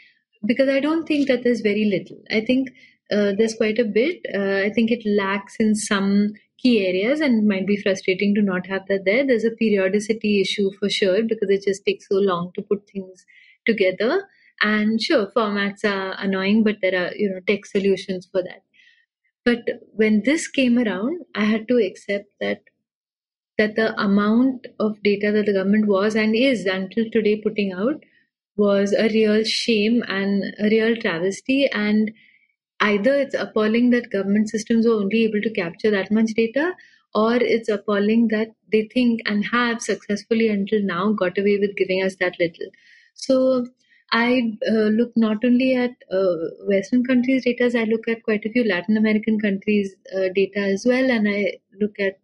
because I don't think that there's very little. I think uh, there's quite a bit. Uh, I think it lacks in some key areas and might be frustrating to not have that there. There's a periodicity issue for sure because it just takes so long to put things together. And sure, formats are annoying, but there are you know tech solutions for that. But when this came around, I had to accept that that the amount of data that the government was and is until today putting out was a real shame and a real travesty. And either it's appalling that government systems were only able to capture that much data or it's appalling that they think and have successfully until now got away with giving us that little. So i uh, look not only at uh, western countries data i look at quite a few latin american countries uh, data as well and i look at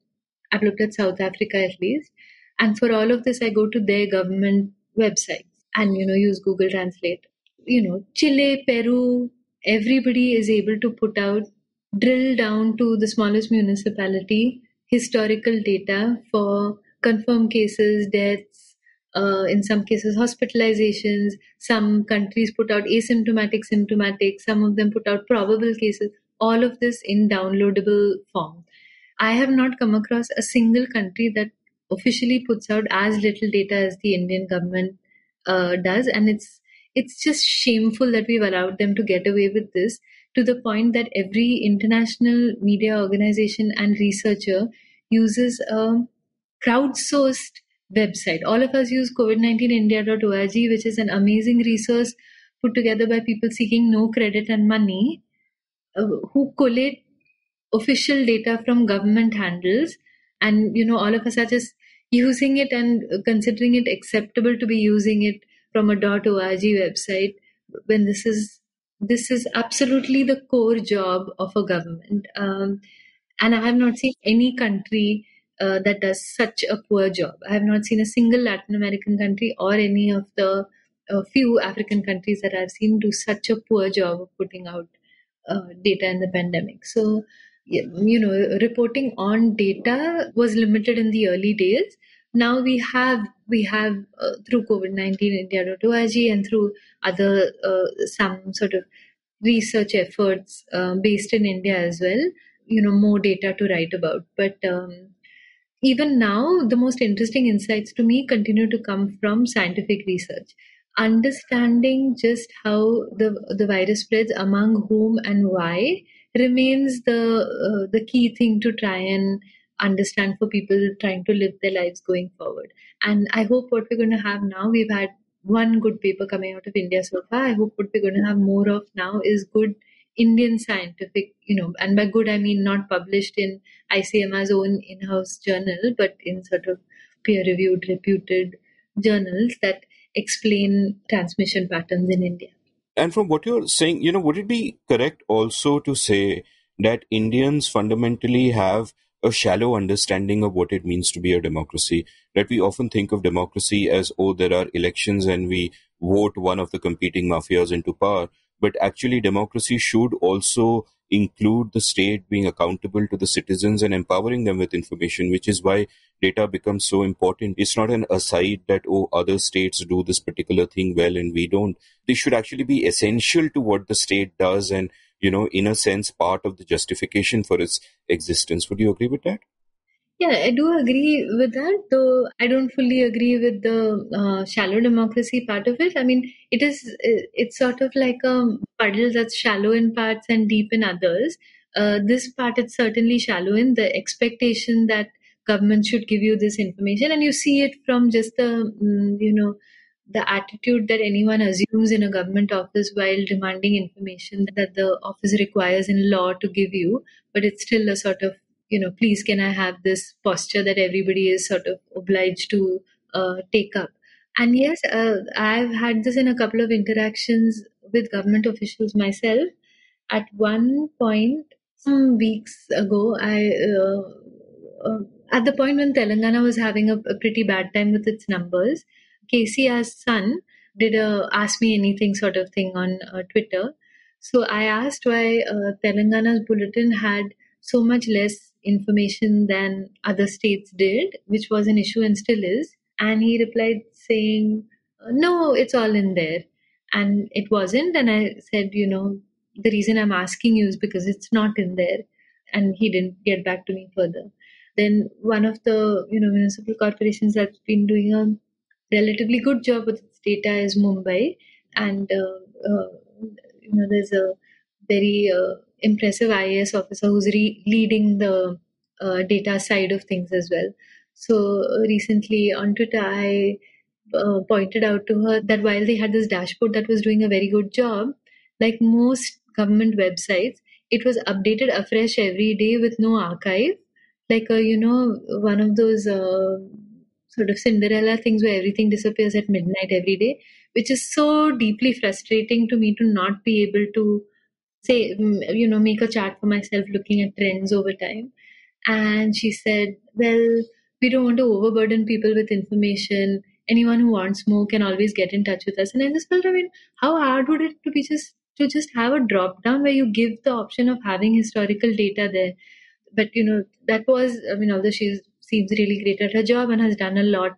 I've looked at South Africa at least. And for all of this, I go to their government websites and, you know, use Google Translate. You know, Chile, Peru, everybody is able to put out, drill down to the smallest municipality, historical data for confirmed cases, deaths, uh, in some cases hospitalizations. Some countries put out asymptomatic, symptomatic. Some of them put out probable cases. All of this in downloadable form. I have not come across a single country that officially puts out as little data as the Indian government uh, does, and it's it's just shameful that we've allowed them to get away with this to the point that every international media organization and researcher uses a crowdsourced website. All of us use COVID19india.org, which is an amazing resource put together by people seeking no credit and money uh, who collate official data from government handles. And you know all of us are just using it and considering it acceptable to be using it from a .org website when this is this is absolutely the core job of a government. Um, and i have not seen any country uh, that does such a poor job. I have not seen a single latin american country or any of the uh, few african countries that i've seen do such a poor job of putting out uh, data in the pandemic. So you know reporting on data was limited in the early days. Now we have we have uh, through covid-19 india.org and through other uh, some sort of research efforts uh, based in india as well you know more data to write about. But um, even now the most interesting insights to me continue to come from scientific research. Understanding just how the the virus spreads among whom and why remains the uh, the key thing to try and understand for people trying to live their lives going forward. And I hope what we're going to have now, we've had one good paper coming out of India so far. I hope what we're going to have more of now is good Indian scientific, you know, and by good I mean not published in ICMR's own in-house journal, but in sort of peer-reviewed, reputed journals that explain transmission patterns in India. And from what you're saying, you know, would it be correct also to say that Indians fundamentally have a shallow understanding of what it means to be a democracy? That we often think of democracy as, oh, there are elections and we vote one of the competing mafias into power but actually democracy should also include the state being accountable to the citizens and empowering them with information, which is why data becomes so important. It's not an aside that, oh, other states do this particular thing well and we don't. They should actually be essential to what the state does and, you know, in a sense, part of the justification for its existence. Would you agree with that? Yeah, I do agree with that, though I don't fully agree with the uh, shallow democracy part of it. I mean, it is it's sort of like a puddle that's shallow in parts and deep in others. Uh, this part is certainly shallow in the expectation that government should give you this information, and you see it from just the mm, you know the attitude that anyone assumes in a government office while demanding information that the office requires in law to give you, but it's still a sort of you know, please can I have this posture that everybody is sort of obliged to uh, take up. And yes, uh, I've had this in a couple of interactions with government officials myself. At one point, some weeks ago, I uh, uh at the point when Telangana was having a, a, pretty bad time with its numbers, KCR's son did a ask me anything sort of thing on uh, Twitter. So I asked why uh, Telangana's bulletin had so much less information than other states did, which was an issue and still is. And he replied saying, No, it's all in there. And it wasn't. And I said, You know, the reason I'm asking you is because it's not in there. And he didn't get back to me further. Then one of the you know municipal corporations that's been doing a relatively good job with its data is Mumbai, and uh, uh, you know there's a very uh, impressive IAS officer who's re- leading the uh, data side of things as well. So uh, recently on Twitter, I uh, pointed out to her that while they had this dashboard that was doing a very good job, like most government websites, it was updated afresh every day with no archive. Like, a, uh, you know, one of those uh, sort of Cinderella things where everything disappears at midnight every day, which is so deeply frustrating to me to not be able to say, you know, make a chart for myself looking at trends over time. And she said, Well, we don't want to overburden people with information. Anyone who wants more can always get in touch with us. And I just felt, I mean, how hard would it to be just to just have a drop down where you give the option of having historical data there? But you know, that was I mean, although she seems really great at her job and has done a lot,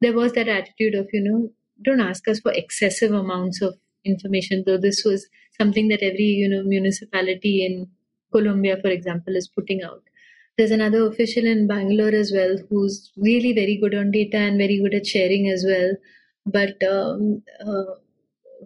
there was that attitude of, you know, don't ask us for excessive amounts of information, though this was something that every you know municipality in Colombia, for example, is putting out. There's another official in Bangalore as well who's really very good on data and very good at sharing as well. But um, uh,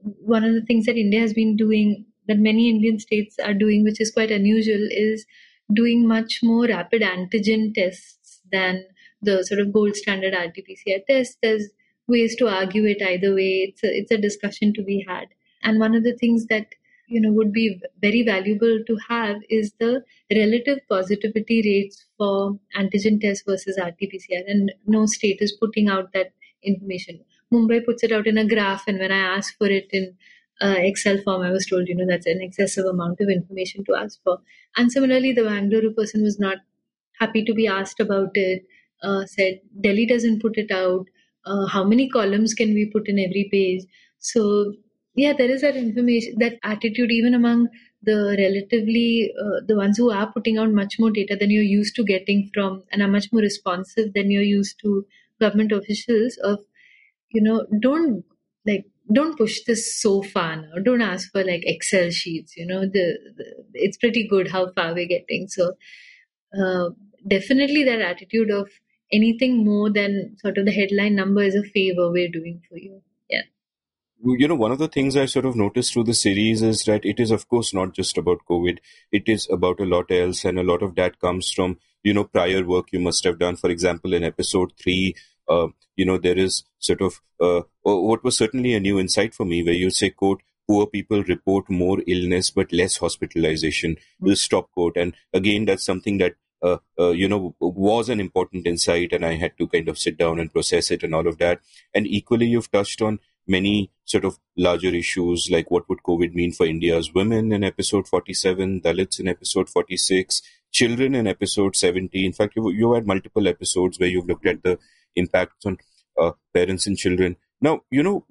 one of the things that India has been doing, that many Indian states are doing, which is quite unusual, is doing much more rapid antigen tests than the sort of gold standard RT-PCR test. There's ways to argue it either way. It's a, it's a discussion to be had. And one of the things that you know would be very valuable to have is the relative positivity rates for antigen test versus RT-PCR, and no state is putting out that information. Mumbai puts it out in a graph, and when I asked for it in uh, Excel form, I was told, you know, that's an excessive amount of information to ask for. And similarly, the Bangalore person was not happy to be asked about it. Uh, said Delhi doesn't put it out. Uh, how many columns can we put in every page? So yeah there is that information that attitude even among the relatively uh, the ones who are putting out much more data than you're used to getting from and are much more responsive than you're used to government officials of you know don't like don't push this so far now don't ask for like excel sheets you know the, the it's pretty good how far we're getting so uh, definitely that attitude of anything more than sort of the headline number is a favor we're doing for you Yeah. you know, one of the things I sort of noticed through the series is that it is, of course, not just about COVID. It is about a lot else, and a lot of that comes from you know prior work you must have done. For example, in episode three, uh, you know, there is sort of uh, what was certainly a new insight for me, where you say, quote, poor people report more illness but less hospitalization. Mm-hmm. This stop quote. And again, that's something that uh, uh, you know, was an important insight, and I had to kind of sit down and process it and all of that. And equally, you've touched on many sort of larger issues like what would COVID mean for India's women in episode 47, Dalits in episode 46, children in episode 70. In fact, you, you had multiple episodes where you've looked at the impacts on uh, parents and children. Now, you know,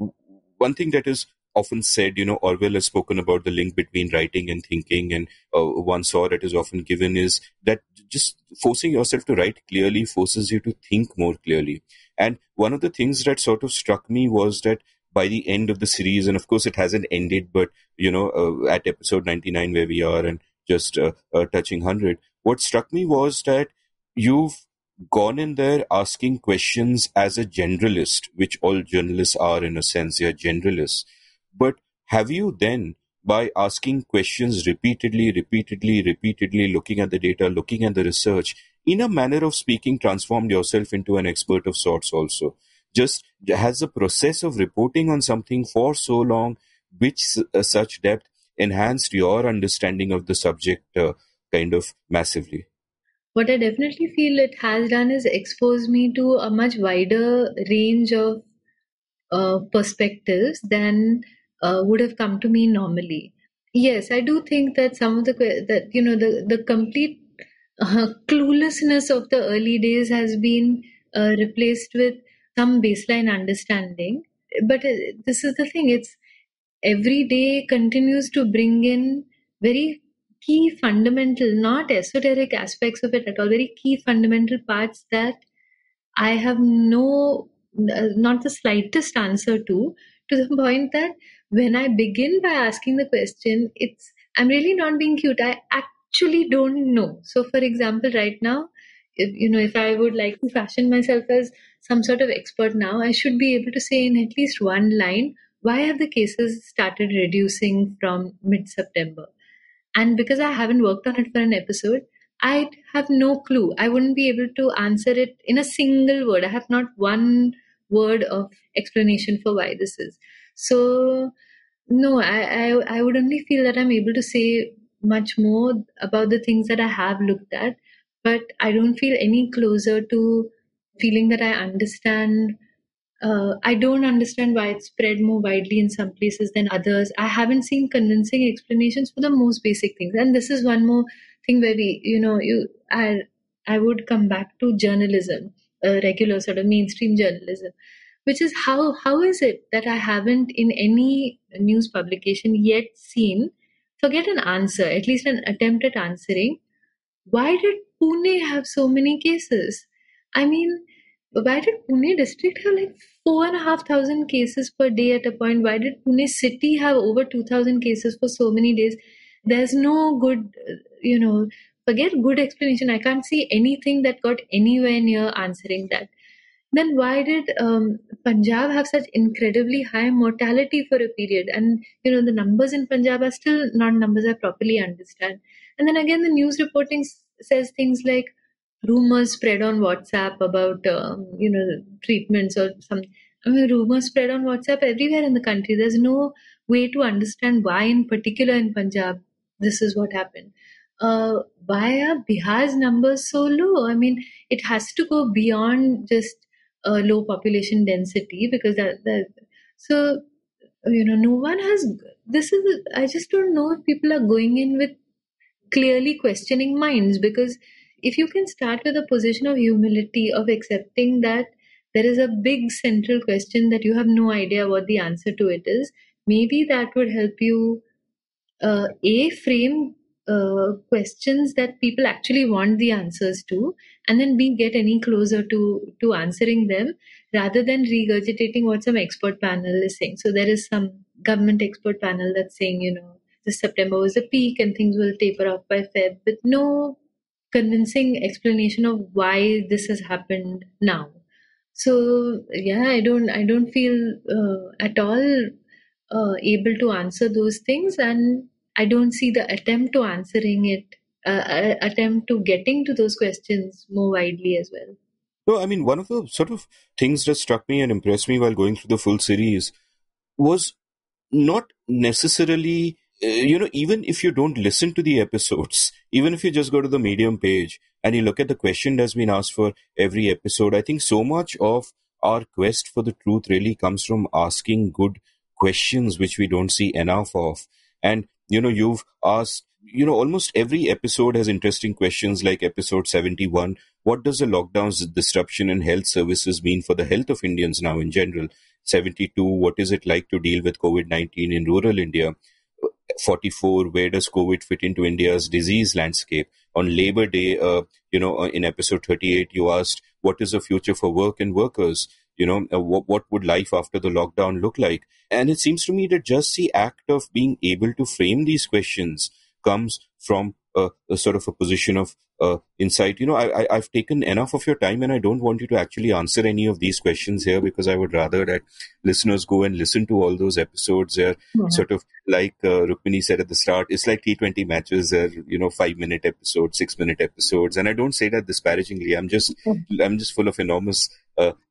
one thing that is often said, you know, Orwell has spoken about the link between writing and thinking, and uh, one saw that is often given is that just forcing yourself to write clearly forces you to think more clearly. And one of the things that sort of struck me was that by the end of the series, and of course it hasn't ended, but you know, uh, at episode 99 where we are and just uh, uh touching 100, what struck me was that you've gone in there asking questions as a generalist, which all journalists are in a sense, they're generalists. But have you then, by asking questions repeatedly, repeatedly, repeatedly, looking at the data, looking at the research, in a manner of speaking, transformed yourself into an expert of sorts also? Just has the process of reporting on something for so long, which uh, such depth, enhanced your understanding of the subject uh, kind of massively? What I definitely feel it has done is expose me to a much wider range of uh, perspectives than uh, would have come to me normally. Yes, I do think that some of the that you know the the complete uh, cluelessness of the early days has been uh, replaced with some baseline understanding. But uh, this is the thing; it's every day continues to bring in very key fundamental, not esoteric aspects of it at all, very key fundamental parts that I have no, not the slightest answer to, to the point that when I begin by asking the question, it's, I'm really not being cute. I actually don't know. So, for example, right now, if, you know, if I would like to fashion myself as some sort of expert now, I should be able to say in at least one line, why have the cases started reducing from mid September? And because I haven't worked on it for an episode, I have no clue. I wouldn't be able to answer it in a single word. I have not one word of explanation for why this is. So, no, I, I, I would only feel that I'm able to say much more about the things that I have looked at, but I don't feel any closer to feeling that I understand uh, I don't understand why it's spread more widely in some places than others. I haven't seen convincing explanations for the most basic things. And this is one more thing where we, you know, you, I, I would come back to journalism, uh, regular sort of mainstream journalism, which is how how is it that I haven't in any news publication yet seen, forget an answer, at least an attempt at answering, why did Pune have so many cases? I mean, why did Pune district have like four and a half thousand cases per day at a point? Why did Pune city have over 2000 cases for so many days? There's no good, you know, forget good explanation. I can't see anything that got anywhere near answering that. Then why did um, Punjab have such incredibly high mortality for a period? And you know the numbers in Punjab are still not numbers I properly understand. And then again, the news reporting says things like rumors spread on WhatsApp about um, you know treatments or some. I mean, rumors spread on WhatsApp everywhere in the country. There's no way to understand why, in particular in Punjab, this is what happened. Uh, why are Bihar's numbers so low? I mean, it has to go beyond just uh, low population density because that, that so you know no one has this is i just don't know if people are going in with clearly questioning minds because if you can start with a position of humility, of accepting that there is a big central question that you have no idea what the answer to it is, maybe that would help you uh, a frame uh, questions that people actually want the answers to, and then we get any closer to to answering them rather than regurgitating what some expert panel is saying. So there is some government expert panel that's saying, you know, this September was a peak and things will taper off by Feb, with no convincing explanation of why this has happened now so yeah i don't i don't feel uh, at all uh, able to answer those things and i don't see the attempt to answering it uh, uh attempt to getting to those questions more widely as well No, I mean, one of the sort of things that struck me and impressed me while going through the full series was not necessarily, uh, you know, even if you don't listen to the episodes, *laughs* even if you just go to the Medium page and you look at the question that's been asked for every episode, I think so much of our quest for the truth really comes from asking good questions, which we don't see enough of. And, you know, you've asked you know, almost every episode has interesting questions like episode 71. What does the lockdown's disruption in health services mean for the health of Indians now in general? 72. What is it like to deal with COVID 19 in rural India? 44. Where does COVID fit into India's disease landscape? On Labor Day, uh, you know, uh, in episode 38, you asked, what is the future for work and workers? You know, uh, what, what would life after the lockdown look like? And it seems to me that just the act of being able to frame these questions comes from a, a, sort of a position of uh, insight. You know, I, I, have taken enough of your time and I don't want you to actually answer any of these questions here because I would rather that listeners go and listen to all those episodes. They're mm-hmm. sort of like uh, Rukmini said at the start, it's like T20 matches. They're, you know, five minute episodes, six minute episodes. And I don't say that disparagingly. I'm just. I'm just full of enormous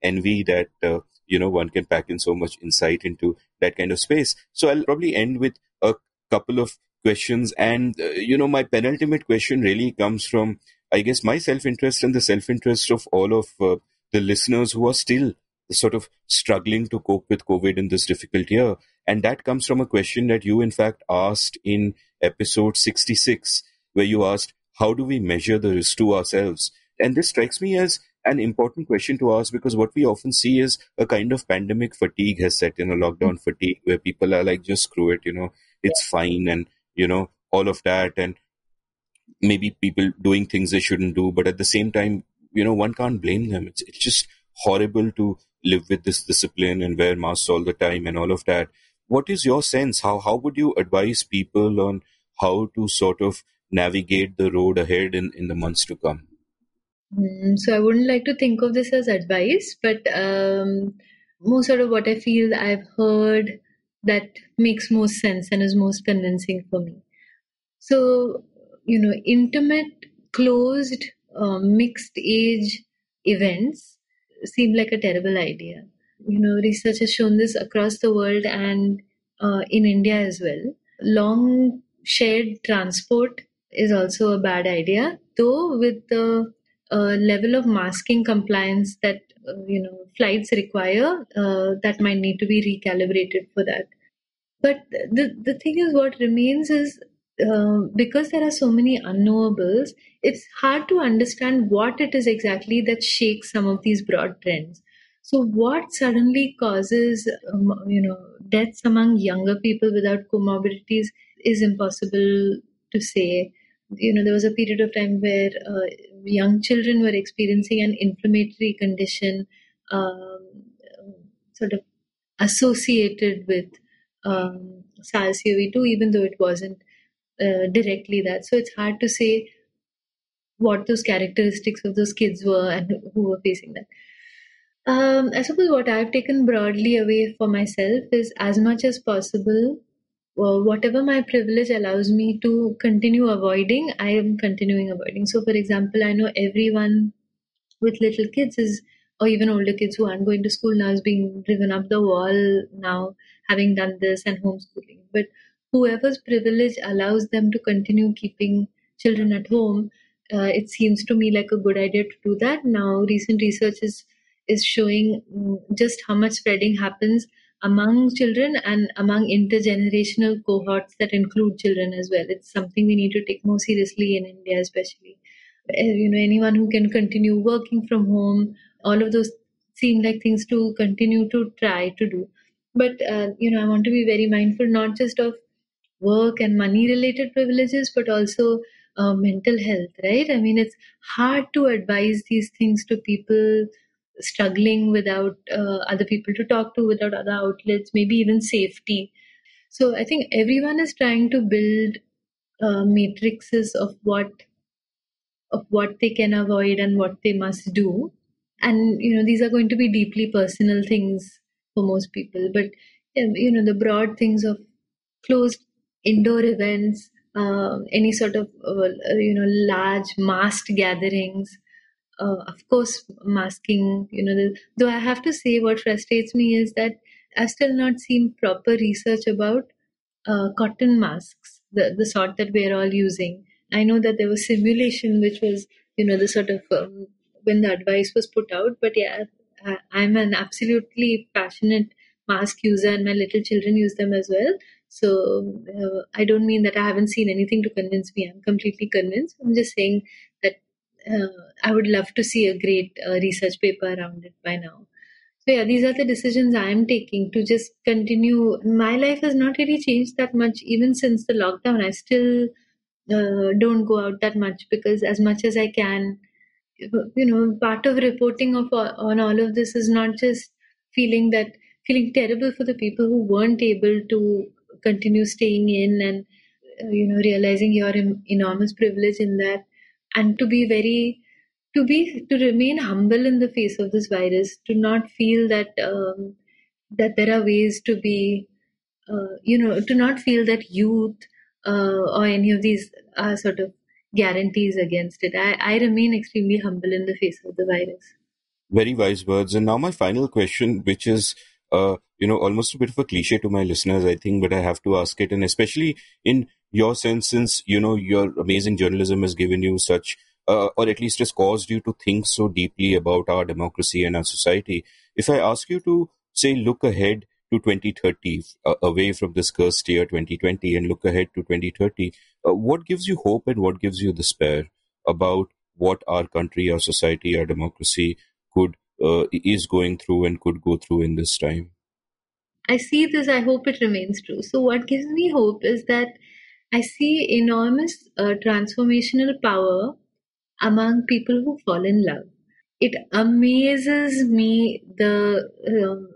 envy that, uh, you know, one can pack in so much insight into that kind of space. So I'll probably end with a couple of questions. And, uh, you know, my penultimate question really comes from, I guess, my self interest and the self interest of all of uh, the listeners who are still sort of struggling to cope with COVID in this difficult year. And that comes from a question that you, in fact, asked in episode 66, where you asked, How do we measure the risk to ourselves? And this strikes me as an important question to ask because what we often see is a kind of pandemic fatigue has set in a lockdown mm-hmm. fatigue where people are like, just screw it, you know, it's fine. And you know all of that. And maybe people doing things they shouldn't do but at the same time you know one can't blame them. It's, it's just horrible to live with this discipline and wear masks all the time and all of that. What is your sense? How how would you advise people on how to sort of navigate the road ahead in, in the months to come mm, so i wouldn't like to think of this as advice but um, more sort of what i feel i've heard that makes most sense and is most convincing for me. So, you know, intimate, closed, uh, mixed age events seem like a terrible idea. You know, research has shown this across the world and uh, in India as well. Long shared transport is also a bad idea, though, with the uh, level of masking compliance that uh, you know flights require, uh, that might need to be recalibrated for that. But the, the thing is, what remains is uh, because there are so many unknowables, it's hard to understand what it is exactly that shakes some of these broad trends. So, what suddenly causes, um, you know, deaths among younger people without comorbidities is impossible to say. You know, there was a period of time where uh, young children were experiencing an inflammatory condition, um, sort of associated with um, SARS-CoV-2, even though it wasn't uh, directly that. So it's hard to say what those characteristics of those kids were and who were facing that. Um, I suppose what I've taken broadly away for myself is as much as possible, whatever my privilege allows me to continue avoiding, I am continuing avoiding. So, for example, I know everyone with little kids is, or even older kids who aren't going to school now, is being driven up the wall now having done this and homeschooling. But whoever's privilege allows them to continue keeping children at home, uh, it seems to me like a good idea to do that. Now, recent research is is showing mm, just how much spreading happens among children and among intergenerational cohorts that include children as well. It's something we need to take more seriously in India, especially. Uh, you know, anyone who can continue working from home, all of those seem like things to continue to try to do but uh, you know i want to be very mindful not just of work and money related privileges but also uh, mental health right i mean it's hard to advise these things to people struggling without uh, other people to talk to without other outlets maybe even safety so i think everyone is trying to build uh, matrices of what of what they can avoid and what they must do and you know these are going to be deeply personal things for most people. But you know, the broad things of closed indoor events, uh, any sort of uh, you know large massed gatherings, uh, of course, masking, you know, the, though I have to say what frustrates me is that I've still not seen proper research about uh, cotton masks, the, the sort that we're all using. I know that there was simulation, which was, you know, the sort of um, when the advice was put out, but yeah, I, I'm an absolutely passionate mask user, and my little children use them as well. So uh, I don't mean that I haven't seen anything to convince me. I'm completely convinced. I'm just saying that uh, I would love to see a great uh, research paper around it by now. So yeah, these are the decisions I am taking to just continue. My life has not really changed that much even since the lockdown. I still uh, don't go out that much because as much as I can, you know, part of reporting of on all of this is not just feeling that feeling terrible for the people who weren't able to continue staying in and uh, you know realizing your enormous privilege in that and to be very to be to remain humble in the face of this virus to not feel that um, that there are ways to be uh, you know to not feel that youth uh, or any of these are sort of guarantees against it. I, I remain extremely humble in the face of the virus. Very wise words. And now my final question which is uh, you know, almost a bit of a cliche to my listeners, I think, but I have to ask it. And especially in your sense, since, you know, your amazing journalism has given you such, uh, or at least has caused you to think so deeply about our democracy and our society. If I ask you to, say, look ahead to 2030, uh, away from this cursed year 2020, and look ahead to 2030, uh, what gives you hope and what gives you despair about what our country, our society, our democracy could uh, is going through and could go through in this time? I see this, I hope it remains true. So, what gives me hope is that I see enormous uh, transformational power among people who fall in love. It amazes me the, um,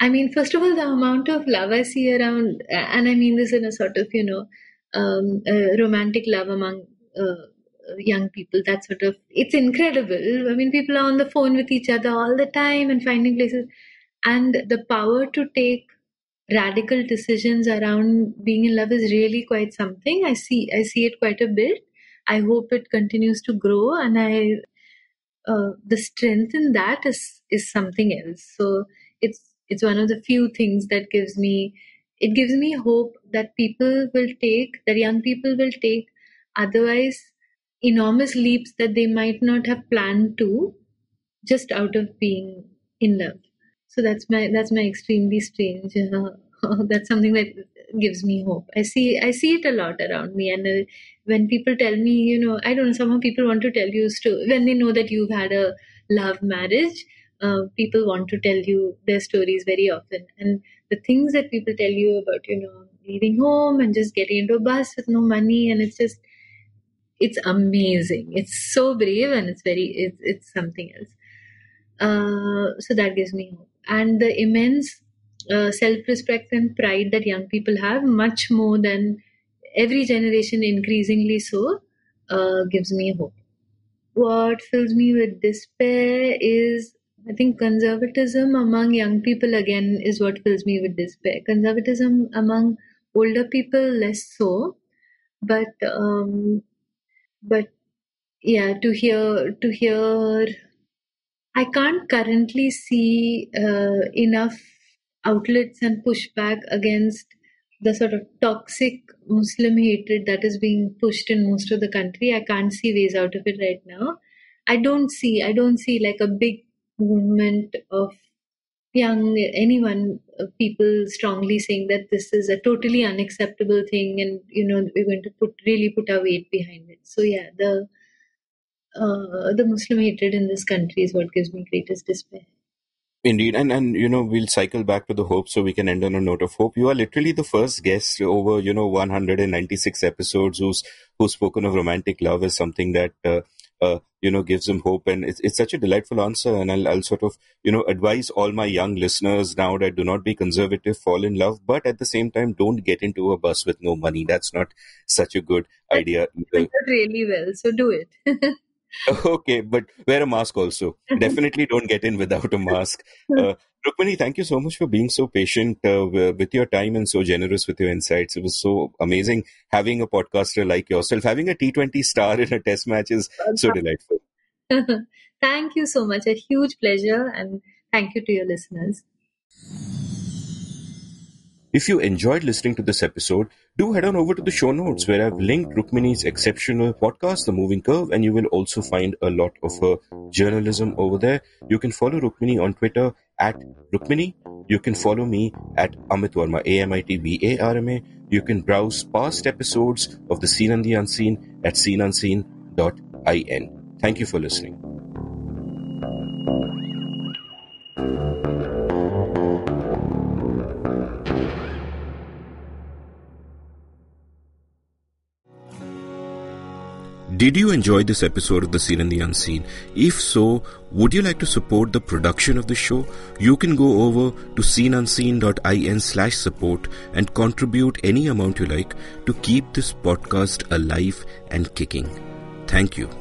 I mean, first of all, the amount of love I see around, and I mean this in a sort of, you know, um, uh, romantic love among uh, young people that sort of it's incredible i mean people are on the phone with each other all the time and finding places and the power to take radical decisions around being in love is really quite something. I see i see it quite a bit. I hope it continues to grow and i uh, the strength in that is is something else. So it's it's one of the few things that gives me it gives me hope that people will take that young people will take otherwise enormous leaps that they might not have planned to just out of being in love so that's my that's my extremely strange uh, *laughs* that's something that gives me hope i see i see it a lot around me and uh, when people tell me you know i don't know somehow people want to tell you story when they know that you've had a love marriage uh, people want to tell you their stories very often and the things that people tell you about you know leaving home and just getting into a bus with no money and it's just it's amazing. It's so brave and it's very it's, it's something else. Uh, so that gives me hope. And the immense uh, self-respect and pride that young people have, much more than every generation, increasingly so, uh, gives me hope. What fills me with despair is, I think, conservatism among young people again is what fills me with despair. Conservatism among older people less so, but um, but yeah to hear to hear i can't currently see uh, enough outlets and pushback against the sort of toxic muslim hatred that is being pushed in most of the country. I can't see ways out of it right now. I don't see i don't see like a big movement of young anyone uh, people strongly saying that this is a totally unacceptable thing and you know we're going to put really put our weight behind it. So yeah the uh, the muslim hatred in this country is what gives me greatest despair. Indeed, and and you know we'll cycle back to the hope, so we can end on a note of hope. You are literally the first guest over you know 196 episodes who's who's spoken of romantic love as something that uh, uh, you know gives them hope. And it's, it's such a delightful answer. And I'll, I'll sort of you know advise all my young listeners now that do not be conservative fall in love but at the same time don't get into a bus with no money. That's not such a good idea either. really well. So do it *laughs* *laughs* okay, but wear a mask also. Definitely don't get in without a mask. *laughs* Uh, Rukmini, thank you so much for being so patient uh, with your time and so generous with your insights. It was so amazing having a podcaster like yourself. Having a T20 star in a test match is so delightful. *laughs* thank you so much. A huge pleasure, and thank you to your listeners. If you enjoyed listening to this episode, do head on over to the show notes where I've linked Rukmini's exceptional podcast, The Moving Curve, and you will also find a lot of her journalism over there. You can follow Rukmini on Twitter at Rukmini. You can follow me at Amit Varma, A-M-I-T-V-A-R-M-A. You can browse past episodes of The Seen and the Unseen at seenunseen.in. Thank you for listening. Did you enjoy this episode of The Seen and the Unseen? If so, would you like to support the production of the show? You can go over to seenunseen.in slash support and contribute any amount you like to keep this podcast alive and kicking. Thank you.